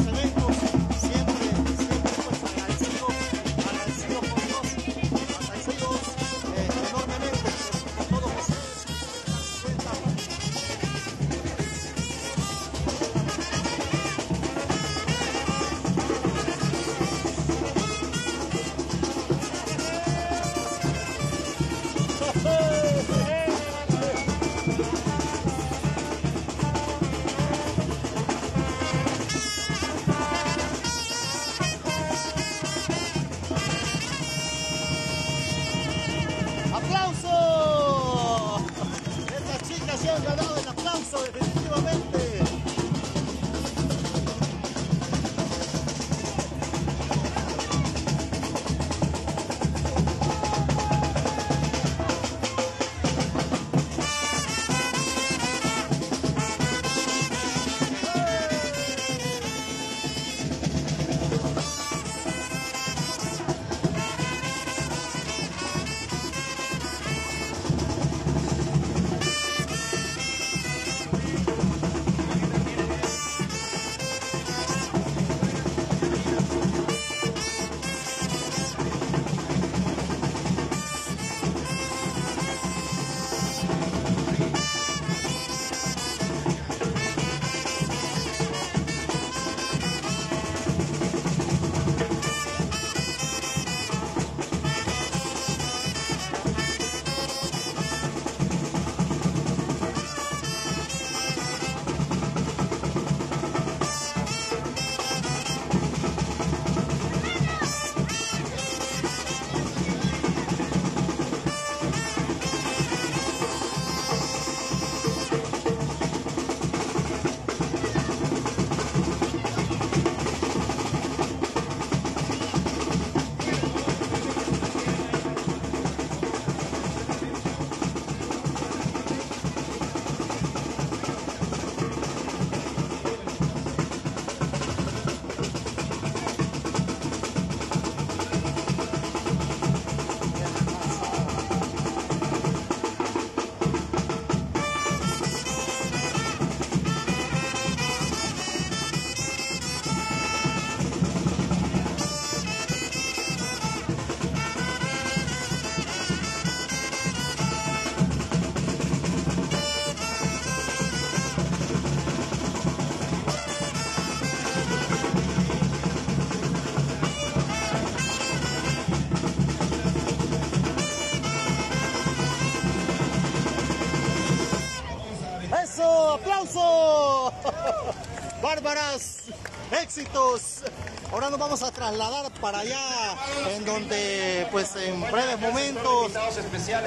Éxitos. Ahora nos vamos a trasladar para allá, en donde pues en breves momentos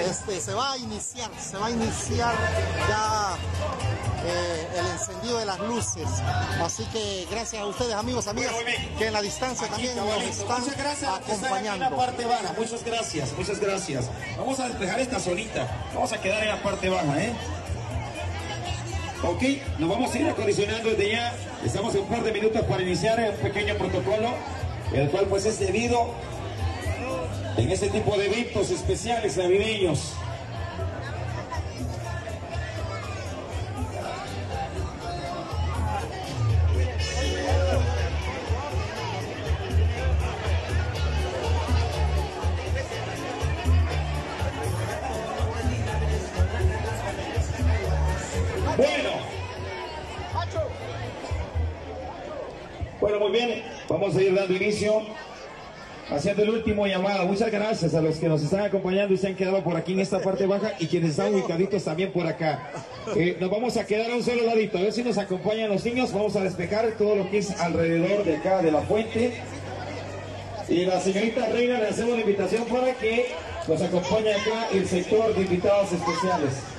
este, se va a iniciar, se va a iniciar ya eh, el encendido de las luces. Así que gracias a ustedes, amigos, amigas, que en la distancia también nos están Muchas gracias en acompañando. la parte baja. Muchas gracias, muchas gracias. Vamos a despejar esta zonita. Vamos a quedar en la parte baja, ¿eh? Ok, nos vamos a ir acondicionando desde ya. Estamos en un par de minutos para iniciar un pequeño protocolo, el cual pues es debido en este tipo de eventos especiales navideños. El último llamado. Muchas gracias a los que nos están acompañando y se han quedado por aquí en esta parte baja y quienes están ubicaditos también por acá. Eh, nos vamos a quedar a un solo ladito. A ver si nos acompañan los niños. Vamos a despejar todo lo que es alrededor de acá de la fuente. Y la señorita Reina le hacemos la invitación para que nos acompañe acá el sector de invitados especiales.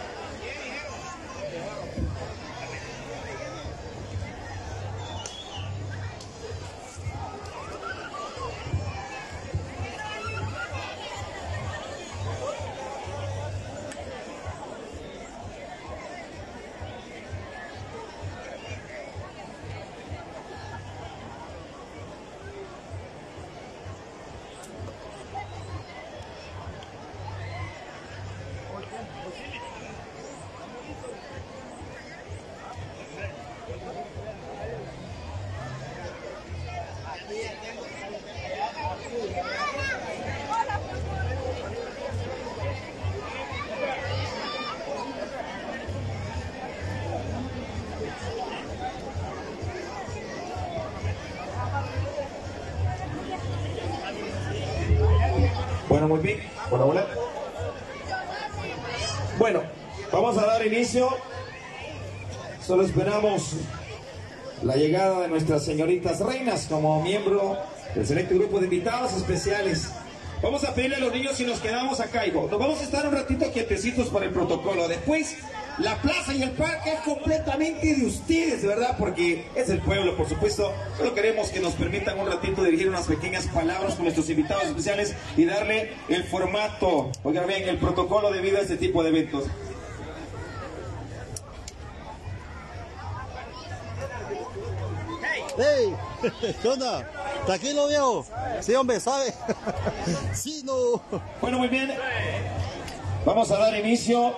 Bueno, muy bien. Hola, hola. Bueno, vamos a dar inicio. Solo esperamos la llegada de nuestras señoritas reinas como miembro del selecto grupo de invitados especiales. Vamos a pedirle a los niños si nos quedamos acá, hijo. Nos vamos a estar un ratito quietecitos para el protocolo. Después, la plaza y el parque es completamente de ustedes, ¿verdad? Porque es el pueblo, por supuesto. Solo queremos que nos permitan un ratito dirigir unas pequeñas palabras con nuestros invitados especiales y darle el formato, oigan bien, el protocolo debido a este tipo de eventos. ¡Hey! ¿Qué onda? Tranquilo, viejo. Sí, hombre, ¿sabe? sí, no. Bueno, muy bien. Vamos a dar inicio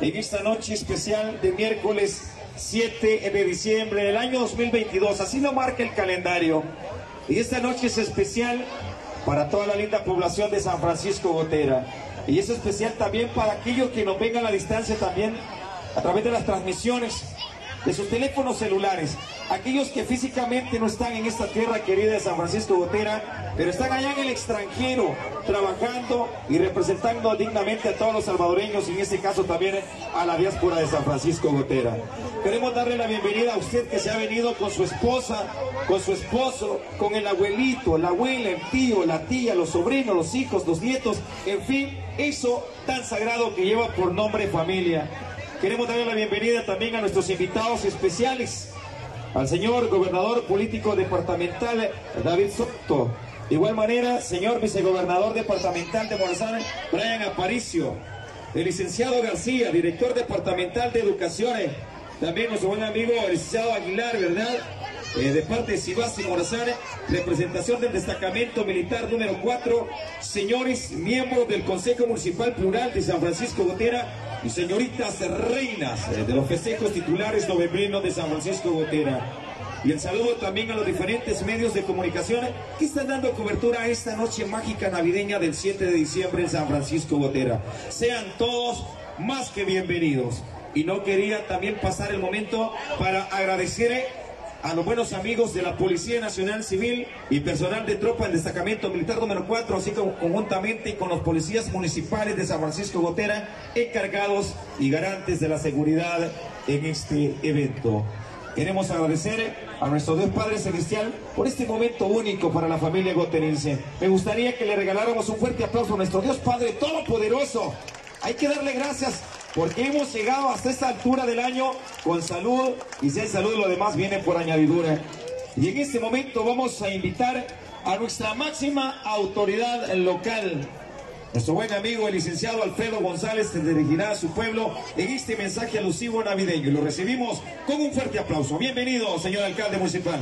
en esta noche especial de miércoles 7 de diciembre del año 2022. Así lo marca el calendario. Y esta noche es especial para toda la linda población de San Francisco Gotera. Y es especial también para aquellos que nos vengan a distancia también a través de las transmisiones de sus teléfonos celulares. Aquellos que físicamente no están en esta tierra querida de San Francisco Gotera, pero están allá en el extranjero, trabajando y representando dignamente a todos los salvadoreños y en este caso también a la diáspora de San Francisco Gotera. Queremos darle la bienvenida a usted que se ha venido con su esposa, con su esposo, con el abuelito, la abuela, el tío, la tía, los sobrinos, los hijos, los nietos, en fin, eso tan sagrado que lleva por nombre familia. Queremos darle la bienvenida también a nuestros invitados especiales, al señor gobernador político departamental David Soto. De igual manera, señor vicegobernador departamental de Morazán, Brian Aparicio. El licenciado García, director departamental de Educación. eh, También nuestro buen amigo, el licenciado Aguilar, ¿verdad? Eh, de parte de Sibas y Morazán, representación del destacamento militar número 4, señores miembros del Consejo Municipal Plural de San Francisco Gotera y señoritas reinas eh, de los festejos titulares novembrinos de San Francisco Gotera. Y el saludo también a los diferentes medios de comunicación que están dando cobertura a esta noche mágica navideña del 7 de diciembre en San Francisco Gotera. Sean todos más que bienvenidos. Y no quería también pasar el momento para agradecer a los buenos amigos de la Policía Nacional Civil y personal de tropa del destacamento militar número 4, así como conjuntamente con los policías municipales de San Francisco Gotera, encargados y garantes de la seguridad en este evento. Queremos agradecer a nuestro Dios Padre Celestial por este momento único para la familia gotenense. Me gustaría que le regaláramos un fuerte aplauso a nuestro Dios Padre Todopoderoso. Hay que darle gracias porque hemos llegado hasta esta altura del año con salud y si hay salud lo demás viene por añadidura. Y en este momento vamos a invitar a nuestra máxima autoridad local, nuestro buen amigo el licenciado Alfredo González se dirigirá a su pueblo en este mensaje alusivo navideño y lo recibimos con un fuerte aplauso. Bienvenido, señor alcalde municipal.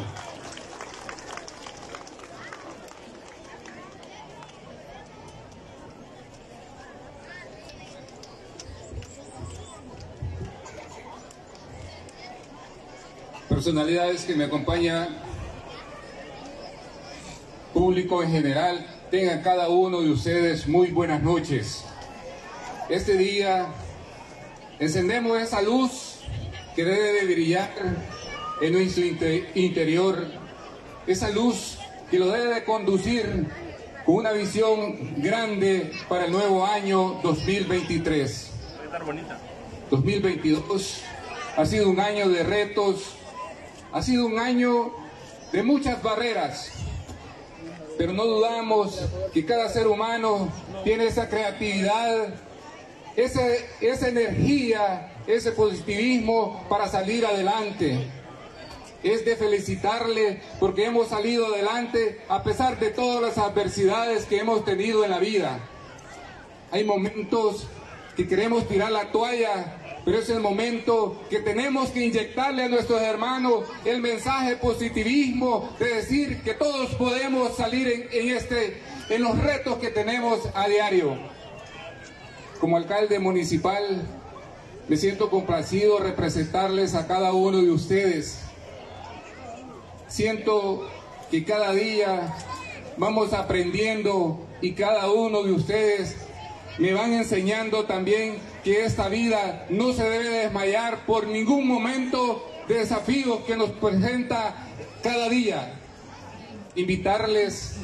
Personalidades que me acompañan, público en general, tengan cada uno de ustedes muy buenas noches. Este día encendemos esa luz que debe de brillar en nuestro interior, esa luz que lo debe de conducir con una visión grande para el nuevo año 2023. 2022 ha sido un año de retos, ha sido un año de muchas barreras, pero no dudamos que cada ser humano tiene esa creatividad, esa energía, ese positivismo para salir adelante. Es de felicitarle porque hemos salido adelante a pesar de todas las adversidades que hemos tenido en la vida. Hay momentos que queremos tirar la toalla pero es el momento que tenemos que inyectarle a nuestros hermanos el mensaje positivismo de decir que todos podemos salir en, este, en los retos que tenemos a diario. Como alcalde municipal, me siento complacido representarles a cada uno de ustedes. Siento que cada día vamos aprendiendo y cada uno de ustedes me van enseñando también que esta vida no se debe desmayar por ningún momento de desafíos que nos presenta cada día. Invitarles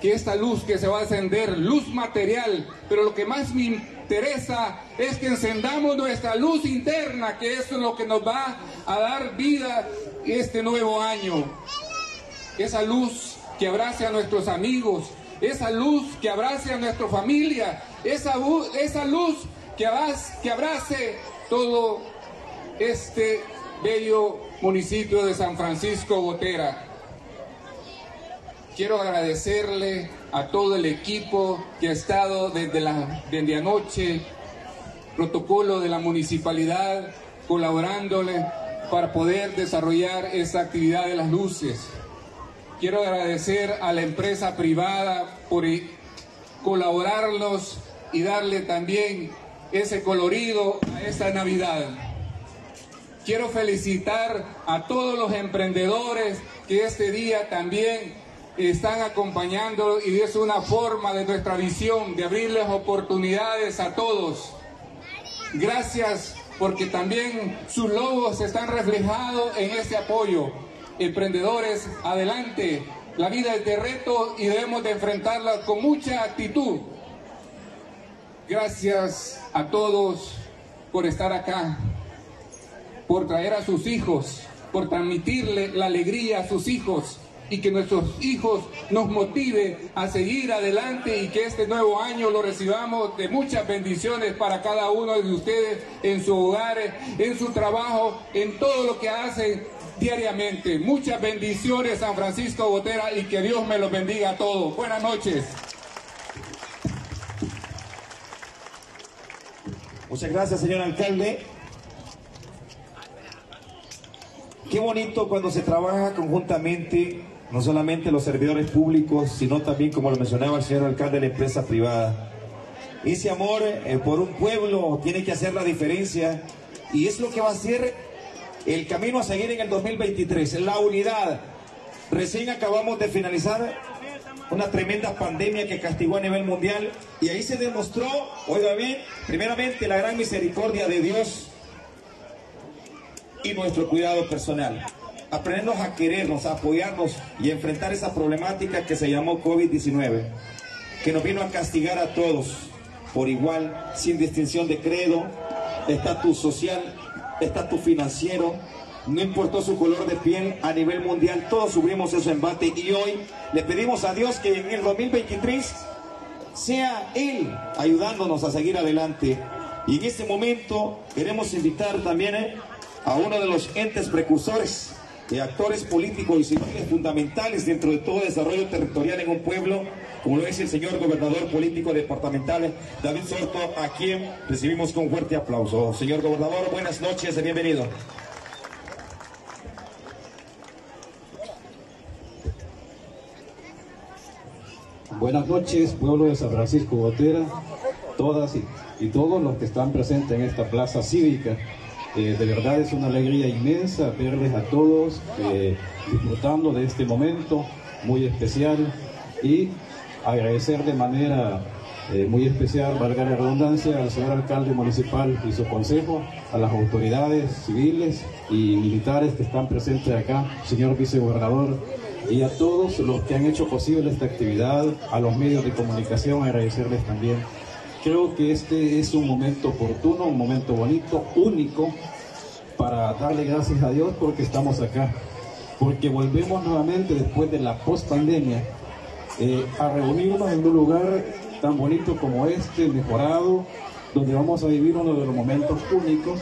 que esta luz que se va a encender, luz material, pero lo que más me interesa es que encendamos nuestra luz interna, que es lo que nos va a dar vida este nuevo año. Esa luz que abrace a nuestros amigos, esa luz que abrace a nuestra familia, esa, esa luz que abrace, que abrace todo este bello municipio de San Francisco Botera. Quiero agradecerle a todo el equipo que ha estado desde, la, desde anoche, protocolo de la municipalidad, colaborándole para poder desarrollar esta actividad de las luces. Quiero agradecer a la empresa privada por colaborarnos y darle también ese colorido a esta Navidad. Quiero felicitar a todos los emprendedores que este día también están acompañando y es una forma de nuestra visión de abrirles oportunidades a todos. Gracias porque también sus logos están reflejados en este apoyo. Emprendedores, adelante. La vida es de reto y debemos de enfrentarla con mucha actitud. Gracias a todos por estar acá, por traer a sus hijos, por transmitirle la alegría a sus hijos y que nuestros hijos nos motive a seguir adelante y que este nuevo año lo recibamos de muchas bendiciones para cada uno de ustedes en su hogar, en su trabajo, en todo lo que hacen diariamente. Muchas bendiciones San Francisco Botera y que Dios me los bendiga a todos. Buenas noches. Muchas gracias, señor alcalde. Qué bonito cuando se trabaja conjuntamente, no solamente los servidores públicos, sino también, como lo mencionaba el señor alcalde, la empresa privada. Ese amor eh, por un pueblo tiene que hacer la diferencia y es lo que va a ser el camino a seguir en el 2023, la unidad. Recién acabamos de finalizar una tremenda pandemia que castigó a nivel mundial y ahí se demostró, oiga bien, primeramente la gran misericordia de Dios y nuestro cuidado personal. Aprendernos a querernos, a apoyarnos y enfrentar esa problemática que se llamó COVID-19, que nos vino a castigar a todos por igual, sin distinción de credo, estatus social, estatus financiero, no importó su color de piel a nivel mundial, todos sufrimos ese embate y hoy le pedimos a Dios que en el 2023 sea Él ayudándonos a seguir adelante. Y en este momento queremos invitar también eh, a uno de los entes precursores de actores políticos y civiles fundamentales dentro de todo desarrollo territorial en un pueblo, como lo es el señor gobernador político departamental David Soto, a quien recibimos con fuerte aplauso. Señor gobernador, buenas noches bienvenido. Buenas noches, pueblo de San Francisco Botera, todas y, todos los que están presentes en esta plaza cívica. Eh, de verdad es una alegría inmensa verles a todos eh, disfrutando de este momento muy especial y agradecer de manera eh, muy especial, valga la redundancia, al señor alcalde municipal y su consejo, a las autoridades civiles y militares que están presentes acá, señor vicegobernador, y a todos los que han hecho posible esta actividad, a los medios de comunicación, agradecerles también. Creo que este es un momento oportuno, un momento bonito, único, para darle gracias a Dios porque estamos acá, porque volvemos nuevamente después de la post-pandemia eh, a reunirnos en un lugar tan bonito como este, mejorado, donde vamos a vivir uno de los momentos únicos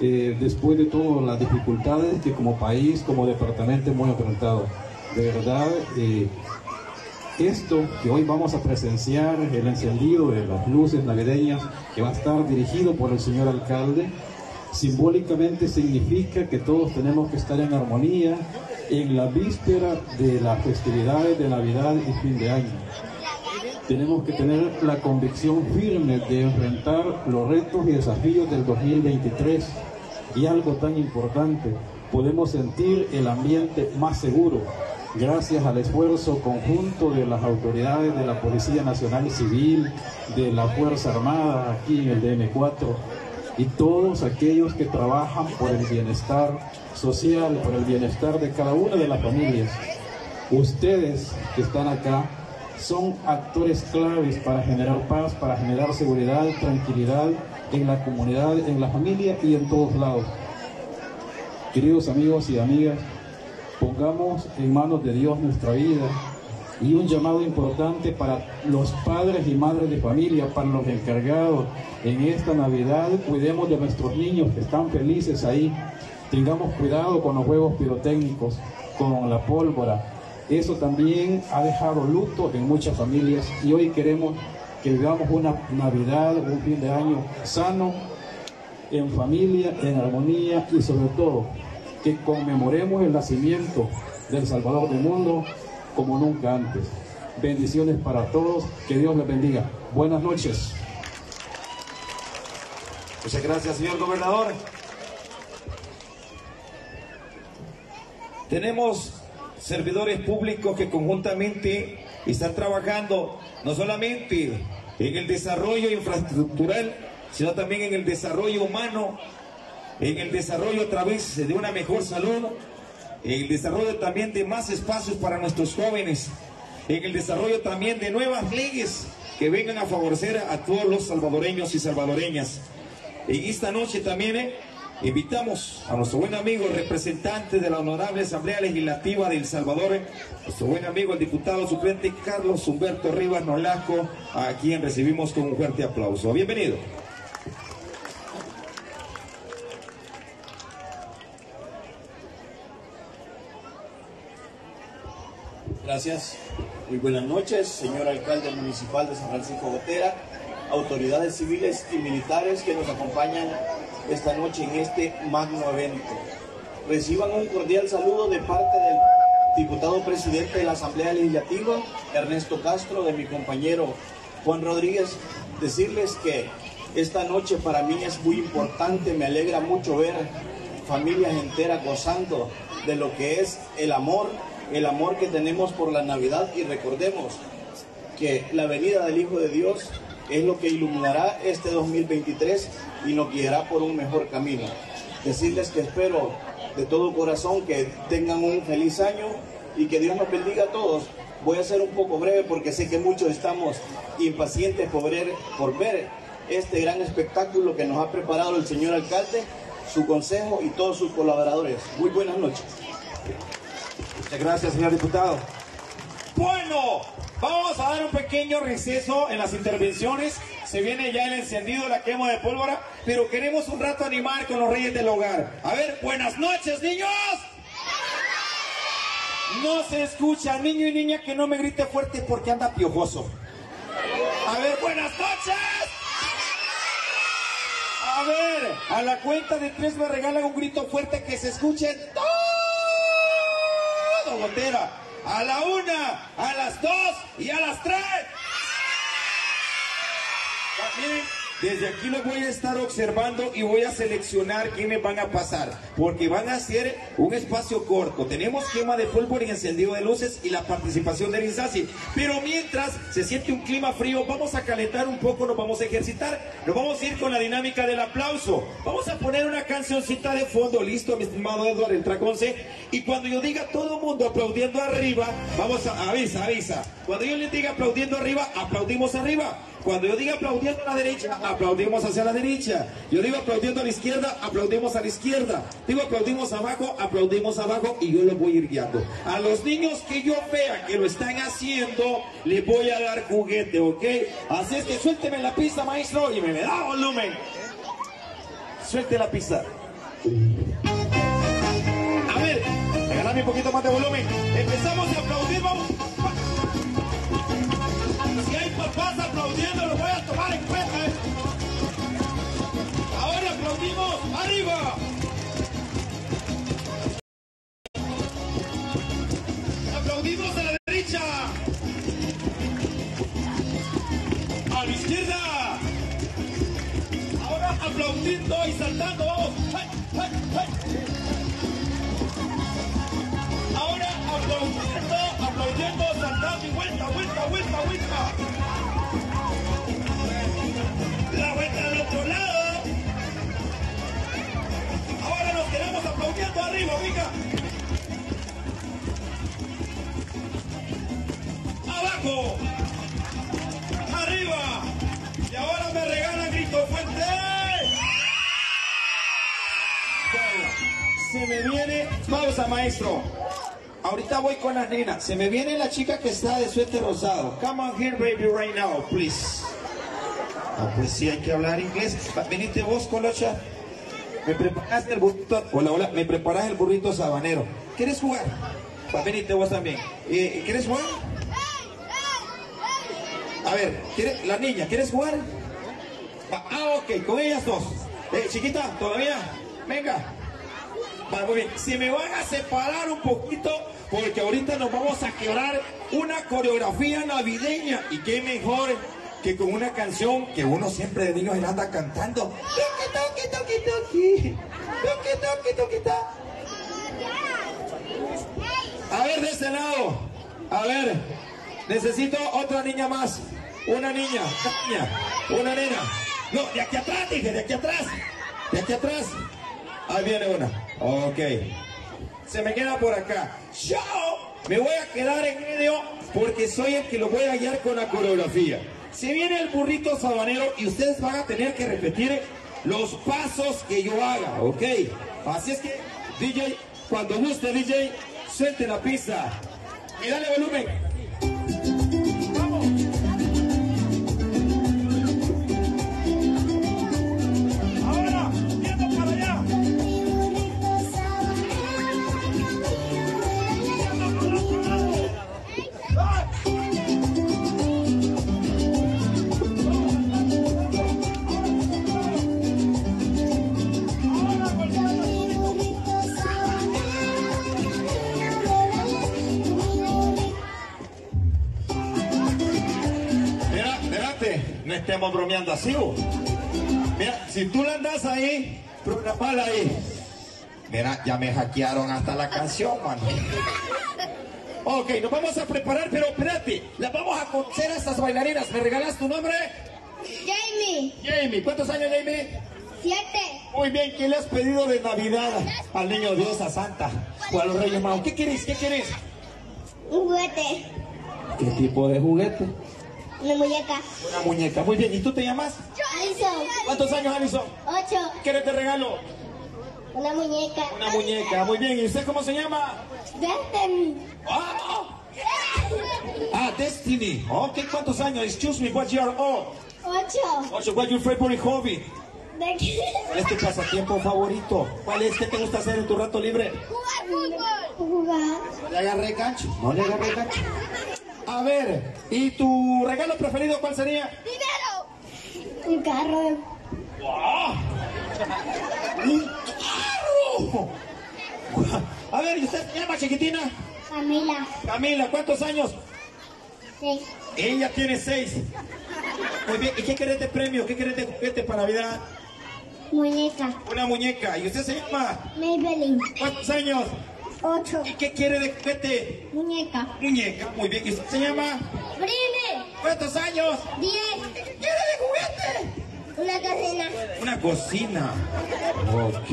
eh, después de todas las dificultades que como país, como departamento hemos enfrentado de verdad, eh, esto que hoy vamos a presenciar, el encendido de las luces navideñas, que va a estar dirigido por el señor alcalde, simbólicamente significa que todos tenemos que estar en armonía en la víspera de las festividades de Navidad y fin de año. Tenemos que tener la convicción firme de enfrentar los retos y desafíos del 2023 y algo tan importante, podemos sentir el ambiente más seguro, gracias al esfuerzo conjunto de las autoridades de la Policía Nacional Civil, de la Fuerza Armada aquí en el DM4 y todos aquellos que trabajan por el bienestar social, por el bienestar de cada una de las familias. Ustedes que están acá son actores claves para generar paz, para generar seguridad, tranquilidad en la comunidad, en la familia y en todos lados. Queridos amigos y amigas, pongamos en manos de Dios nuestra vida y un llamado importante para los padres y madres de familia, para los encargados en esta Navidad, cuidemos de nuestros niños que están felices ahí, tengamos cuidado con los juegos pirotécnicos, con la pólvora. Eso también ha dejado luto en muchas familias y hoy queremos que vivamos una Navidad, un fin de año sano, en familia, en armonía y sobre todo que conmemoremos el nacimiento del Salvador del mundo como nunca antes. Bendiciones para todos, que Dios les bendiga. Buenas noches. Muchas gracias, señor gobernador. Tenemos servidores públicos que conjuntamente están trabajando no solamente en el desarrollo infraestructural, sino también en el desarrollo humano en el desarrollo a través de una mejor salud, en el desarrollo también de más espacios para nuestros jóvenes, en el desarrollo también de nuevas leyes que vengan a favorecer a todos los salvadoreños y salvadoreñas. En esta noche también eh, invitamos a nuestro buen amigo, representante de la Honorable Asamblea Legislativa de El Salvador, nuestro buen amigo, el diputado suplente Carlos Humberto Rivas Nolasco, a quien recibimos con un fuerte aplauso. Bienvenido. Gracias. Muy buenas noches, señor alcalde municipal de San Francisco Botera, autoridades civiles y militares que nos acompañan esta noche en este magno evento. Reciban un cordial saludo de parte del diputado presidente de la Asamblea Legislativa, Ernesto Castro, de mi compañero Juan Rodríguez. Decirles que esta noche para mí es muy importante, me alegra mucho ver familias enteras gozando de lo que es el amor el amor que tenemos por la Navidad y recordemos que la venida del Hijo de Dios es lo que iluminará este 2023 y nos guiará por un mejor camino. Decirles que espero de todo corazón que tengan un feliz año y que Dios nos bendiga a todos. Voy a ser un poco breve porque sé que muchos estamos impacientes por ver, por ver este gran espectáculo que nos ha preparado el señor alcalde. su consejo y todos sus colaboradores. Muy buenas noches. Muchas gracias, señor diputado. Bueno, vamos a dar un pequeño receso en las intervenciones. Se viene ya el encendido, la quema de pólvora, pero queremos un rato animar con los reyes del hogar. A ver, buenas noches, niños. No se escucha, niño y niña, que no me grite fuerte porque anda piojoso. A ver, buenas noches. A ver, a la cuenta de tres me regalan un grito fuerte que se escuche en Gotera. A la una, a las dos y a las tres. Desde aquí lo voy a estar observando y voy a seleccionar quiénes van a pasar, porque van a ser un espacio corto. Tenemos quema de pólvora y encendido de luces y la participación del INSASI. Pero mientras se siente un clima frío, vamos a calentar un poco, nos vamos a ejercitar, nos vamos a ir con la dinámica del aplauso. Vamos a poner una cancioncita de fondo, listo, mi estimado Eduardo Entraconce. Y cuando yo diga todo el mundo aplaudiendo arriba, vamos a avisa, avisa. Cuando yo les diga aplaudiendo arriba, aplaudimos arriba. Cuando yo diga aplaudiendo a la derecha, aplaudimos hacia la derecha. Yo digo aplaudiendo a la izquierda, aplaudimos a la izquierda. Digo aplaudimos abajo, aplaudimos abajo y yo los voy a ir guiando. A los niños que yo vea que lo están haciendo, les voy a dar juguete, ¿ok? Así es que suélteme la pista, maestro, y me da volumen. Suelte la pista. A ver, regálame un poquito más de volumen. Empezamos a aplaudir. Papás aplaudiendo, lo voy a tomar en cuenta. ¿eh? Ahora aplaudimos arriba. Aplaudimos a la derecha. A la izquierda. Ahora aplaudiendo y saltando, vamos. Ahora aplaudiendo, aplaudiendo, saltando y vuelta, vuelta, vuelta, vuelta. Arriba. Abajo. Arriba. Y ahora me regalan grito fuerte. Se me viene. Pausa, maestro. Ahorita voy con las nenas. Se me viene la chica que está de suéter rosado. Come on here, baby, right now, please. Ah, pues sí, hay que hablar inglés. Va, Venite vos, Colocha. Me preparaste el burrito. Hola, hola. Me preparas el burrito sabanero. ¿Quieres jugar? Va, venite vos también. Eh, ¿Quieres jugar? A ver, ¿quiere- la niña, ¿quieres jugar? Ah, ok, con ellas dos. Eh, chiquita, ¿todavía? Venga. Va, muy bien. Si me van a separar un poquito, porque ahorita nos vamos a quebrar una coreografía navideña. Y qué mejor que con una canción que uno siempre de niños anda cantando. A ver, de este lado. A ver, necesito otra niña más. Una niña, una niña, una nena. No, de aquí atrás, dije, de aquí atrás. De aquí atrás. Ahí viene una. Ok. Se me queda por acá. Yo me voy a quedar en medio porque soy el que lo voy a guiar con la coreografía. Se viene el burrito sabanero y ustedes van a tener que repetir los pasos que yo haga, ¿ok? Así es que, DJ, cuando guste, DJ, suelte la pista y dale volumen. Bromeando así, vos. Mira, si tú la andas ahí, programala ahí. Mira, ya me hackearon hasta la canción, mano. Ok, nos vamos a preparar, pero espérate, las vamos a conocer a estas bailarinas. ¿Me regalas tu nombre? Jamie. Jamie, ¿cuántos años, Jamie? Siete. Muy bien, ¿qué le has pedido de Navidad al niño Dios, a Santa o a los Reyes Magos? ¿Qué quieres? ¿Qué quieres? Un juguete. ¿Qué tipo de juguete? Una muñeca. Una muñeca. Muy bien, ¿y tú te llamas? Alison. ¿Cuántos años, Alison? Ocho. ¿Quieres te regalo? Una muñeca. Una muñeca, muy bien. ¿Y usted cómo se llama? Destiny. Ah, ah Destiny. Ok, ¿cuántos años? Excuse me, what's your old? Ocho. Ocho, what's your favorite hobby? ¿De qué? ¿Cuál es tu pasatiempo favorito? ¿Cuál es? ¿Qué te gusta hacer en tu rato libre? Jugar fútbol. Jugar. Le agarré gancho. No le agarré gancho. A ver, ¿y tu regalo preferido cuál sería? Dinero. Un carro. ¡Wow! ¡Un carro! A ver, ¿y usted se llama chiquitina? Camila. Camila, ¿cuántos años? Sí. Ella tiene seis. Muy bien, ¿y qué querés de premio? ¿Qué querés de juguete para Navidad? Muñeca. Una muñeca. ¿Y usted se llama? Maybelline. ¿Cuántos años? Ocho. ¿Y qué quiere de juguete? Muñeca. Muñeca, muy bien. ¿Y usted se llama? Brine. ¿Cuántos años? Diez. ¿Qué quiere de juguete? Una cocina. Una cocina. Ok.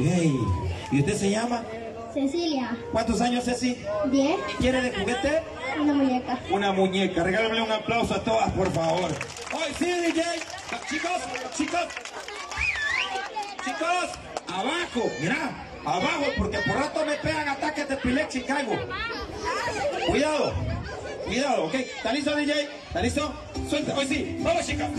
¿Y usted se llama? Cecilia. ¿Cuántos años, Ceci? Diez. ¿Qué quiere de juguete? Una muñeca. Una muñeca. Regálame un aplauso a todas, por favor. ¡Hoy sí, DJ! Chicos, chicos. Chicos, abajo, mira, abajo, porque por rato me pegan ataques de epilepsia y caigo. Cuidado, cuidado, ¿ok? ¿Está listo, DJ? ¿Está listo? Suelta, hoy sí. Vamos, chicas.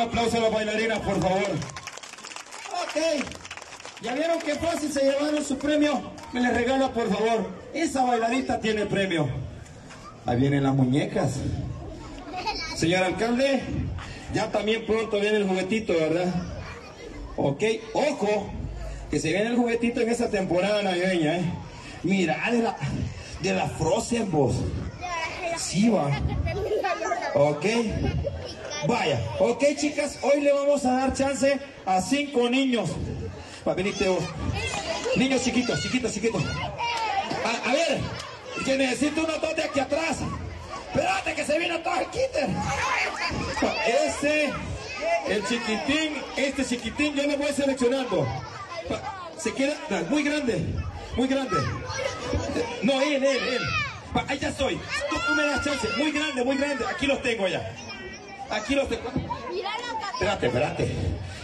Aplauso a las bailarinas, por favor. Ok. ¿Ya vieron qué fácil se llevaron su premio? Me les regala, por favor. Esa bailarita tiene premio. Ahí vienen las muñecas. Señor alcalde, ya también pronto viene el juguetito, ¿verdad? Ok, ojo, que se viene el juguetito en esta temporada navideña, ¿eh? Mira, de la, de la Frozen, vos. Sí, va. Ok. Vaya, ok, chicas, hoy le vamos a dar chance a cinco niños. Va, venite vos. Niños chiquitos, chiquitos, chiquitos. A, ver, que necesito unos dos de aquí atrás. Espérate que se viene todo el quiter. Este, el chiquitín, este chiquitín, yo lo voy seleccionando. Se queda muy grande, muy grande. No, él, él, él. Pa, Ahí ya estoy. Tú, tú me das chance. Muy grande, muy grande. Aquí los tengo ya. Aquí los tengo. Espérate, espérate.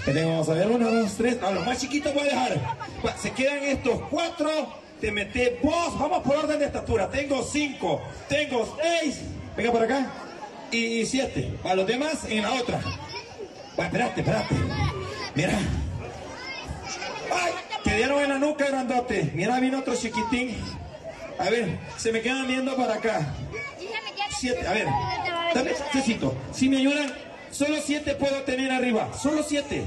Tenemos, a ver, uno, dos, tres. A los más chiquitos voy a dejar. Pa, Se quedan estos cuatro. Te metes vos. Vamos por orden de estatura. Tengo cinco. Tengo seis. Venga por acá. Y, y siete. A los demás en la otra. Va, espérate, espérate. Mira. ¡Ay! Te dieron en la nuca, grandote. Mira, vino otro chiquitín. A ver, se me quedan viendo para acá. Siete, a ver. Dame chancecito. Si me ayudan, solo siete puedo tener arriba. Solo siete.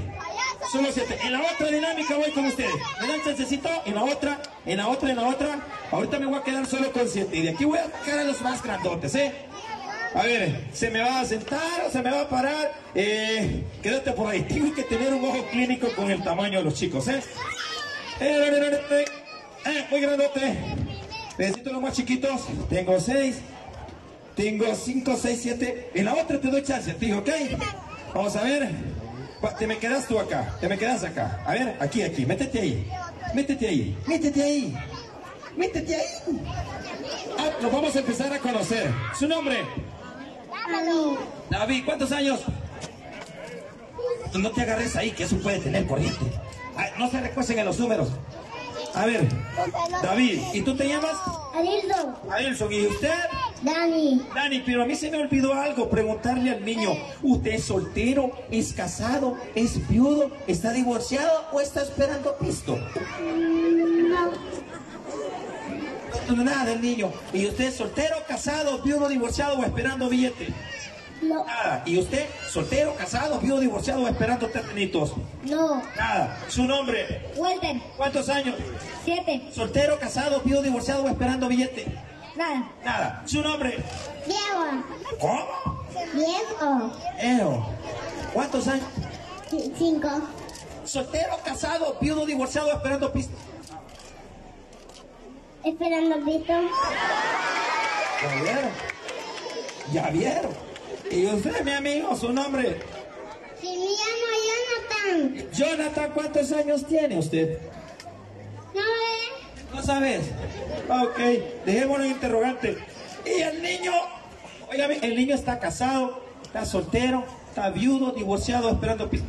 Solo siete. En la otra dinámica voy con ustedes. Me dan chancecito. En la otra, en la otra, en la otra. Ahorita me voy a quedar solo con siete. Y de aquí voy a sacar a los más grandotes, ¿eh? A ver, ¿se me va a sentar o se me va a parar? Eh, quédate por ahí. Tengo que tener un ojo clínico con el tamaño de los chicos, ¿eh? Eh, eh, eh, eh, eh, muy grandote. Necesito los más chiquitos. Tengo seis. Tengo cinco, seis, siete. En la otra te doy chance, tío, ¿ok? Vamos a ver. Te me quedas tú acá. Te me quedas acá. A ver, aquí, aquí. Métete ahí. Métete ahí. Métete ahí. Métete ahí. Ah, nos vamos a empezar a conocer. ¿Su nombre? David, ¿cuántos años? No te agarres ahí, que eso puede tener corriente. No se recuesen en los números. A ver, David, ¿y tú te llamas? Alildo. Adilson, ¿y usted? Dani. Dani, pero a mí se me olvidó algo, preguntarle al niño, ¿usted es soltero, es casado, es viudo, está divorciado o está esperando pisto? No. No, nada del niño. ¿Y usted es soltero, casado, viudo, divorciado o esperando billete? No. Nada. ¿Y usted soltero, casado, viudo, divorciado o esperando terrenitos? No. Nada. ¿Su nombre? Walter. ¿Cuántos años? Siete. ¿Soltero, casado, viudo, divorciado o esperando billete? Nada. Nada. ¿Su nombre? Diego. ¿Cómo? Diego. Eo. ¿Cuántos años? Cinco. Soltero, casado, viudo, divorciado, esperando pista. Esperando visto. ¿Ya vieron? ¿Ya vieron? Y usted, mi amigo, su nombre. Si me llamo Jonathan. Jonathan, ¿cuántos años tiene usted? No ve. ¿No sabes? Ok, dejémoslo en interrogante. Y el niño, oígame, el niño está casado, está soltero, está viudo, divorciado, esperando pista.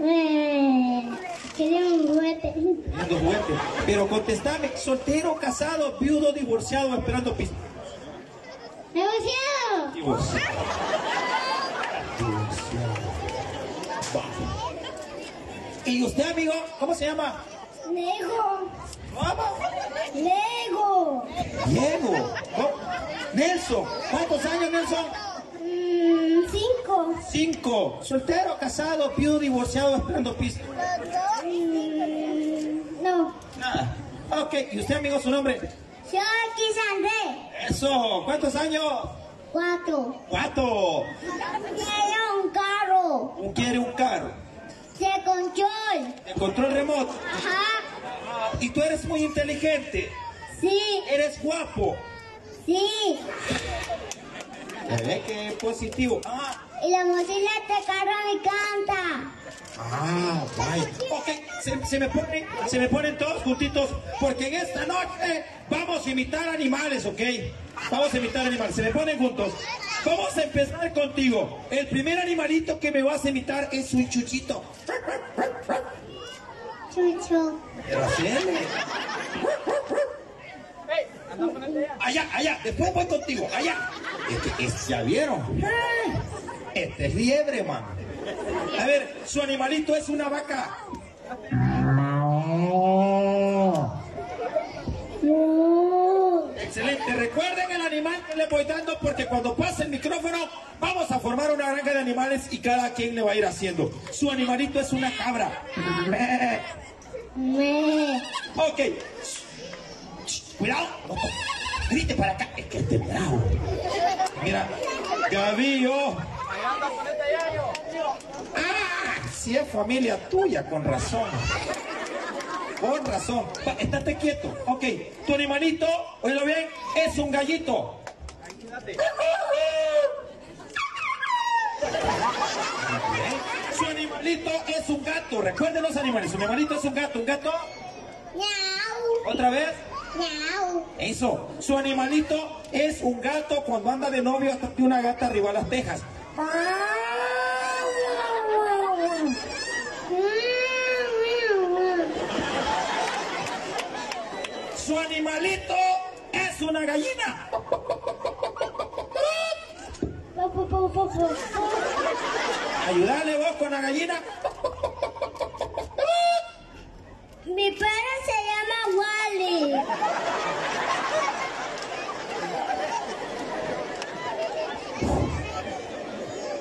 Eh, un juguete. Esperando juguete. Pero contestame, soltero, casado, viudo, divorciado, esperando pista. Divorciado. Divorciado. ¿Y usted, amigo, cómo se llama? Lego. ¿Cómo? Lego. Diego. ¿Cómo? Nelson. ¿Cuántos años, Nelson? Mm, cinco. Cinco. Soltero, casado, viudo, divorciado, esperando pista. Mm, no. Nada. Ok, ¿y usted, amigo, su nombre? Yo aquí André. Eso. ¿Cuántos años? Cuatro. Cuatro. Quiero un carro. ¿Quiere un carro? De control. ¿El control remoto? Ajá. ¿Y tú eres muy inteligente? Sí. ¿Eres guapo? Sí. Se ve que es positivo. Ah, Y la mochila de este carro me encanta. Ah, vaya. Ok, se, se me ponen, se me ponen todos juntitos porque en esta noche vamos a imitar animales, ¿ok? Vamos a imitar animales. Se me ponen juntos. Vamos a empezar contigo. El primer animalito que me vas a imitar es un chuchito. Chucho. Pero hacele. Allá, allá. Después voy contigo. Allá. Es que es- ya vieron. Este es liebre, man. A ver, su animalito es una vaca. Excelente. Recuerden el animal que le voy dando porque cuando pase el micrófono vamos a formar una granja de animales y cada quien le va a ir haciendo. Su animalito es una cabra. Ok. Cuidado. Grite para acá. Es que este es bravo. Mira. Gavillo. Ah, si es familia tuya, con razón. Con razón. Va, estate quieto. Ok. Tu animalito, oílo bien, es un gallito. Su animalito es un gato. Recuerden los animales. Su animalito es un gato. ¿Un gato? Miau. ¿Otra vez? Miau. Eso. Su animalito es un gato cuando anda de novio hasta que una gata arriba a las tejas. Su animalito es una gallina. Ayúdale vos con la gallina. Mi perro se llama Wally.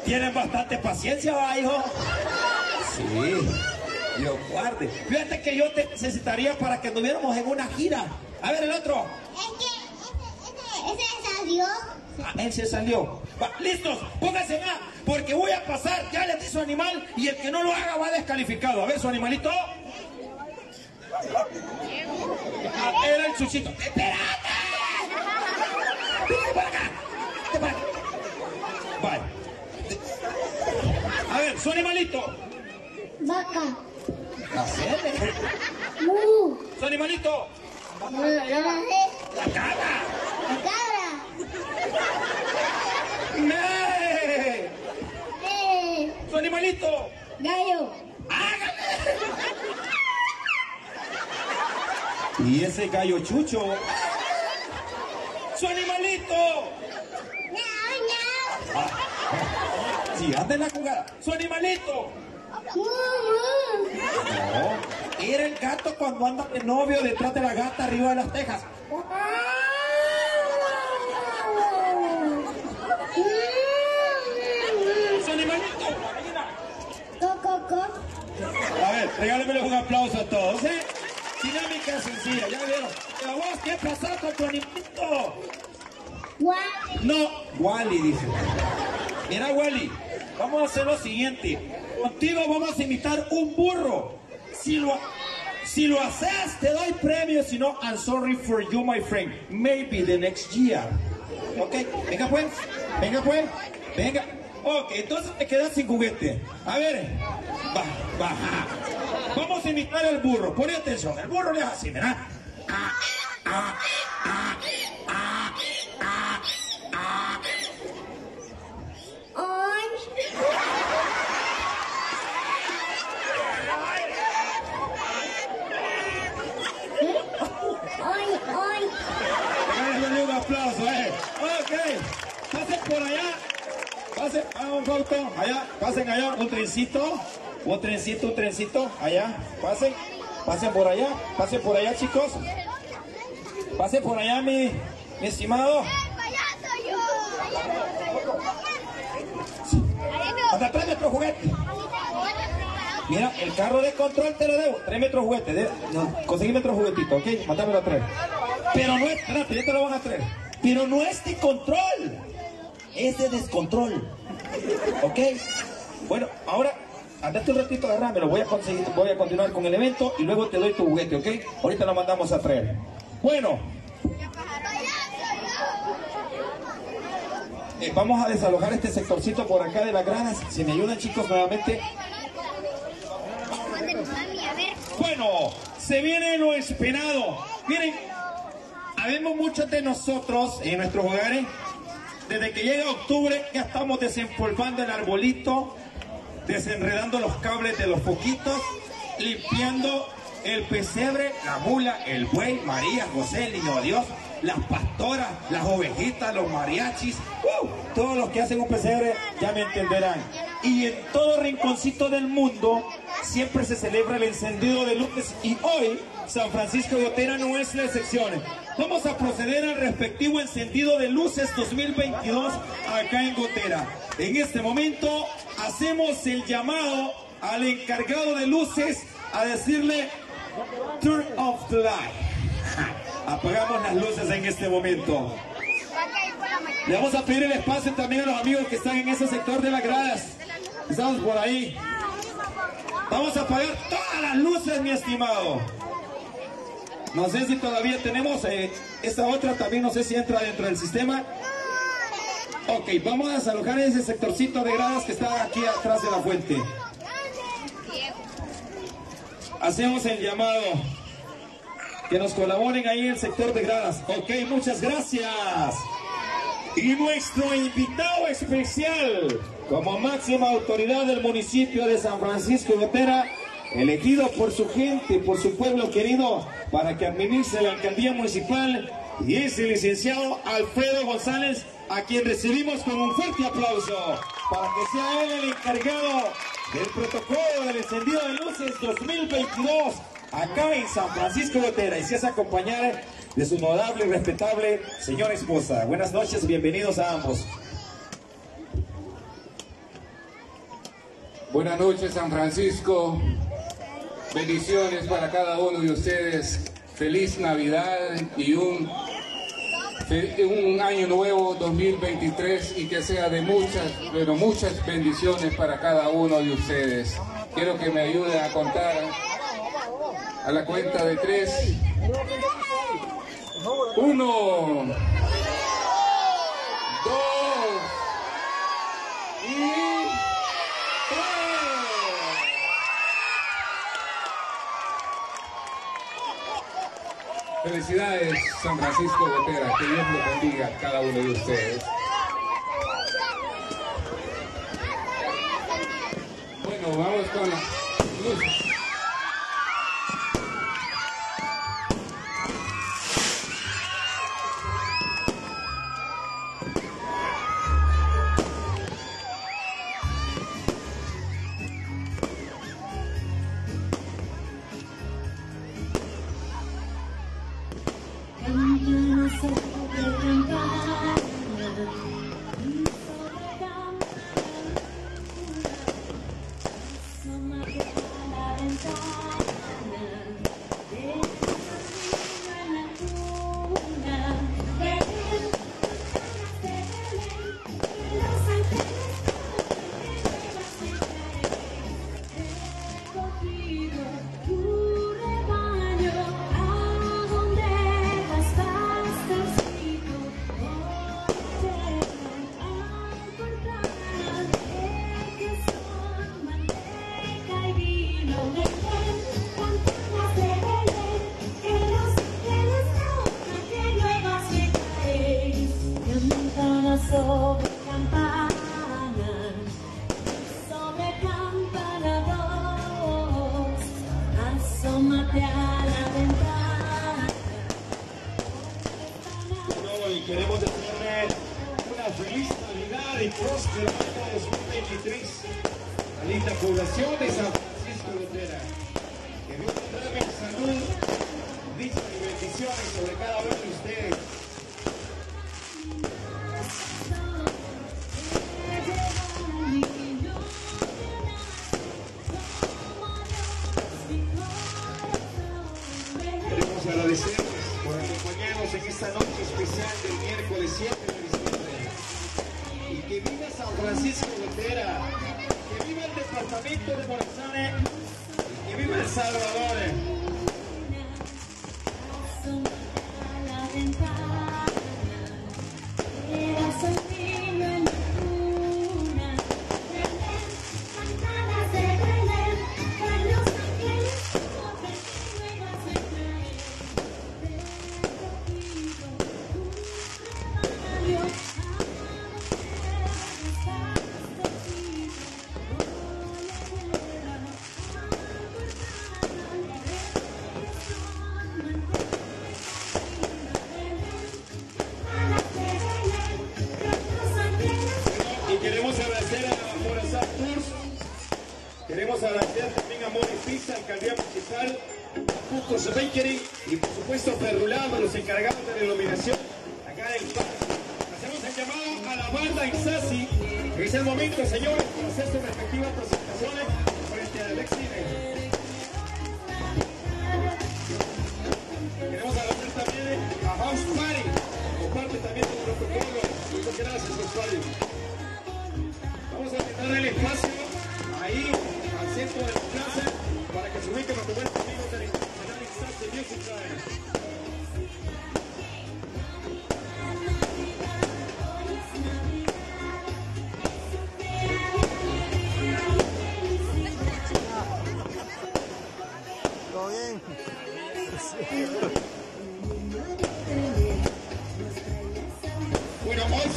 Tienen bastante paciencia, ¿va, hijo? Sí. Dios guarde. Fíjate que yo te necesitaría para que anduviéramos en una gira. A ver el otro. Es que ese, ese, ese salió. Ah, él se salió. Va, listos, pónganse A, porque voy a pasar, ya le di su animal y el que no lo haga va descalificado. A ver, su animalito. Ah, era el chuchito. ¡Espérate! ¡Vente para acá! ¡Vente para acá! Vale. A ver, su animalito. Vaca. Hacele. Mu. Su animalito. No, no la sé. La. La cabra. ¡Me! Eh. Su animalito. Gallo. Y ese gallo chucho. Su animalito. Miau. Si anda en la jugada. Su animalito. No. Era el gato cuando anda de novio detrás de la gata arriba de las tejas. Su animalito. A ver, regálenme un aplauso a todos, ¿eh? Dinámica sencilla, ya vieron. ¿A vos qué pasó con tu animalito? Wally. No, Wally dice. Mira, Wally, vamos a hacer lo siguiente. Contigo vamos a imitar un burro. Si lo, si lo haces, te doy premio. Si no, I'm sorry for you, my friend. Maybe the next year. Ok, venga pues, venga pues, venga. Ok, entonces te quedas sin juguete. A ver, va. Vamos a imitar al burro. Pone atención, el burro le hace así, ¿verdad? Ah, ah, ah, ah, ah, ah. Aplauso, eh. Ok, pasen por allá. Pasen, a un auto, allá, pasen allá, un trencito, un trencito, un trencito, allá, pasen, pasen por allá, pasen por allá, chicos. Pasen por allá, mi, mi estimado. Anda, tráeme otro juguete. Mira, el carro de control te lo debo. Tráeme otro juguete. De, no, conseguime otro juguetito, ¿ok? Mándamelo a traer. Pero no es, espérate, ya te lo van a traer. Pero no es de control. Es de descontrol. ¿Ok? Bueno, ahora, andate un ratito, agarrámelo. Voy a conseguir, voy a continuar con el evento y luego te doy tu juguete, ¿ok? Ahorita lo mandamos a traer. Bueno. Eh, vamos a desalojar este sectorcito por acá de las gradas. Si me ayudan chicos nuevamente. Bueno, se viene lo esperado. Miren, habemos muchos de nosotros en nuestros hogares. Desde que llega octubre ya estamos desempolvando el arbolito, desenredando los cables de los foquitos, limpiando el pesebre, la mula, el buey, María, José, el niño Dios, las pastoras, las ovejitas, los mariachis, ¡uh! todos los que hacen un pesebre ya me entenderán. Y en todo rinconcito del mundo siempre se celebra el encendido de luces y hoy San Francisco de Otera no es la excepción. Vamos a proceder al respectivo encendido de luces 2022 acá en Gotera. En este momento hacemos el llamado al encargado de luces a decirle turn off the light. Apagamos las luces en este momento. Le vamos a pedir el espacio también a los amigos que están en ese sector de las gradas. Estamos por ahí. Vamos a apagar todas las luces, mi estimado. No sé si todavía tenemos eh, esta otra, también no sé si entra dentro del sistema. Ok, vamos a desalojar ese sectorcito de gradas que está aquí atrás de la fuente. Hacemos el llamado que nos colaboren ahí en el sector de gradas. Ok, muchas gracias. Y nuestro invitado especial, como máxima autoridad del municipio de San Francisco de Otera, elegido por su gente, por su pueblo querido, para que administre la alcaldía municipal, y es el licenciado Alfredo González, a quien recibimos con un fuerte aplauso, para que sea él el encargado del protocolo del encendido de luces 2022 acá en San Francisco de Otera y se hace acompañar de su notable y respetable señora esposa. Buenas noches, bienvenidos a ambos. Buenas noches, San Francisco. Bendiciones para cada uno de ustedes. Feliz Navidad y un, un año nuevo 2023 y que sea de muchas, pero muchas bendiciones para cada uno de ustedes. Quiero que me ayuden a contar a la cuenta de tres. Uno, dos y Felicidades, San Francisco Botera. Que Dios lo bendiga a cada uno de ustedes. Bueno, vamos con la luz.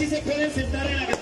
Sí se pueden sentar en la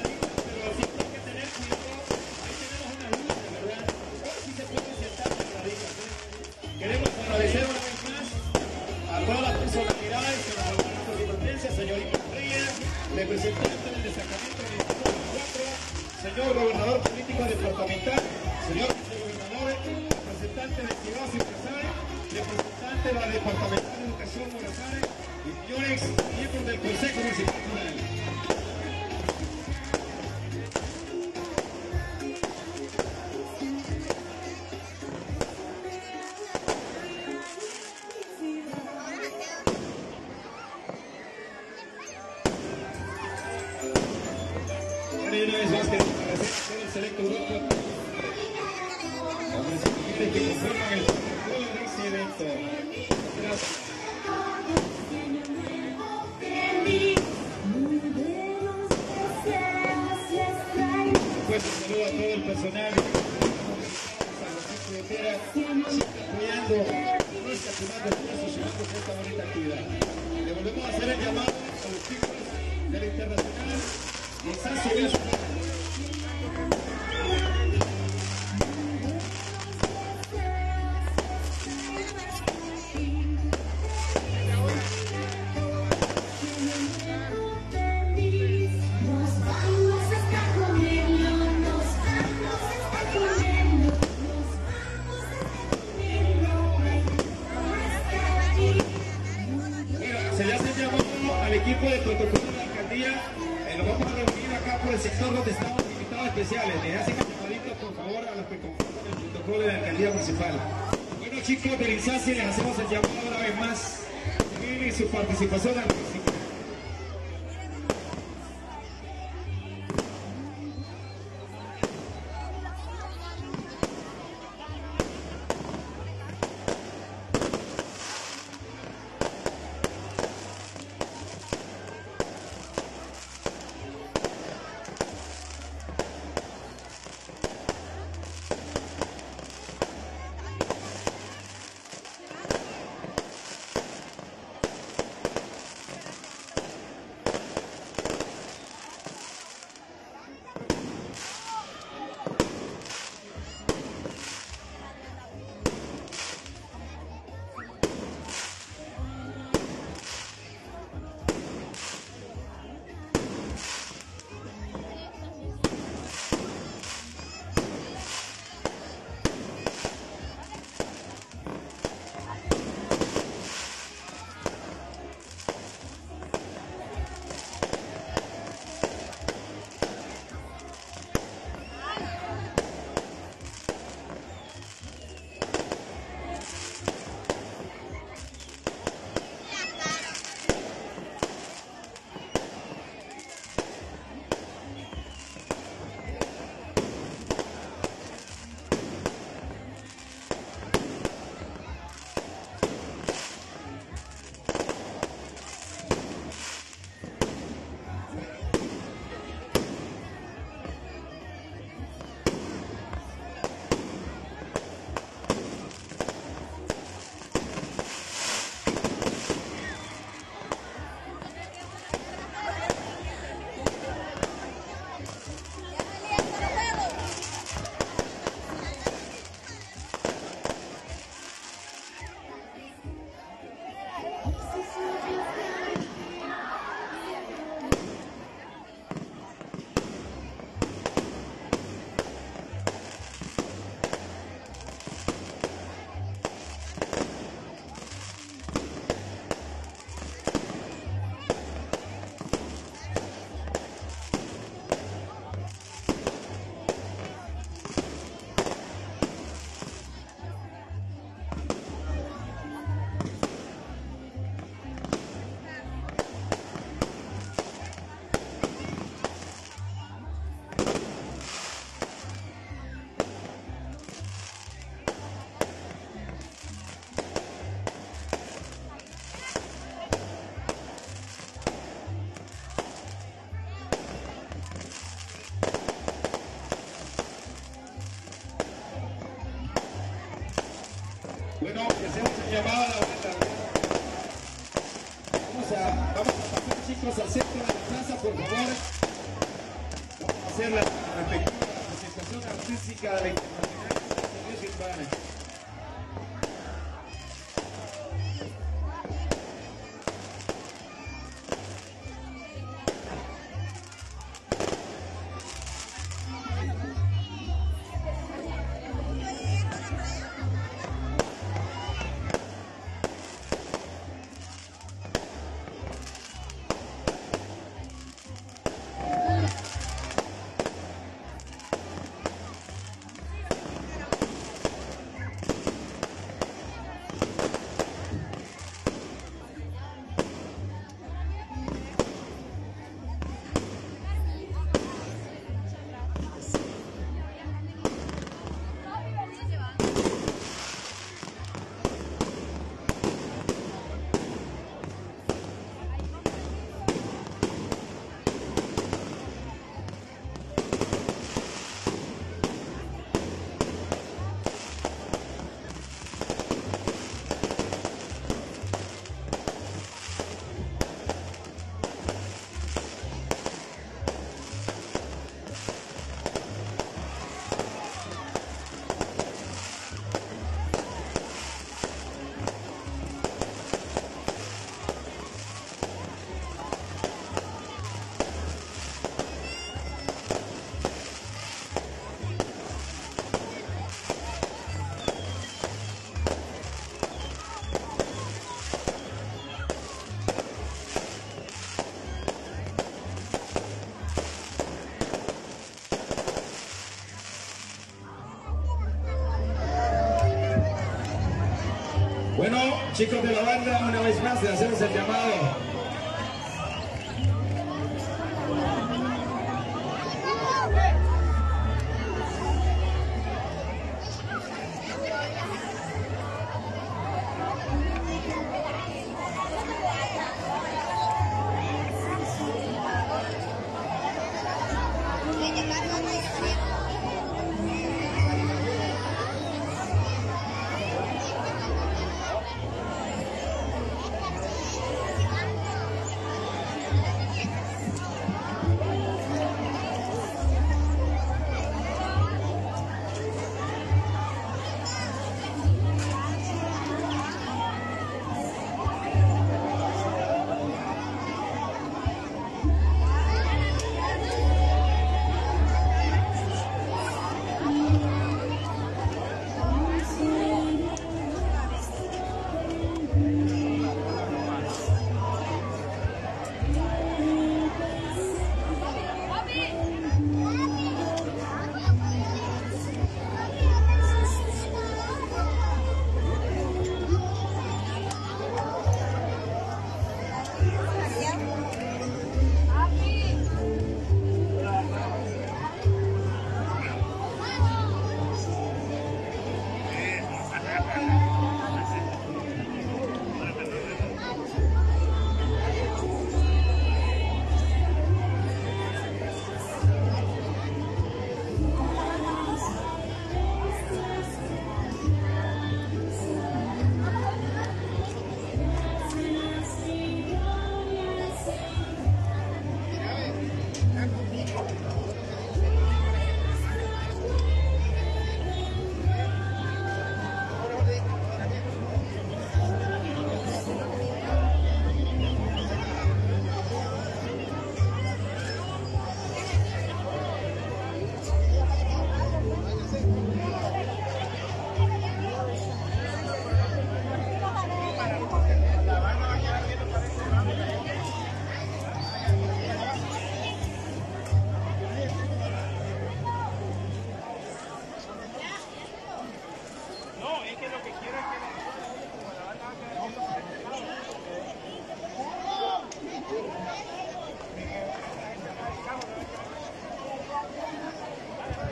Vamos a, vamos a pasar chicos al centro de la plaza, por favor. Vamos a hacer la respectiva presentación artística de la chicos de la banda, una vez más, le hacemos el llamado.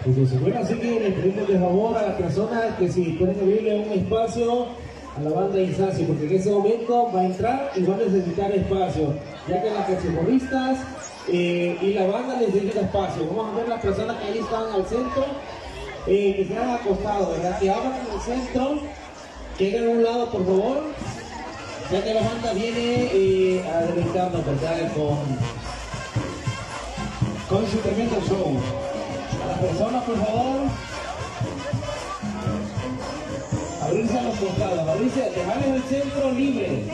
Entonces, bueno, así que le pedimos de favor a las personas que si pueden abrirle un espacio a la banda Insacio, porque en ese momento va a entrar y va a necesitar espacio, ya que las cachiporristas eh, y la banda necesitan espacio. Vamos a ver las personas que ahí están al centro, eh, que se han acostado, ¿verdad? Que abran el centro, que a un lado, por favor, ya que la banda viene eh, a deleitarnos, ¿verdad? Con, con su tremendo show personas, por favor. Abrirse a los costados, abrirse, dejarles el centro libre.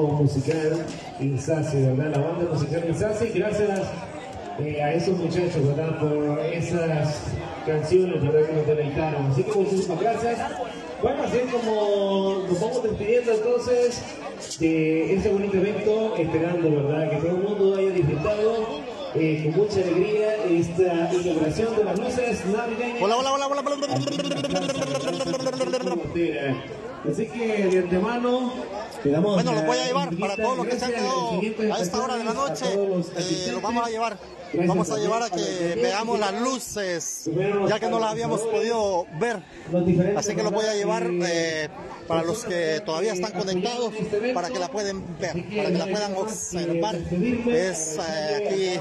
Musical Insasi, ¿verdad? La banda musical Insasi. Gracias eh, a esos muchachos, ¿verdad? Por esas canciones, ¿verdad? Que nos deleitaron. Así que muchísimas gracias. Bueno, así es como nos vamos despidiendo entonces de este bonito evento, esperando, ¿verdad? Que todo el mundo haya disfrutado eh, con mucha alegría esta inauguración de las luces navideñas. Hola, hola, hola, hola, Así que de antemano quedamos. Bueno, los voy a llevar para todos los que se han quedado a esta hora de la noche. Eh, los vamos a llevar. Vamos a llevar a que veamos las luces, ya que no las habíamos podido ver. Así que los voy a llevar eh, para los que todavía están conectados, para que la pueden ver, para que la puedan observar. Es eh, aquí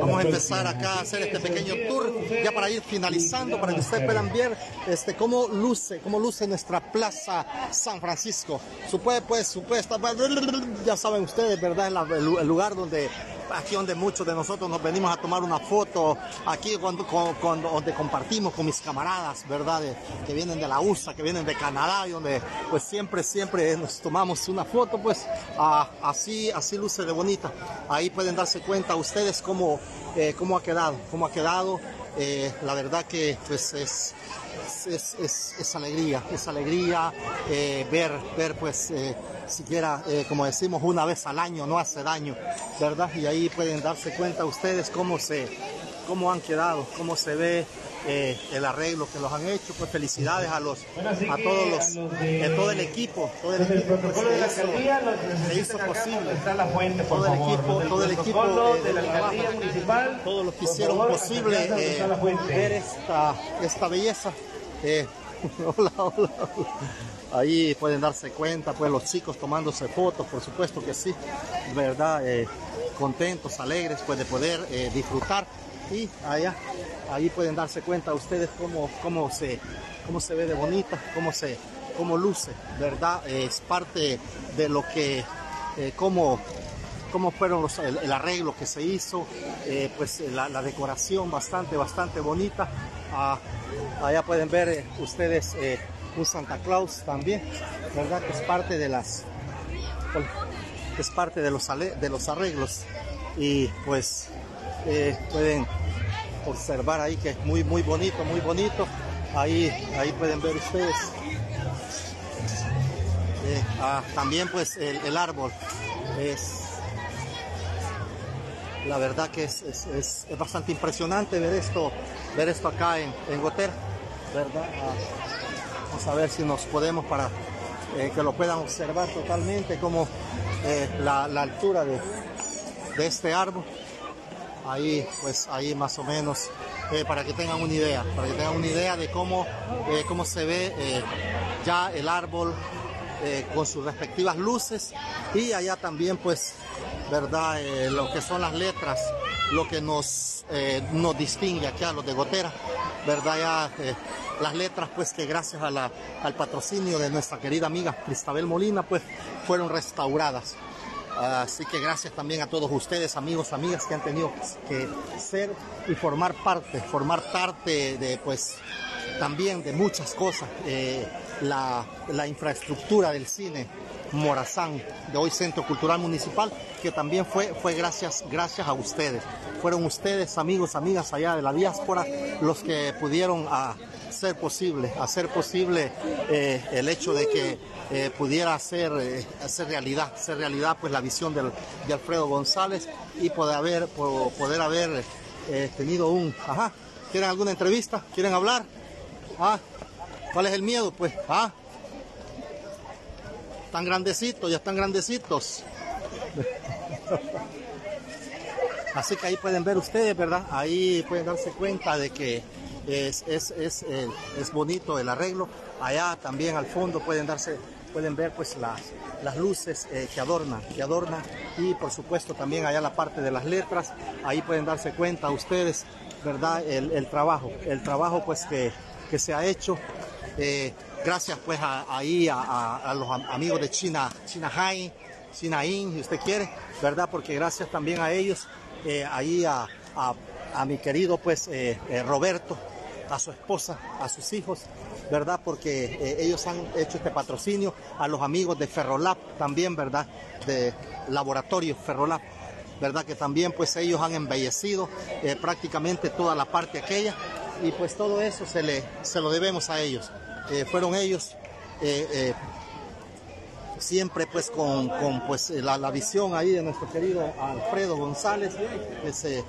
Vamos a empezar acá a hacer este pequeño tour ya para ir finalizando, para que ustedes puedan ver este, cómo luce, cómo luce nuestra plaza San Francisco. Supue, pues, supuesta, ya saben ustedes, ¿verdad? El, lugar donde aquí donde muchos de nosotros nos venimos a tomar una foto, aquí cuando, donde compartimos con mis camaradas, ¿verdad? que vienen de la USA, que vienen de Canadá, y donde pues siempre, siempre nos tomamos una foto, pues así, así luce de bonita. Ahí pueden darse cuenta ustedes cómo, eh, cómo ha quedado, cómo ha quedado. Eh, la verdad que pues es, es, es, alegría, es alegría eh, ver, ver pues siquiera, eh, como decimos, una vez al año, no hace daño, ¿verdad? Y ahí pueden darse cuenta ustedes cómo se, cómo han quedado, cómo se ve eh, el arreglo que los han hecho. Pues felicidades a los, a todos los, eh, todo el equipo, todo el equipo pues, protocolo de la alcaldía se hizo posible. Está la fuente, por todo el favor. equipo, todo el equipo eh, de la del alcaldía trabajo, municipal, todos los que hicieron favor, posible eh, ver esta, esta belleza. Hola, hola, hola. Ahí pueden darse cuenta, pues los chicos tomándose fotos, por supuesto que sí, ¿verdad? Contentos, alegres, pues de poder disfrutar. Y allá, ahí pueden darse cuenta ustedes cómo, cómo, se, cómo se ve de bonita, cómo, se, cómo luce, ¿verdad? Eh, es parte de lo que, eh, cómo, cómo fueron los, el, arreglo que se hizo, eh, pues la, la, decoración bastante, bastante bonita. Ah, allá pueden ver eh, ustedes eh, un Santa Claus también, ¿verdad? Que es parte de las, es parte de los, de los arreglos y pues eh, pueden observar ahí que es muy, muy bonito, muy bonito. Ahí, ahí pueden ver ustedes. Eh, ah, también pues el, árbol es la verdad que es, es, es, bastante impresionante ver esto ver esto acá en, en Gotera verdad ah, vamos a ver si nos podemos para eh, que lo puedan observar totalmente como eh, la, la, altura de, de, este árbol ahí pues ahí más o menos eh, para que tengan una idea para que tengan una idea de cómo cómo se ve ya el árbol eh, con sus respectivas luces y allá también pues verdad eh, lo que son las letras lo que nos eh, nos distingue aquí a los de gotera verdad ya las letras pues que gracias al patrocinio de nuestra querida amiga Cristabel Molina pues fueron restauradas Así que gracias también a todos ustedes, amigos, amigas, que han tenido que ser y formar parte, formar parte de, pues, también de muchas cosas. Eh, la, la, infraestructura del cine Morazán, de hoy Centro Cultural Municipal, que también fue, fue gracias, gracias a ustedes. Fueron ustedes, amigos, amigas allá de la diáspora, los que pudieron a, hacer posible, hacer posible eh, el hecho de que eh, pudiera hacer, eh, hacer realidad, hacer realidad pues la visión del, de Alfredo González y poder haber, poder haber tenido un, ajá, ¿quieren alguna entrevista? ¿Quieren hablar? Ah, ¿cuál es el miedo? Pues, ah, están grandecitos, ya están grandecitos. Así que ahí pueden ver ustedes, ¿verdad? Ahí pueden darse cuenta de que es, es, es, eh, es bonito el arreglo. Allá también al fondo pueden darse, pueden ver pues las, las luces eh, que adornan, que adornan y por supuesto también allá la parte de las letras. Ahí pueden darse cuenta ustedes, ¿verdad? El, el trabajo, el trabajo pues que, que se ha hecho. Eh, gracias pues ahí a, a, a, los amigos de China, China High, China In, si usted quiere, ¿verdad? Porque gracias también a ellos, eh, ahí a, a, mi querido pues Roberto, a su esposa, a sus hijos, ¿verdad? Porque eh, ellos han hecho este patrocinio, a los amigos de Ferrolab también, ¿verdad? De Laboratorio Ferrolab, ¿verdad? Que también pues ellos han embellecido eh, prácticamente toda la parte aquella y pues todo eso se, le, se lo debemos a ellos. Eh, fueron ellos siempre pues con, con pues la, la, visión ahí de nuestro querido Alfredo González que se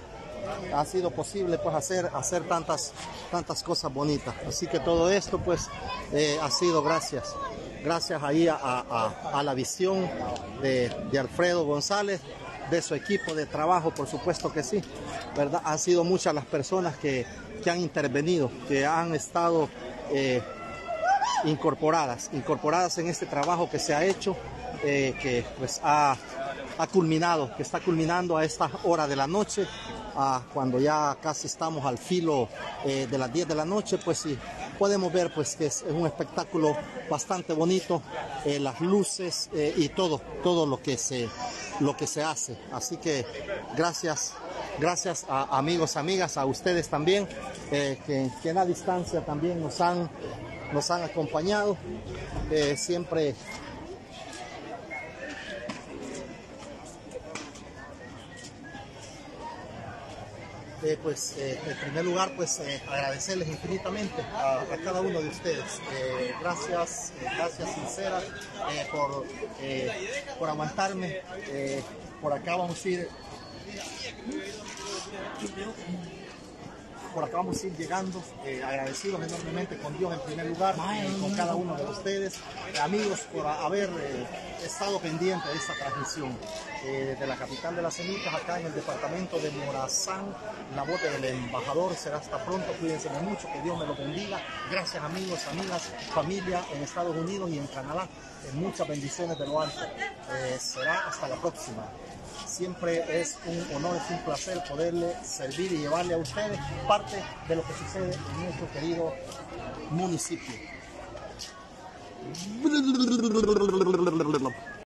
ha sido posible pues hacer, hacer tantas, tantas cosas bonitas. Así que todo esto pues eh, ha sido gracias, gracias ahí a, a, la visión de, de, Alfredo González, de su equipo de trabajo, por supuesto que sí, ¿verdad? Han sido muchas las personas que, que han intervenido, que han estado eh, incorporadas, incorporadas en este trabajo que se ha hecho, eh, que pues ha, ha culminado, que está culminando a esta hora de la noche cuando ya casi estamos al filo eh, de las 10 de la noche, pues sí, podemos ver pues que es, un espectáculo bastante bonito, eh, las luces eh, y todo, todo lo que se, lo que se hace. Así que gracias, gracias a amigos, amigas, a ustedes también, que, que, en la distancia también nos han, nos han acompañado. siempre Eh, pues eh, en primer lugar pues eh, agradecerles infinitamente a, cada uno de ustedes. Gracias gracias sinceras por, por aguantarme. Por acá vamos a ir por acá vamos a ir llegando, eh, agradecidos enormemente con Dios en primer lugar, eh, con cada uno de ustedes, amigos por haber eh, estado pendiente de esta transmisión de la capital de las semitas, acá en el departamento de Morazán, la bote del embajador, será hasta pronto, cuídense mucho, que Dios me lo bendiga, gracias amigos, amigas, familia en Estados Unidos y en Canadá, muchas bendiciones de lo alto, será hasta la próxima Siempre es un honor, es un placer poderle servir y llevarle a ustedes parte de lo que sucede en nuestro querido municipio.